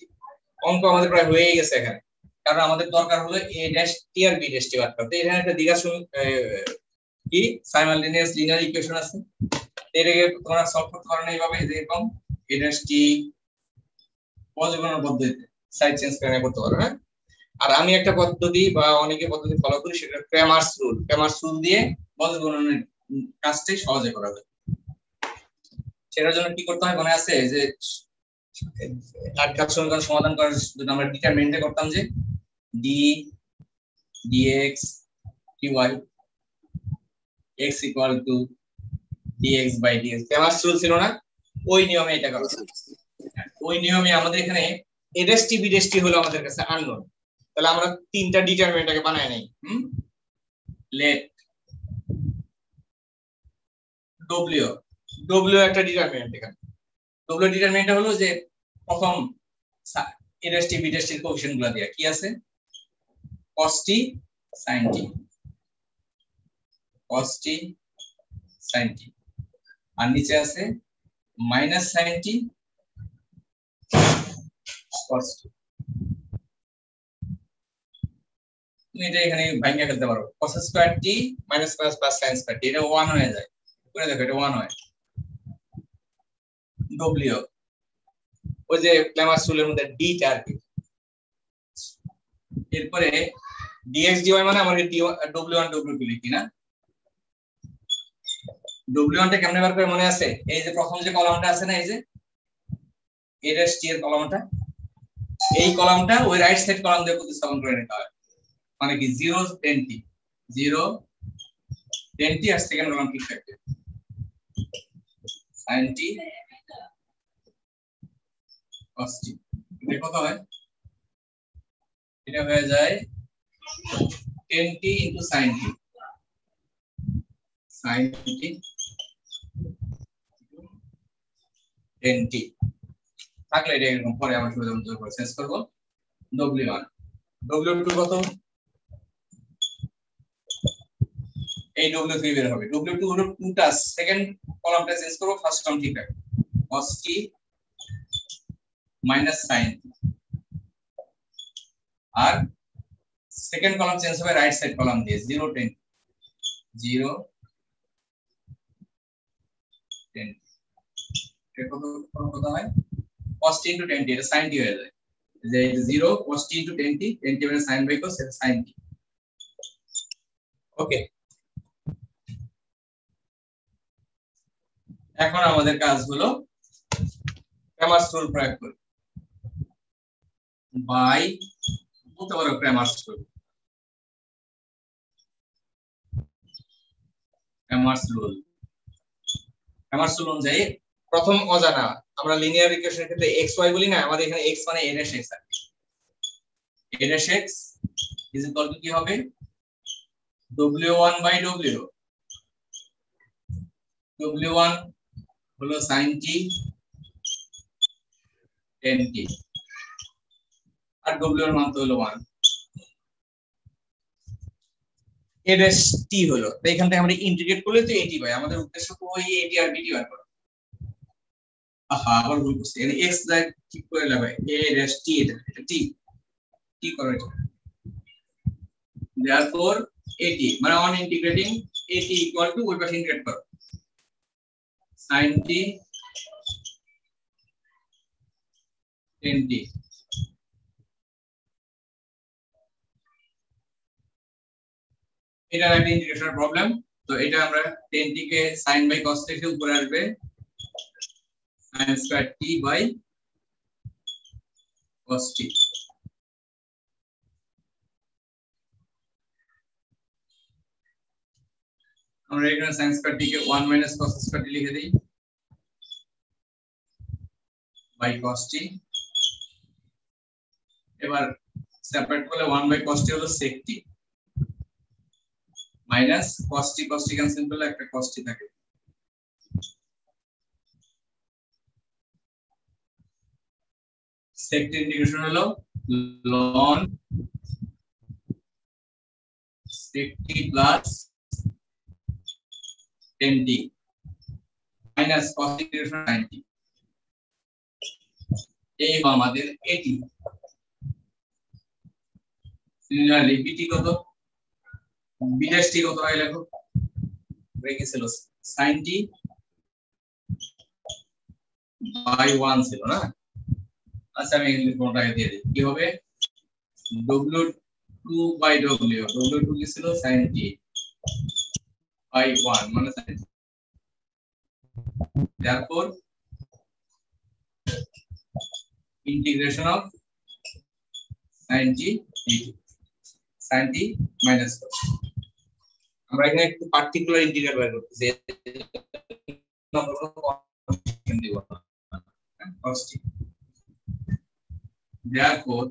অঙ্ক আমাদের প্রায় হয়ে গেছে এখানে। কারণ আমাদের দরকার হলো a dash t R b dash t বার করতে এখানে একটা দ্বিঘাত কি? সাইমালটেনিয়াস লিনিয়ার ইকুয়েশন আছে। এটাকে তোমরা সলভ করতে পারো না এইভাবে এরকম t পজিবনের পদ্ধতিতে। সাইড চেঞ্জ করে করতে পারো হ্যাঁ? আর আমি একটা পদ্ধতি বা অনেকে পদ্ধতি ফলো করি, সেটা ক্রেমার্স রুল ক্রেমার্স রুল দিয়ে বজ্রগণনের কাজটাই সহজে করা যায়। সেটার জন্য কি করতে হয়? মনে আছে যে আটকার সমীকরণ সমাধান করার জন্য আমরা ডিটারমিনেন্টে করতাম যে D D X D Y X equal to D X by D X Cramer's rule ছিল না, ওই নিয়মে এটা করা। ওই নিয়মে আমাদের এখানে এডএসটি বিডএসটি হলো আমাদের কাছে আননোন তাহলে আমরা তিনটা ডিটারমিনেন্টকে বানায় নেই, হুম? লেট ডব্লিউ ডব্লিউ একটা ডিটারমিনেন্ট এখানে। ডব্লিউ ডিটারমিনেন্টটা হলো যে প্রথম এডএসটি বিডএসটির কোএফিশিয়েন্টগুলো দেয়া। কি আছে? Cos t, sin t আর নিচে আছে minus sin t cos t তুমি এটা এখানে ভাঙিয়ে ফেলতে পারো। cos square t minus plus plus sin square t, এটা 1 হয়ে যায়। করে দেখো, এটা 1 হয়। W ওই যে ক্লেমার সুলের মধ্যে d আর কি এরপরে dx dy মানে আমার w1 w2 লিখি না। W1 টা কেমনে বার করে মনে আছে? এই যে প্রথম যে কলামটা আছে না, এই যে? T এর কলামটা এই কলামটা ওই রাইট সাইড কলাম দিয়ে প্রতিস্থাপন করে নিতে হয়। মানে কি? 0 10 t. 0 10 t আর সেকেন্ড কলাম ঠিক থাকবে কত হয়? এটা হয়ে যায় 10 t into sin t sin t 10 t থাকলে এটা এরকম, পরে আমরা সুবিধা করে চেঞ্জ করব। W1 w2 কত? এই w3 বের হবে। W2 হলো টুটা সেকেন্ড কলামটা চেঞ্জ করব ফার্স্ট কলাম ঠিক রাখব cos t মাইনাস sin আর সেকেন্ড কলাম চেঞ্জ হবে রাইট সাইড কলাম দিয়ে 0 10 0 10 এটা কত হয়? cos t into 10t এটা হয়ে যায়। যে 0 cos t into 10t 10t মানে ওকে এখন আমাদের কাজ হলো ক্রেমার্স রুল প্রয়োগ করি। বাই বলতে পারো Cramer's rule Cramer's rule rule অনুযায়ী প্রথম অজানা, আমরা লিনিয়ার ইকুয়েশনের ক্ষেত্রে x, y বলি না, আমাদের এখানে x মানে a dash x আছে a dash x is equal to কি হবে? W1 by w w1 হলো sin t 10t আর w এর মান তো হলো 1 a dash t হলো। তো এখান থেকে আমরা ইন্টিগ্রেট করলে তো এটি পাই। আমাদের উদ্দেশ্য ওই এটি আর বিটি বার করা। আহা, আবার ভুল করছি। এখানে যায় ঠিক করে লাগাই a dash t এটা। t t করো এটা। At মানে on integrating এটি ইকুয়াল টু ওই পাশে ইন্টিগ্রেট করো। Sin t 10t এটা একটা ইন্টিগ্রেশন প্রবলেম তো এটা আমরা 10t K sin by cos থেকে উপরে আসবে। sin square t by cos t আমরা এখানে sin স্কয়ার t কে 1 মাইনাস cos স্কয়ার t লিখে দেই। বাই cos t এবার সেপারেট করলে 1 বাই cos t হলো sec t minus cos t cos t cancel করলে একটা cos t থাকে। Sec t ইন্টিগ্রেশন হলো ln sec t plus 10t minus cos t integration 90 এই হলো আমাদের এটি সিমিলারলি বিটি কত? বিদেশ টি কত হয় লেখো? ব্রেকে ছিল sin t বাই 1 ছিল, না? আচ্ছা আমি এখানে কোনটাকে দিয়ে দিই। কি হবে? W2 বাই w w2 কি ছিল? sin t বাই 1 মানে sin t therefore integration of sin t dt sin t minus cos আমরা এখানে একটু পার্টিকুলার ইন্টিগ্রাল বের করতেছি আমরা কোনো কনস্ট্যান্ট দিব না cos t therefore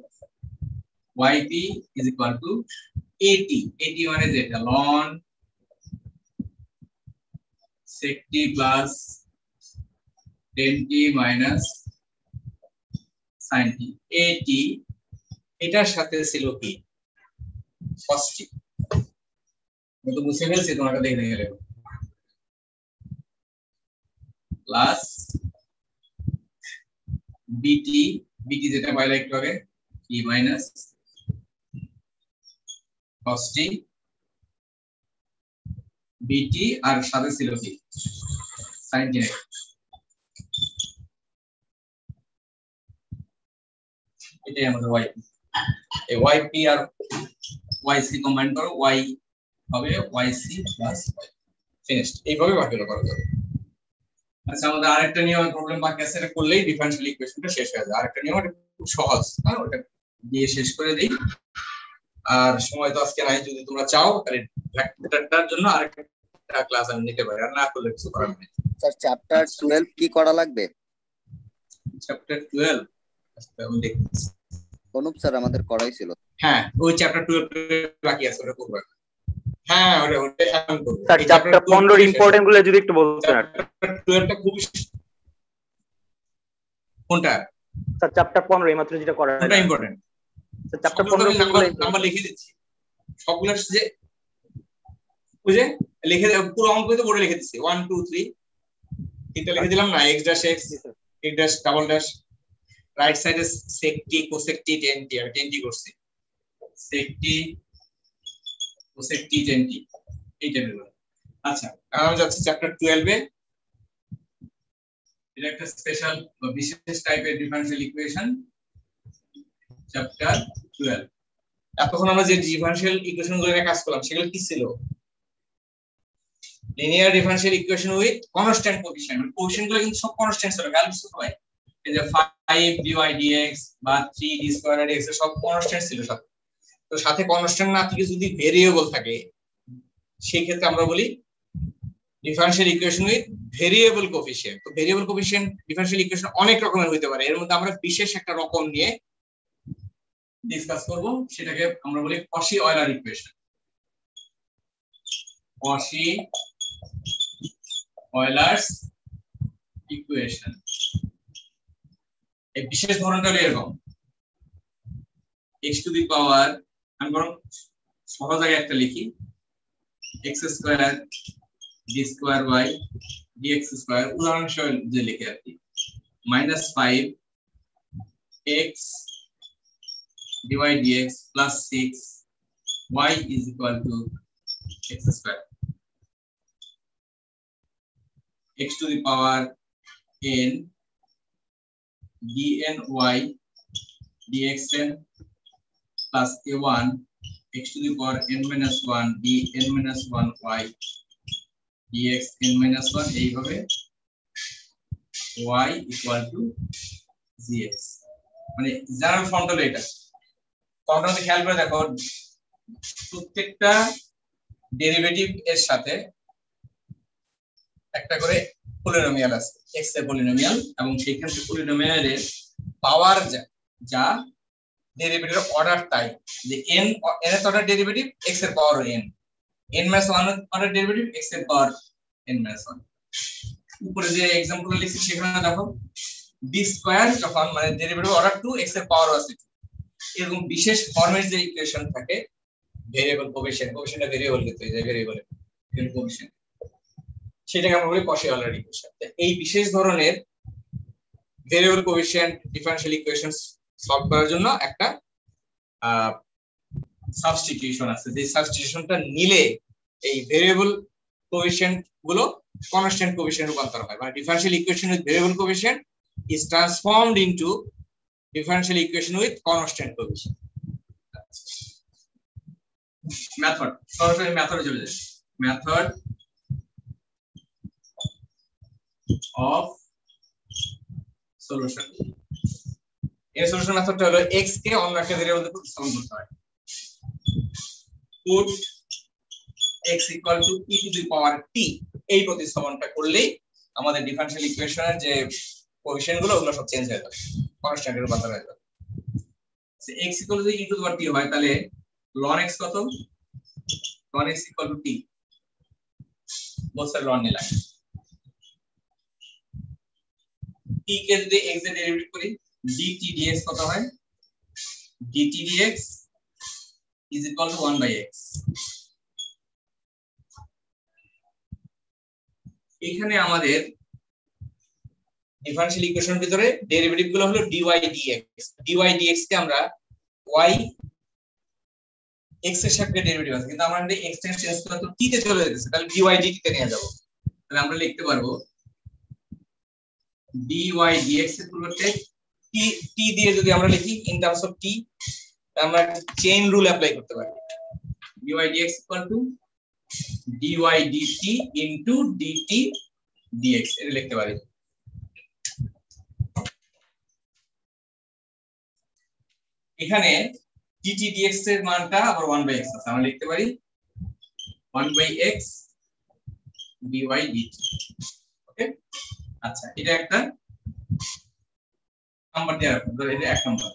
yp is equal to at at মানে যেটা ln sec t plus 10t minus sin t at এটার সাথে ছিল কি? cos t তো বুঝে ফেলছি তোমাকে দেখে গেলে প্লাস বিটি বিটি যেটা পাইলে একটু আগে ই মাইনাস cos বিটি আর সাথে ছিল কি? এটাই আমাদের y এই yp আর yc কম্বাইন করো, y হবে yc প্লাস ফিনিশড এইভাবে বাকিটা করা যাবে। আচ্ছা আমাদের আরেকটা নিয়ম প্রবলেম বাকি আছে, এটা করলেই ডিফারেনশিয়াল ইকুয়েশনটা শেষ হয়ে যায়। আরেকটা নিয়ম খুব সহজ। হ্যাঁ ওটা দিয়ে শেষ করে দেই। আর সময় তো আজকে নাই, যদি তোমরা চাও, তাহলে ভেক্টরটার জন্য আরেকটা ক্লাস আমি নিতে পারি আর না করলে কিছু করার নেই। স্যার চ্যাপ্টার 12 কি করা লাগবে? চ্যাপ্টার 12 আচ্ছা আমি দেখছি অনুপ স্যার আমাদের করাই ছিল। হ্যাঁ ওই চ্যাপ্টার 12 বাকি আছে ওটা করব হ্যাঁ ওটা ওটা আমি করব। স্যার চ্যাপ্টার 15 ইম্পর্টেন্টগুলো যদি একটু বলতেন আর চ্যাপ্টার 12 টা খুব কোনটা? স্যার চ্যাপ্টার 15 এইমাত্র যেটা করা কোনটা ইম্পর্টেন্ট স্যার চ্যাপ্টার সবগুলো 15 নাম্বার নাম্বার লিখে দিচ্ছি। সবগুলো যে বুঝে? লিখে পুরো অঙ্ক তো বোর্ডে লিখে দিচ্ছি 1 2 3 তিনটা লিখে দিলাম না x dash x x dash double dash right সাইডে sec t cosec t tan t আর t করছি। T tan t এই টাইপের আচ্ছা আমি যাচ্ছি চ্যাপ্টার 12 এ। এটা একটা স্পেশাল বা বিশেষ টাইপের ডিফারেনশিয়াল ইকুয়েশন চ্যাপ্টার 12 এতক্ষণ আমরা যে ডিফারেনশিয়াল ইকুয়েশনগুলো কাজ করলাম সেগুলো কি ছিল? Linear differential equation with constant coefficient মানে কোএফিসিয়েন্টগুলো কিন্তু সব কনস্ট্যান্ট ছিল ভ্যালু ছিল ভাই এই যে 5 dy dx বা 3 d স্কয়ার dx সব কনস্ট্যান্ট ছিল সাথে তো সাথে কনস্ট্যান্ট না থেকে যদি ভেরিয়েবল থাকে সেই ক্ষেত্রে আমরা বলি differential equation with variable coefficient তো ভেরিয়েবল কোএফিসিয়েন্ট ডিফারেনশিয়াল ইকুয়েশন অনেক রকমের হতে পারে। এর মধ্যে আমরা বিশেষ একটা রকম নিয়ে ডিসকাস করব। সেটাকে আমরা বলি Cauchy Euler equation Cauchy Euler's equation এই বিশেষ ধরনটা এরকম। X টু দি পাওয়ার আমি বরং সহজ আগে একটা লিখি। X square d square y, dx square উদাহরণ হিসেবে যে লিখে আর কি। Minus five x dy dx plus 6 y is equal to x square x to the power n dny dxn plus a1 x to the power n minus 1 dn minus 1 y dx n minus 1 এইভাবে y equal to gx মানে general ফর্মটা হলো এটা যদি খেয়াল করে দেখো প্রত্যেকটা ডেরিভেটিভ এর সাথে একটা করে পলিনোমিয়াল আছে এক্সের পলিনোমিয়াল এবং সেইখান থেকে পলিনোমিয়ালের পাওয়ার যা ডেরিভেটিভ অর্ডার তাই যে এন এন এর অর্ডার ডেরিভেটিভ এক্সের power n n minus one order derivative এক্সের পাওয়ার এন মাইনাস ওয়ান উপরে যে এক্সাম্পল লিখছি সেখানে দেখো ডি স্কয়ার যখন মানে ডেরিভেটিভ অর্ডার টু এক্সের পাওয়ার আছে এরকম বিশেষ ফর্মের যে ইকুয়েশন থাকে ভেরিয়েবল কোফিশিয়েন্ট কোফিশিয়েন্টটা ভেরিয়েবল দিতে যায় ভেরিয়েবল কোফিশিয়েন্ট সেটাকে আমরা বলি কশিয়ালার ইকুয়েশন এই বিশেষ ধরনের variable coefficient differential equations solve করার জন্য একটা সাবস্টিটিউশন আছে। যে সাবস্টিটিউশনটা নিলে এই ভেরিয়েবল কোএফিশিয়েন্টগুলো কনস্ট্যান্ট কোএফিশিয়েন্ট রূপান্তর হয়। মানে differential equation with variable coefficient is transformed into differential equation with constant coefficient method সরাসরি মেথডে চলে যাই। মেথড অফ সলিউশন এই সলিউশন মেথডটা হলো x কে অন্য একটা ভেরিয়েবলে প্রতিস্থাপন করতে হয়। Put x equal to e to the power t এই প্রতিস্থাপনটা করলেই আমাদের ডিফারেনশিয়াল ইকুয়েশনের যে কোএফিশিয়েন্টগুলো, ওগুলো সব চেঞ্জ হয়ে যাবে। কনস্ট্যান্টে রূপান্তর হয়ে যাবে। X equal to e to the power t হয়, তাহলে ln x কত? ln x equal to t side ln নিলাম। T কে যদি x এর ডেরিভেটিভ করি dt dx কত হয়? dt dx is equal to 1 by x. এখানে আমাদের ডিফারেনশিয়াল ইকুয়েশনের ভিতরে ডেরিভেটিভগুলো হলো dy dx dy dx কে আমরা y x এর সাপেক্ষে ডেরিভেটিভ আছে। কিন্তু আমরা x টা করে, তো t তে চলে যাচ্ছে তাহলে dy dt তে নিয়ে যাব। তাহলে আমরা লিখতে পারব dy dx এর পরিবর্তে t t দিয়ে যদি আমরা লিখি ইন টার্মস অফ t আমরা চেইন রুল অ্যাপ্লাই করতে পারি। dy dx equal to dy dt into dt dx, এটা লিখতে পারি। এখানে dt dx এর মানটা আবার 1 বাই x আছে, আমরা লিখতে পারি 1 by x dy dt okay আচ্ছা এটা একটা নাম্বার দেওয়া রাখুন এটা এক নাম্বার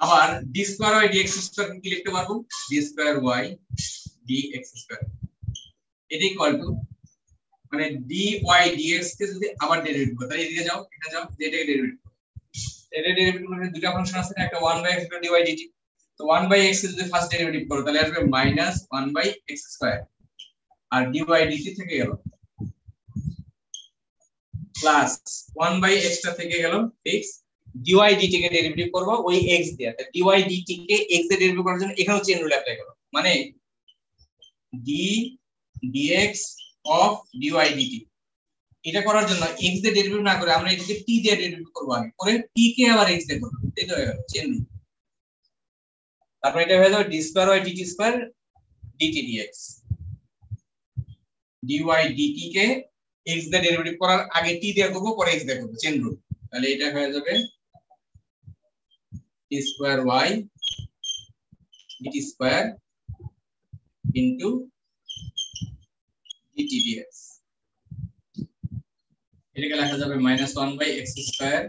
আবার d square y dx square কি লিখতে পারব? d square y dx square এটা ইকুয়াল টু মানে dy dx কে যদি আবার ডেরিভেটিভ করো, তাহলে এদিকে যাও এখানে যাও এটাকে ডেরিভেটিভ এটা ডেরিভেটিভ করলে দুটো ফাংশন আছে, একটা 1 বাই x dy dt তো 1 বাই x যদি ফার্স্ট ডেরিভেটিভ করো, তাহলে আসবে মাইনাস 1 বাই x স্কয়ার আর dy dt থেকে গেল। প্লাস 1 বাই টা থেকে গেল x dy dt কে ডেরিভেটিভ করব, ওই x দিয়ে। dy dt কে x দিয়ে ডেরিভেটিভ করার জন্য এখানেও চেইন রুল অ্যাপ্লাই করো। মানে d dx of dy dt এটা করার জন্য x দিয়ে ডেরিভেটিভ না করে আমরা এটাকে t দিয়ে ডেরিভেটিভ করব আগে। পরে t কে আবার x দিয়ে করব। এটা হয়ে গেল চেইন রুল তারপর এটা হয়ে যাবে d square y dt square dt dx dy dt কে x দিয়ে ডেরিভেটিভ করার আগে টি দিয়ে করব, পরে x দিয়ে করব চেইন রুল তাহলে এটা হয়ে যাবে t square y dt square into dt dx. এটাকে লেখা যাবে minus one by x square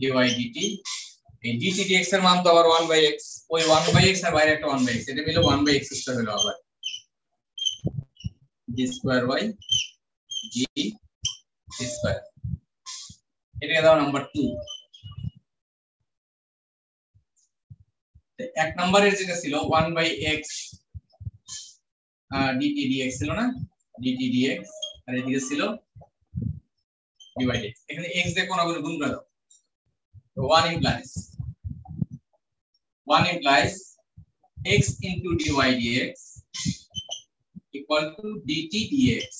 dy dt এই ডিটি ডিএক্স এর মান তো আবার ওয়ান বাই এক্স ওই ওয়ান বাই এক্স আর বাইরে একটা ওয়ান বাই এক্স এটা মিলে ওয়ান বাই এক্স স্কোয়ার হলো আবার। স্কোয়ার বাই জি স্কোয়ার এটাকে দাও নাম্বার টু এক নম্বরের যেটা ছিল one by x dt dx ছিল না? ডিটি ডিএক্স আর এদিকে ছিল ডিভাইডেড এখানে x দিয়ে কোন গুণ করে দাও। তো 1 implies 1 implies x into dy dx equal to dt dx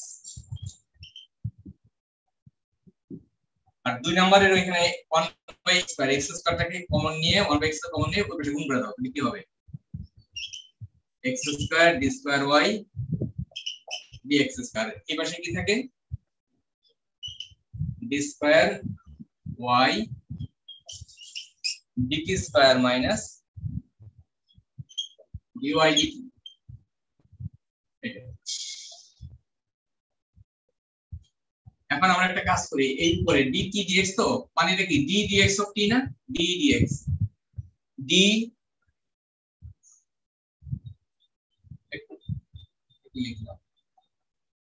আর দুই নম্বরের ওইখানে 1 বাই x স্কয়ার x স্কয়ারটাকে কমন নিয়ে 1 বাই x কমন নিয়ে ওই গুণ করে দাও, তাহলে কি হবে? x square d square y dx square এই পাশে কি থাকে? d square y dt square minus dy dt এখন আমরা একটা কাজ করি, এই উপরে dt dx তো মানে এটা কি? D dx অফ t না? একটু লিখলাম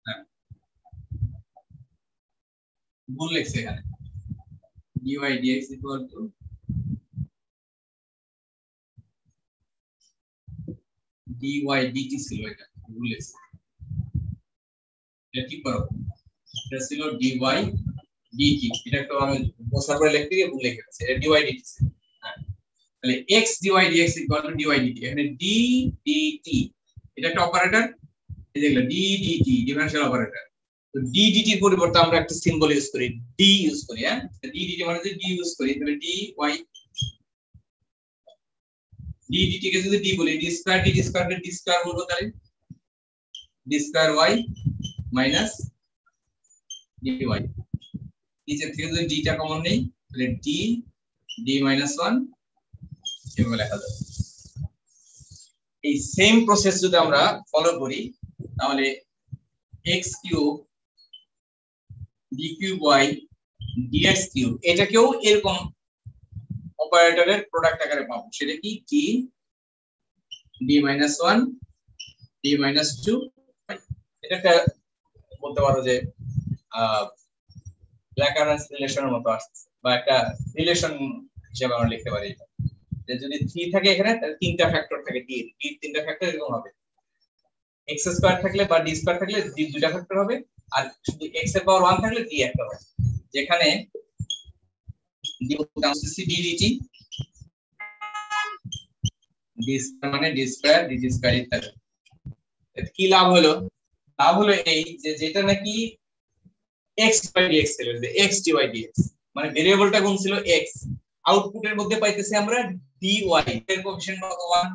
হ্যাঁ। ভুল লিখছে এখানে। Dy dx equal to dy dt ছিল এটা, ভুল লিখছে। এটা কি করো। এটা ছিল dy dt এটা তো আমি বসার পরে লিখতে গিয়ে ভুল লিখে গেছি এটা ছিল হ্যাঁ। তাহলে x dy dx dy dt এখানে d dt এটা একটা অপারেটর এই যেগুলো d dt ডিফারেনশিয়াল অপারেটর তো d dt এর পরিবর্তে আমরা একটা সিম্বল ইউজ করি। d ইউজ করি হ্যাঁ? d dt মানে যদি d ইউজ করি, তাহলে dy d dt কে যদি d বলি, d square dt square d square বলব তাহলে? d square y minus dy নিচে থেকে যদি d টা কমন নেই, তাহলে d d মাইনাস 1 এভাবে লেখা যাবে। এই সেম প্রসেস যদি আমরা ফলো করি, তাহলে x cube d cube y dx cube এটাকেও এরকম অপারেটরের প্রোডাক্ট আকারে পাবো। সেটা কি? d d minus one d minus two এটা একটা বলতে পারো যে ব্ল্যাকারেন্স রিলেশনের মতো আসছে। বা একটা রিলেশন হিসেবে আমরা লিখতে পারি যে যদি থ্রি থাকে এখানে, তাহলে তিনটা ফ্যাক্টর থাকে ডি ডি তিনটা ফ্যাক্টর এরকম হবে। এক্স স্কোয়ার থাকলে বা ডি স্কোয়ার থাকলে ডি দুটা ফ্যাক্টর হবে। আর শুধু এক্সের পাওয়ার ওয়ান থাকলে ডি একটা হবে। যেখানে d d dt d square মানে ডি স্কয়ার ডি স্কয়ার ইত্যাদি। কি লাভ হলো? লাভ হলো এই যে যেটা নাকি x dx ছিল যে x dy dx মানে ভেরিয়েবলটা কোন ছিল x আউটপুটের মধ্যে পাইতেছি আমরা dy, এর কোএফিশিয়েন্ট কত 1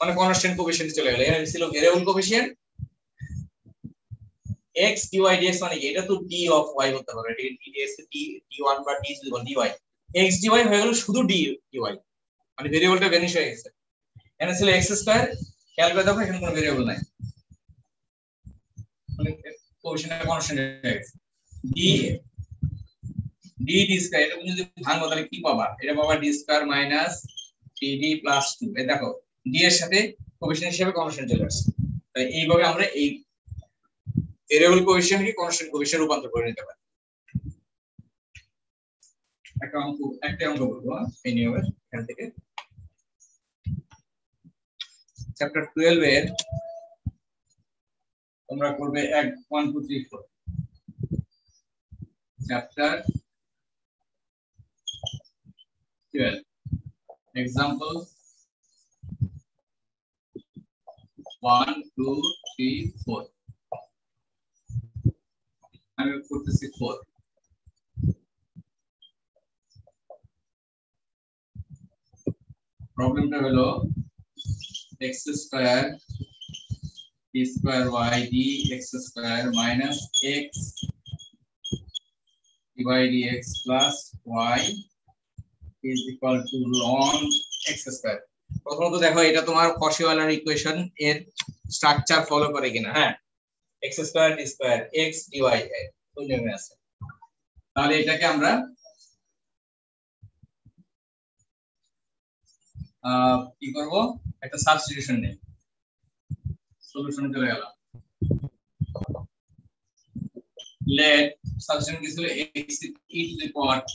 মানে কনস্ট্যান্ট কোএফিশিয়েন্ট চলে গেল। এখানে ছিল variable coefficient x dy dx মানে এটা তো d অফ y হতে পারে। এটা d dx d d1 বা d dy x dy হয়ে গেল শুধু d dy মানে ভেরিয়েবলটা ভ্যানিশ হয়ে গেছে। এখানে ছিল x স্কয়ার খেয়াল করে দেখো, এখানে কোনো ভেরিয়েবল নাই। মানে কোএফিশিয়েন্টটা constant d d d square এটা যদি ভাঙো তাহলে কি পাবা? এটা পাবা d square minus 3d plus 2 এই দেখো d এর সাথে কোএফিশিয়েন্ট হিসেবে কনস্ট্যান্ট চলে আসছে। তাই এইভাবে আমরা এই ভেরিয়েবল কোএফিশিয়েন্টকে কনস্ট্যান্ট কোএফিশিয়েন্ট রূপান্তর করে নিতে পারি। একটা অঙ্ক একটা অঙ্ক বলব হ্যাঁ, এই নিয়মের এখান থেকে। চ্যাপ্টার 12 এর তোমরা করবে 1 1 2 3 4 চ্যাপ্টার 12 example 1 2 3 4 আমি করতেছি 4 প্রবলেমটা হলো, x square square y d x square minus x dy dx plus y is equal to ln x square. প্রথমত দেখো, এটা তোমার কশিওয়ালার ইকুয়েশন এর স্ট্রাকচার ফলো করে কিনা হ্যাঁ? X square d square x dy ওই নিয়মে আছে। তাহলে এটাকে আমরা কি করব? একটা সাবস্টিটিউশন নেই। সলিউশনে চলে গেলাম let substitution কি ছিল? X e to the power t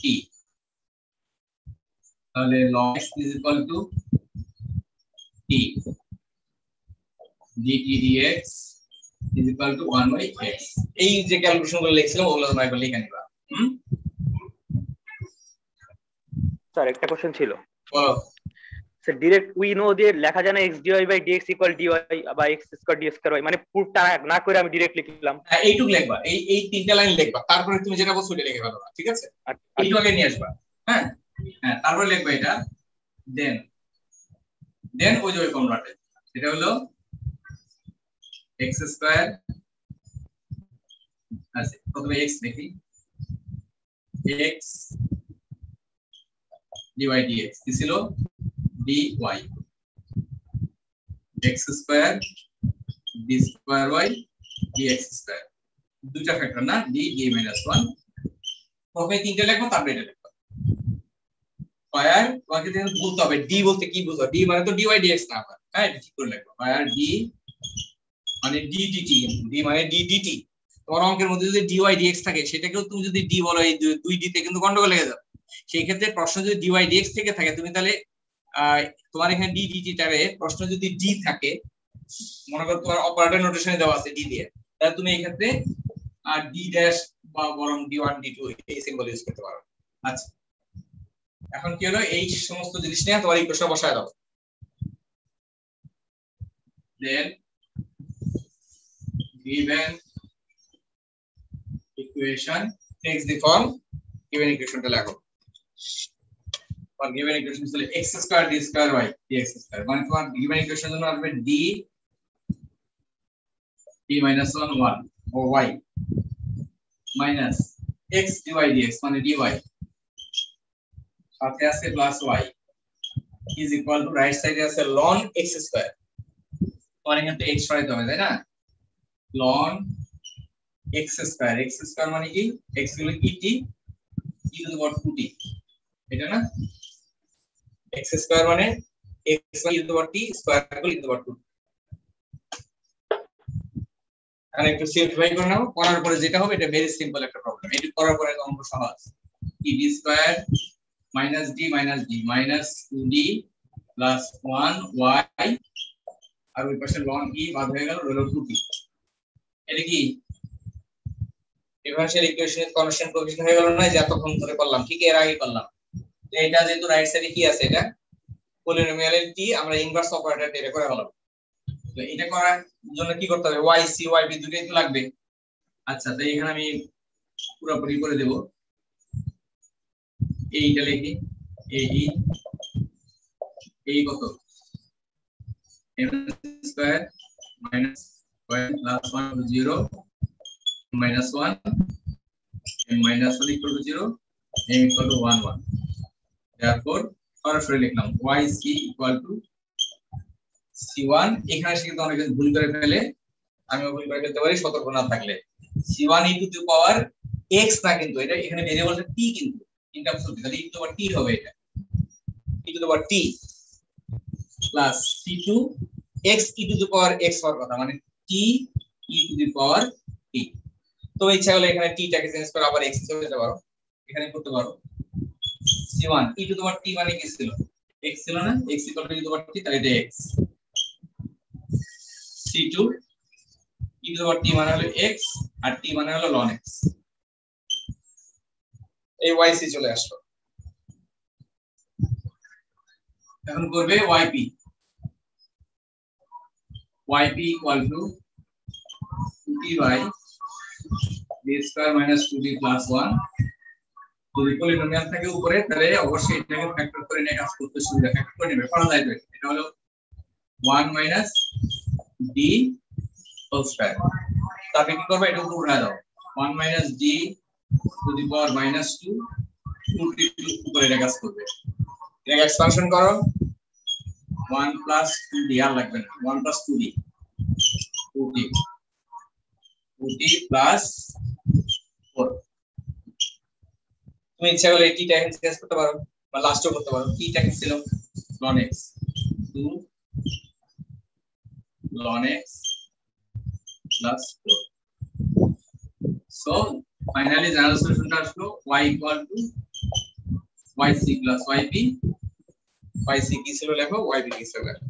তাহলে log x is equal to t dt dx is equal to 1 by x এই যে ক্যালকুলেশনগুলো লিখছিলাম ওগুলো তোমরা একবার লিখে নিবা। হুম? স্যার একটা কোশ্চেন ছিল। বলো। স্যার ডিরেক্ট উই নো দিয়ে লেখা যায় না x dy by dx equal dy বা এক্স স্কয়ার ডি স্কয়ার মানে পুরোটা না করে আমি ডিরেক্ট লিখলাম। হ্যাঁ এইটুকু লিখবা এই এই তিনটা লাইন লিখবা তারপরে তুমি যেটা বলছো ওটা লিখে ফেলবা ঠিক আছে? আর এইটু আগে নিয়ে আসবা হ্যাঁ? হ্যাঁ তারপরে লিখবা এটা দেন দেন ওই যে ওই ফর্মুলাটা এটা হলো এক্স স্কয়ার আচ্ছা প্রথমে এক্স দেখি এক্স ডিওয়াই ডিএক্স কি ছিল? Y x square d square y dx square দুইটা ফ্যাক্টর না ডি ডি মাইনাস ওয়ান প্রথমে তিনটে লিখব, তারপরে এটা লিখব। স্কয়ার তোমাকে দেখুন বলতে হবে ডি বলতে কি বুঝো? ডি মানে তো ডিওয়াই ডিএক্স না আবার। হ্যাঁ এটা ঠিক করে লিখব। স্কয়ার ডি মানে ডিটি ডি মানে ডিটি তোমার অঙ্কের মধ্যে যদি ডিওয়াই ডিএক্স থাকে, সেটাকেও তুমি যদি ডি বলো, এই দুই- দুই ডিতে কিন্তু গন্ডগোল লেগে যাবে। সেই ক্ষেত্রে প্রশ্ন যদি ডিওয়াই ডিএক্স থেকে থাকে, তুমি তাহলে তোমার এখানে ডি ডিটি টারে প্রশ্ন যদি ডি থাকে, মনে করো তোমার অপারেটর নোটেশনে দেওয়া আছে ডি দিয়ে, তাহলে তুমি এই ক্ষেত্রে আর ডি ড্যাশ বা বরং ডি ওয়ান ডি টু এই সিম্বল ইউজ করতে পারো। আচ্ছা। এখন কি হলো? এই সমস্ত জিনিস নিয়ে তোমার ইকুয়েশন বসায় দাও। দেন given equation, takes the form, given equation টা লেখো। Or given equation হলো x square d square y dx square মানে তোমার given equation জন্য আসবে d d minus 1 1 ও y minus x dy dx মানে dy সাথে আছে plus y is equal to right side আছে ln x square তোমার এখানে x সরাইতে হবে তাই না ln x square x square মানে কি x হলো কি t e to the power 2t এটা না x square মানে x মানে e to the power t, square হলো e to the power 2 এখানে একটু সিম্পলিফাই করে নাও। করার পরে যেটা হবে, এটা ভেরি সিম্পল একটা প্রবলেম এটি করার পরে অঙ্ক সহজ। E d square minus d minus d minus 2d plus 1 y, আর ওই পাশে ln e বাদ হয়ে গেল, রইল 2t এটা কি? ডিফারেনশিয়াল ইকুয়েশনের কনস্ট্যান্ট কোএফিসিয়েন্ট হয়ে গেল না? যে এতক্ষণ ধরে করলাম, ঠিক এর আগে করলাম। এটা যেহেতু রাইট সাইডে কি আছে এটা? পলিনোমিয়ালের টি আমরা ইনভার্স অপারেটর এটা করে হলাম তো এটা করার জন্য কি করতে হবে? Y, c, y, b দুটোই তো লাগবে। আচ্ছা তো এখানে আমি পুরোপুরি করে দেব। এইটা লিখি। এই এই কত? M square minus y plus 1 0 minus 1 m minus 1 equal to 0 m equal to 1 1 therefore, সরাসরি লিখলাম y c equal to c1 এখানে সে কিন্তু অনেকে ভুল করে ফেলে, আমিও ভুল করে ফেলতে পারি, সতর্ক না থাকলে। c1 e to the power x না কিন্তু, এটা এখানে ভেরিয়েবলটা t কিন্তু ইন টার্মস অফ তাহলে e t হবে এটা। e the power t plus c2 x e to the power x হওয়ার কথা মানে t e to the power t তো ইচ্ছা হলে এখানে t টাকে চেঞ্জ করে আবার x হিসেবে দিতে পারো। এখানে করতে পারো। C1 e to the power t মানে কি ছিল x ছিল না x e to the power t তাহলে এটা x. C2 e to the power t মানে হলো x আর t মানে হলো ln x. এই yc চলে আসলো। এখন করবে yp yp equal to 2t by b square minus 2b plus 1 যদি পলিনোমিয়াল থাকে উপরে, তাহলে অবশ্যই এটাকে ফ্যাক্টর করে নিয়ে কাজ করতে সুবিধা ফ্যাক্টর করে নেবে যায় এটা। এটা হলো 1 মাইনাস d হোল স্কয়ার তারপরে কি করবে? এটা উপরে উঠায় দাও। 1 minus d to the power minus 2 2 t উপরে এটা করবে। এটাকে এক্সপানশন করো। 1 প্লাস 2d আর লাগবে না। 1 plus 2d 2t 2t plus 4 তুমি ইচ্ছা করলে টি টাইম শেষ করতে পারো? বা লাস্টও করতে পারো। কি টাইম ছিল? Ln x to ln x plus four so finally জানার সলিউশনটা আসলো y equal to y c plus y p y c কি ছিল লেখো? ওয়াই পি কি ছিল লেখো?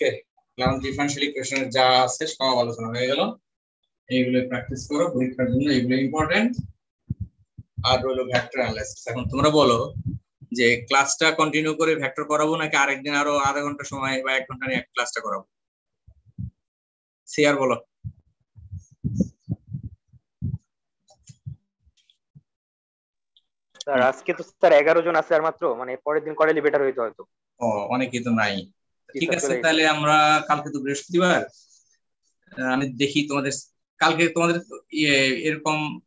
ওকে ক্লাস ডিফারেনশিয়াল ইকুয়েশনের যা আছে সব আলোচনা হয়ে গেল। এইগুলো প্র্যাকটিস করো পরীক্ষার জন্য এগুলো ইম্পর্টেন্ট আর হলো ভেক্টর অ্যানালাইসিস এখন তোমরা বলো যে ক্লাসটা কন্টিনিউ করে ভেক্টর করাবো নাকি আরেকদিন আরও আধা ঘণ্টা সময় বা এক ঘণ্টা নিয়ে ক্লাসটা করাবো? সিয়ার বলো। স্যার আজকে তো স্যার এগারো জন আছে আর মাত্র মানে পরের দিন করালে বেটার হইতো হয়তো। ও অনেকেই তো নাই। ঠিক আছে তাহলে আমরা কালকে তো বৃহস্পতিবার। আমি দেখি তোমাদের কালকে তোমাদের ইয়ে এরকম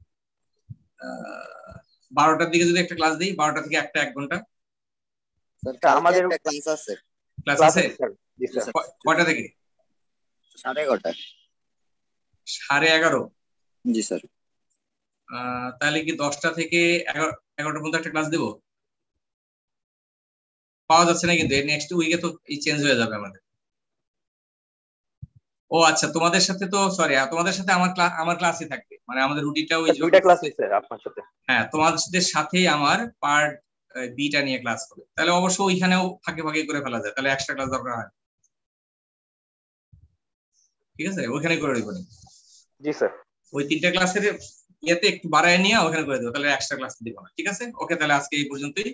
বারোটার দিকে যদি একটা ক্লাস দিই বারোটা থেকে একটা এক ঘণ্টা। আমাদের আমাদের- ক্লাস আছে। ক্লাস আছে? কয়টা থেকে? সাড়ে এগারোটায় সাড়ে এগারো? জি স্যার। আহ, তাহলে কি দশটা থেকে এগারো এগারোটা পর্যন্ত একটা ক্লাস দেবো? পাওয়া যাচ্ছে না কিন্তু নেক্সট উইকে তো এই চেঞ্জ হয়ে যাবে আমাদের। ও আচ্ছা তোমাদের সাথে তো সরি তোমাদের সাথে আমার ক্লাস আমার ক্লাসই থাকবে। মানে আমাদের রুটিটা ওই দুইটা ক্লাস স্যার আপনার সাথে। হ্যাঁ তোমাদের সাথেই আমার পার্ট বিটা নিয়ে ক্লাস হবে। তাহলে অবশ্য ওইখানেও ফাঁকে ফাঁকে করে ফেলা যায় তাহলে এক্সট্রা ক্লাস দরকার হয় ঠিক আছে? ওইখানে করে দেবো। জি স্যার ওই তিনটা ক্লাসের ইয়েতে একটু বাড়ায় নিয়ে ওখানে করে দেবো তাহলে এক্সট্রা ক্লাস দিব না। ঠিক আছে? ওকে তাহলে আজকে এই পর্যন্তই।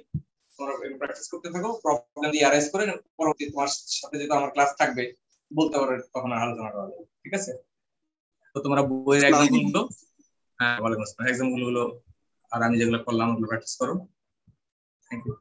তোমরা প্র্যাকটিস করতে থাকো প্রবলেম দিয়ে আরাইজ করে পরবর্তী তোমার সাথে যেহেতু আমার ক্লাস থাকবে বলতে পারো তখন আলোচনা করা যাবে ঠিক আছে? তো তোমরা বইয়ের এক্সাম্পলগুলো হ্যাঁ ওয়ালাইকুম আসসালাম। এক্সাম্পলগুলো আর আমি যেগুলো করলাম ওগুলো প্র্যাকটিস করো। Thank you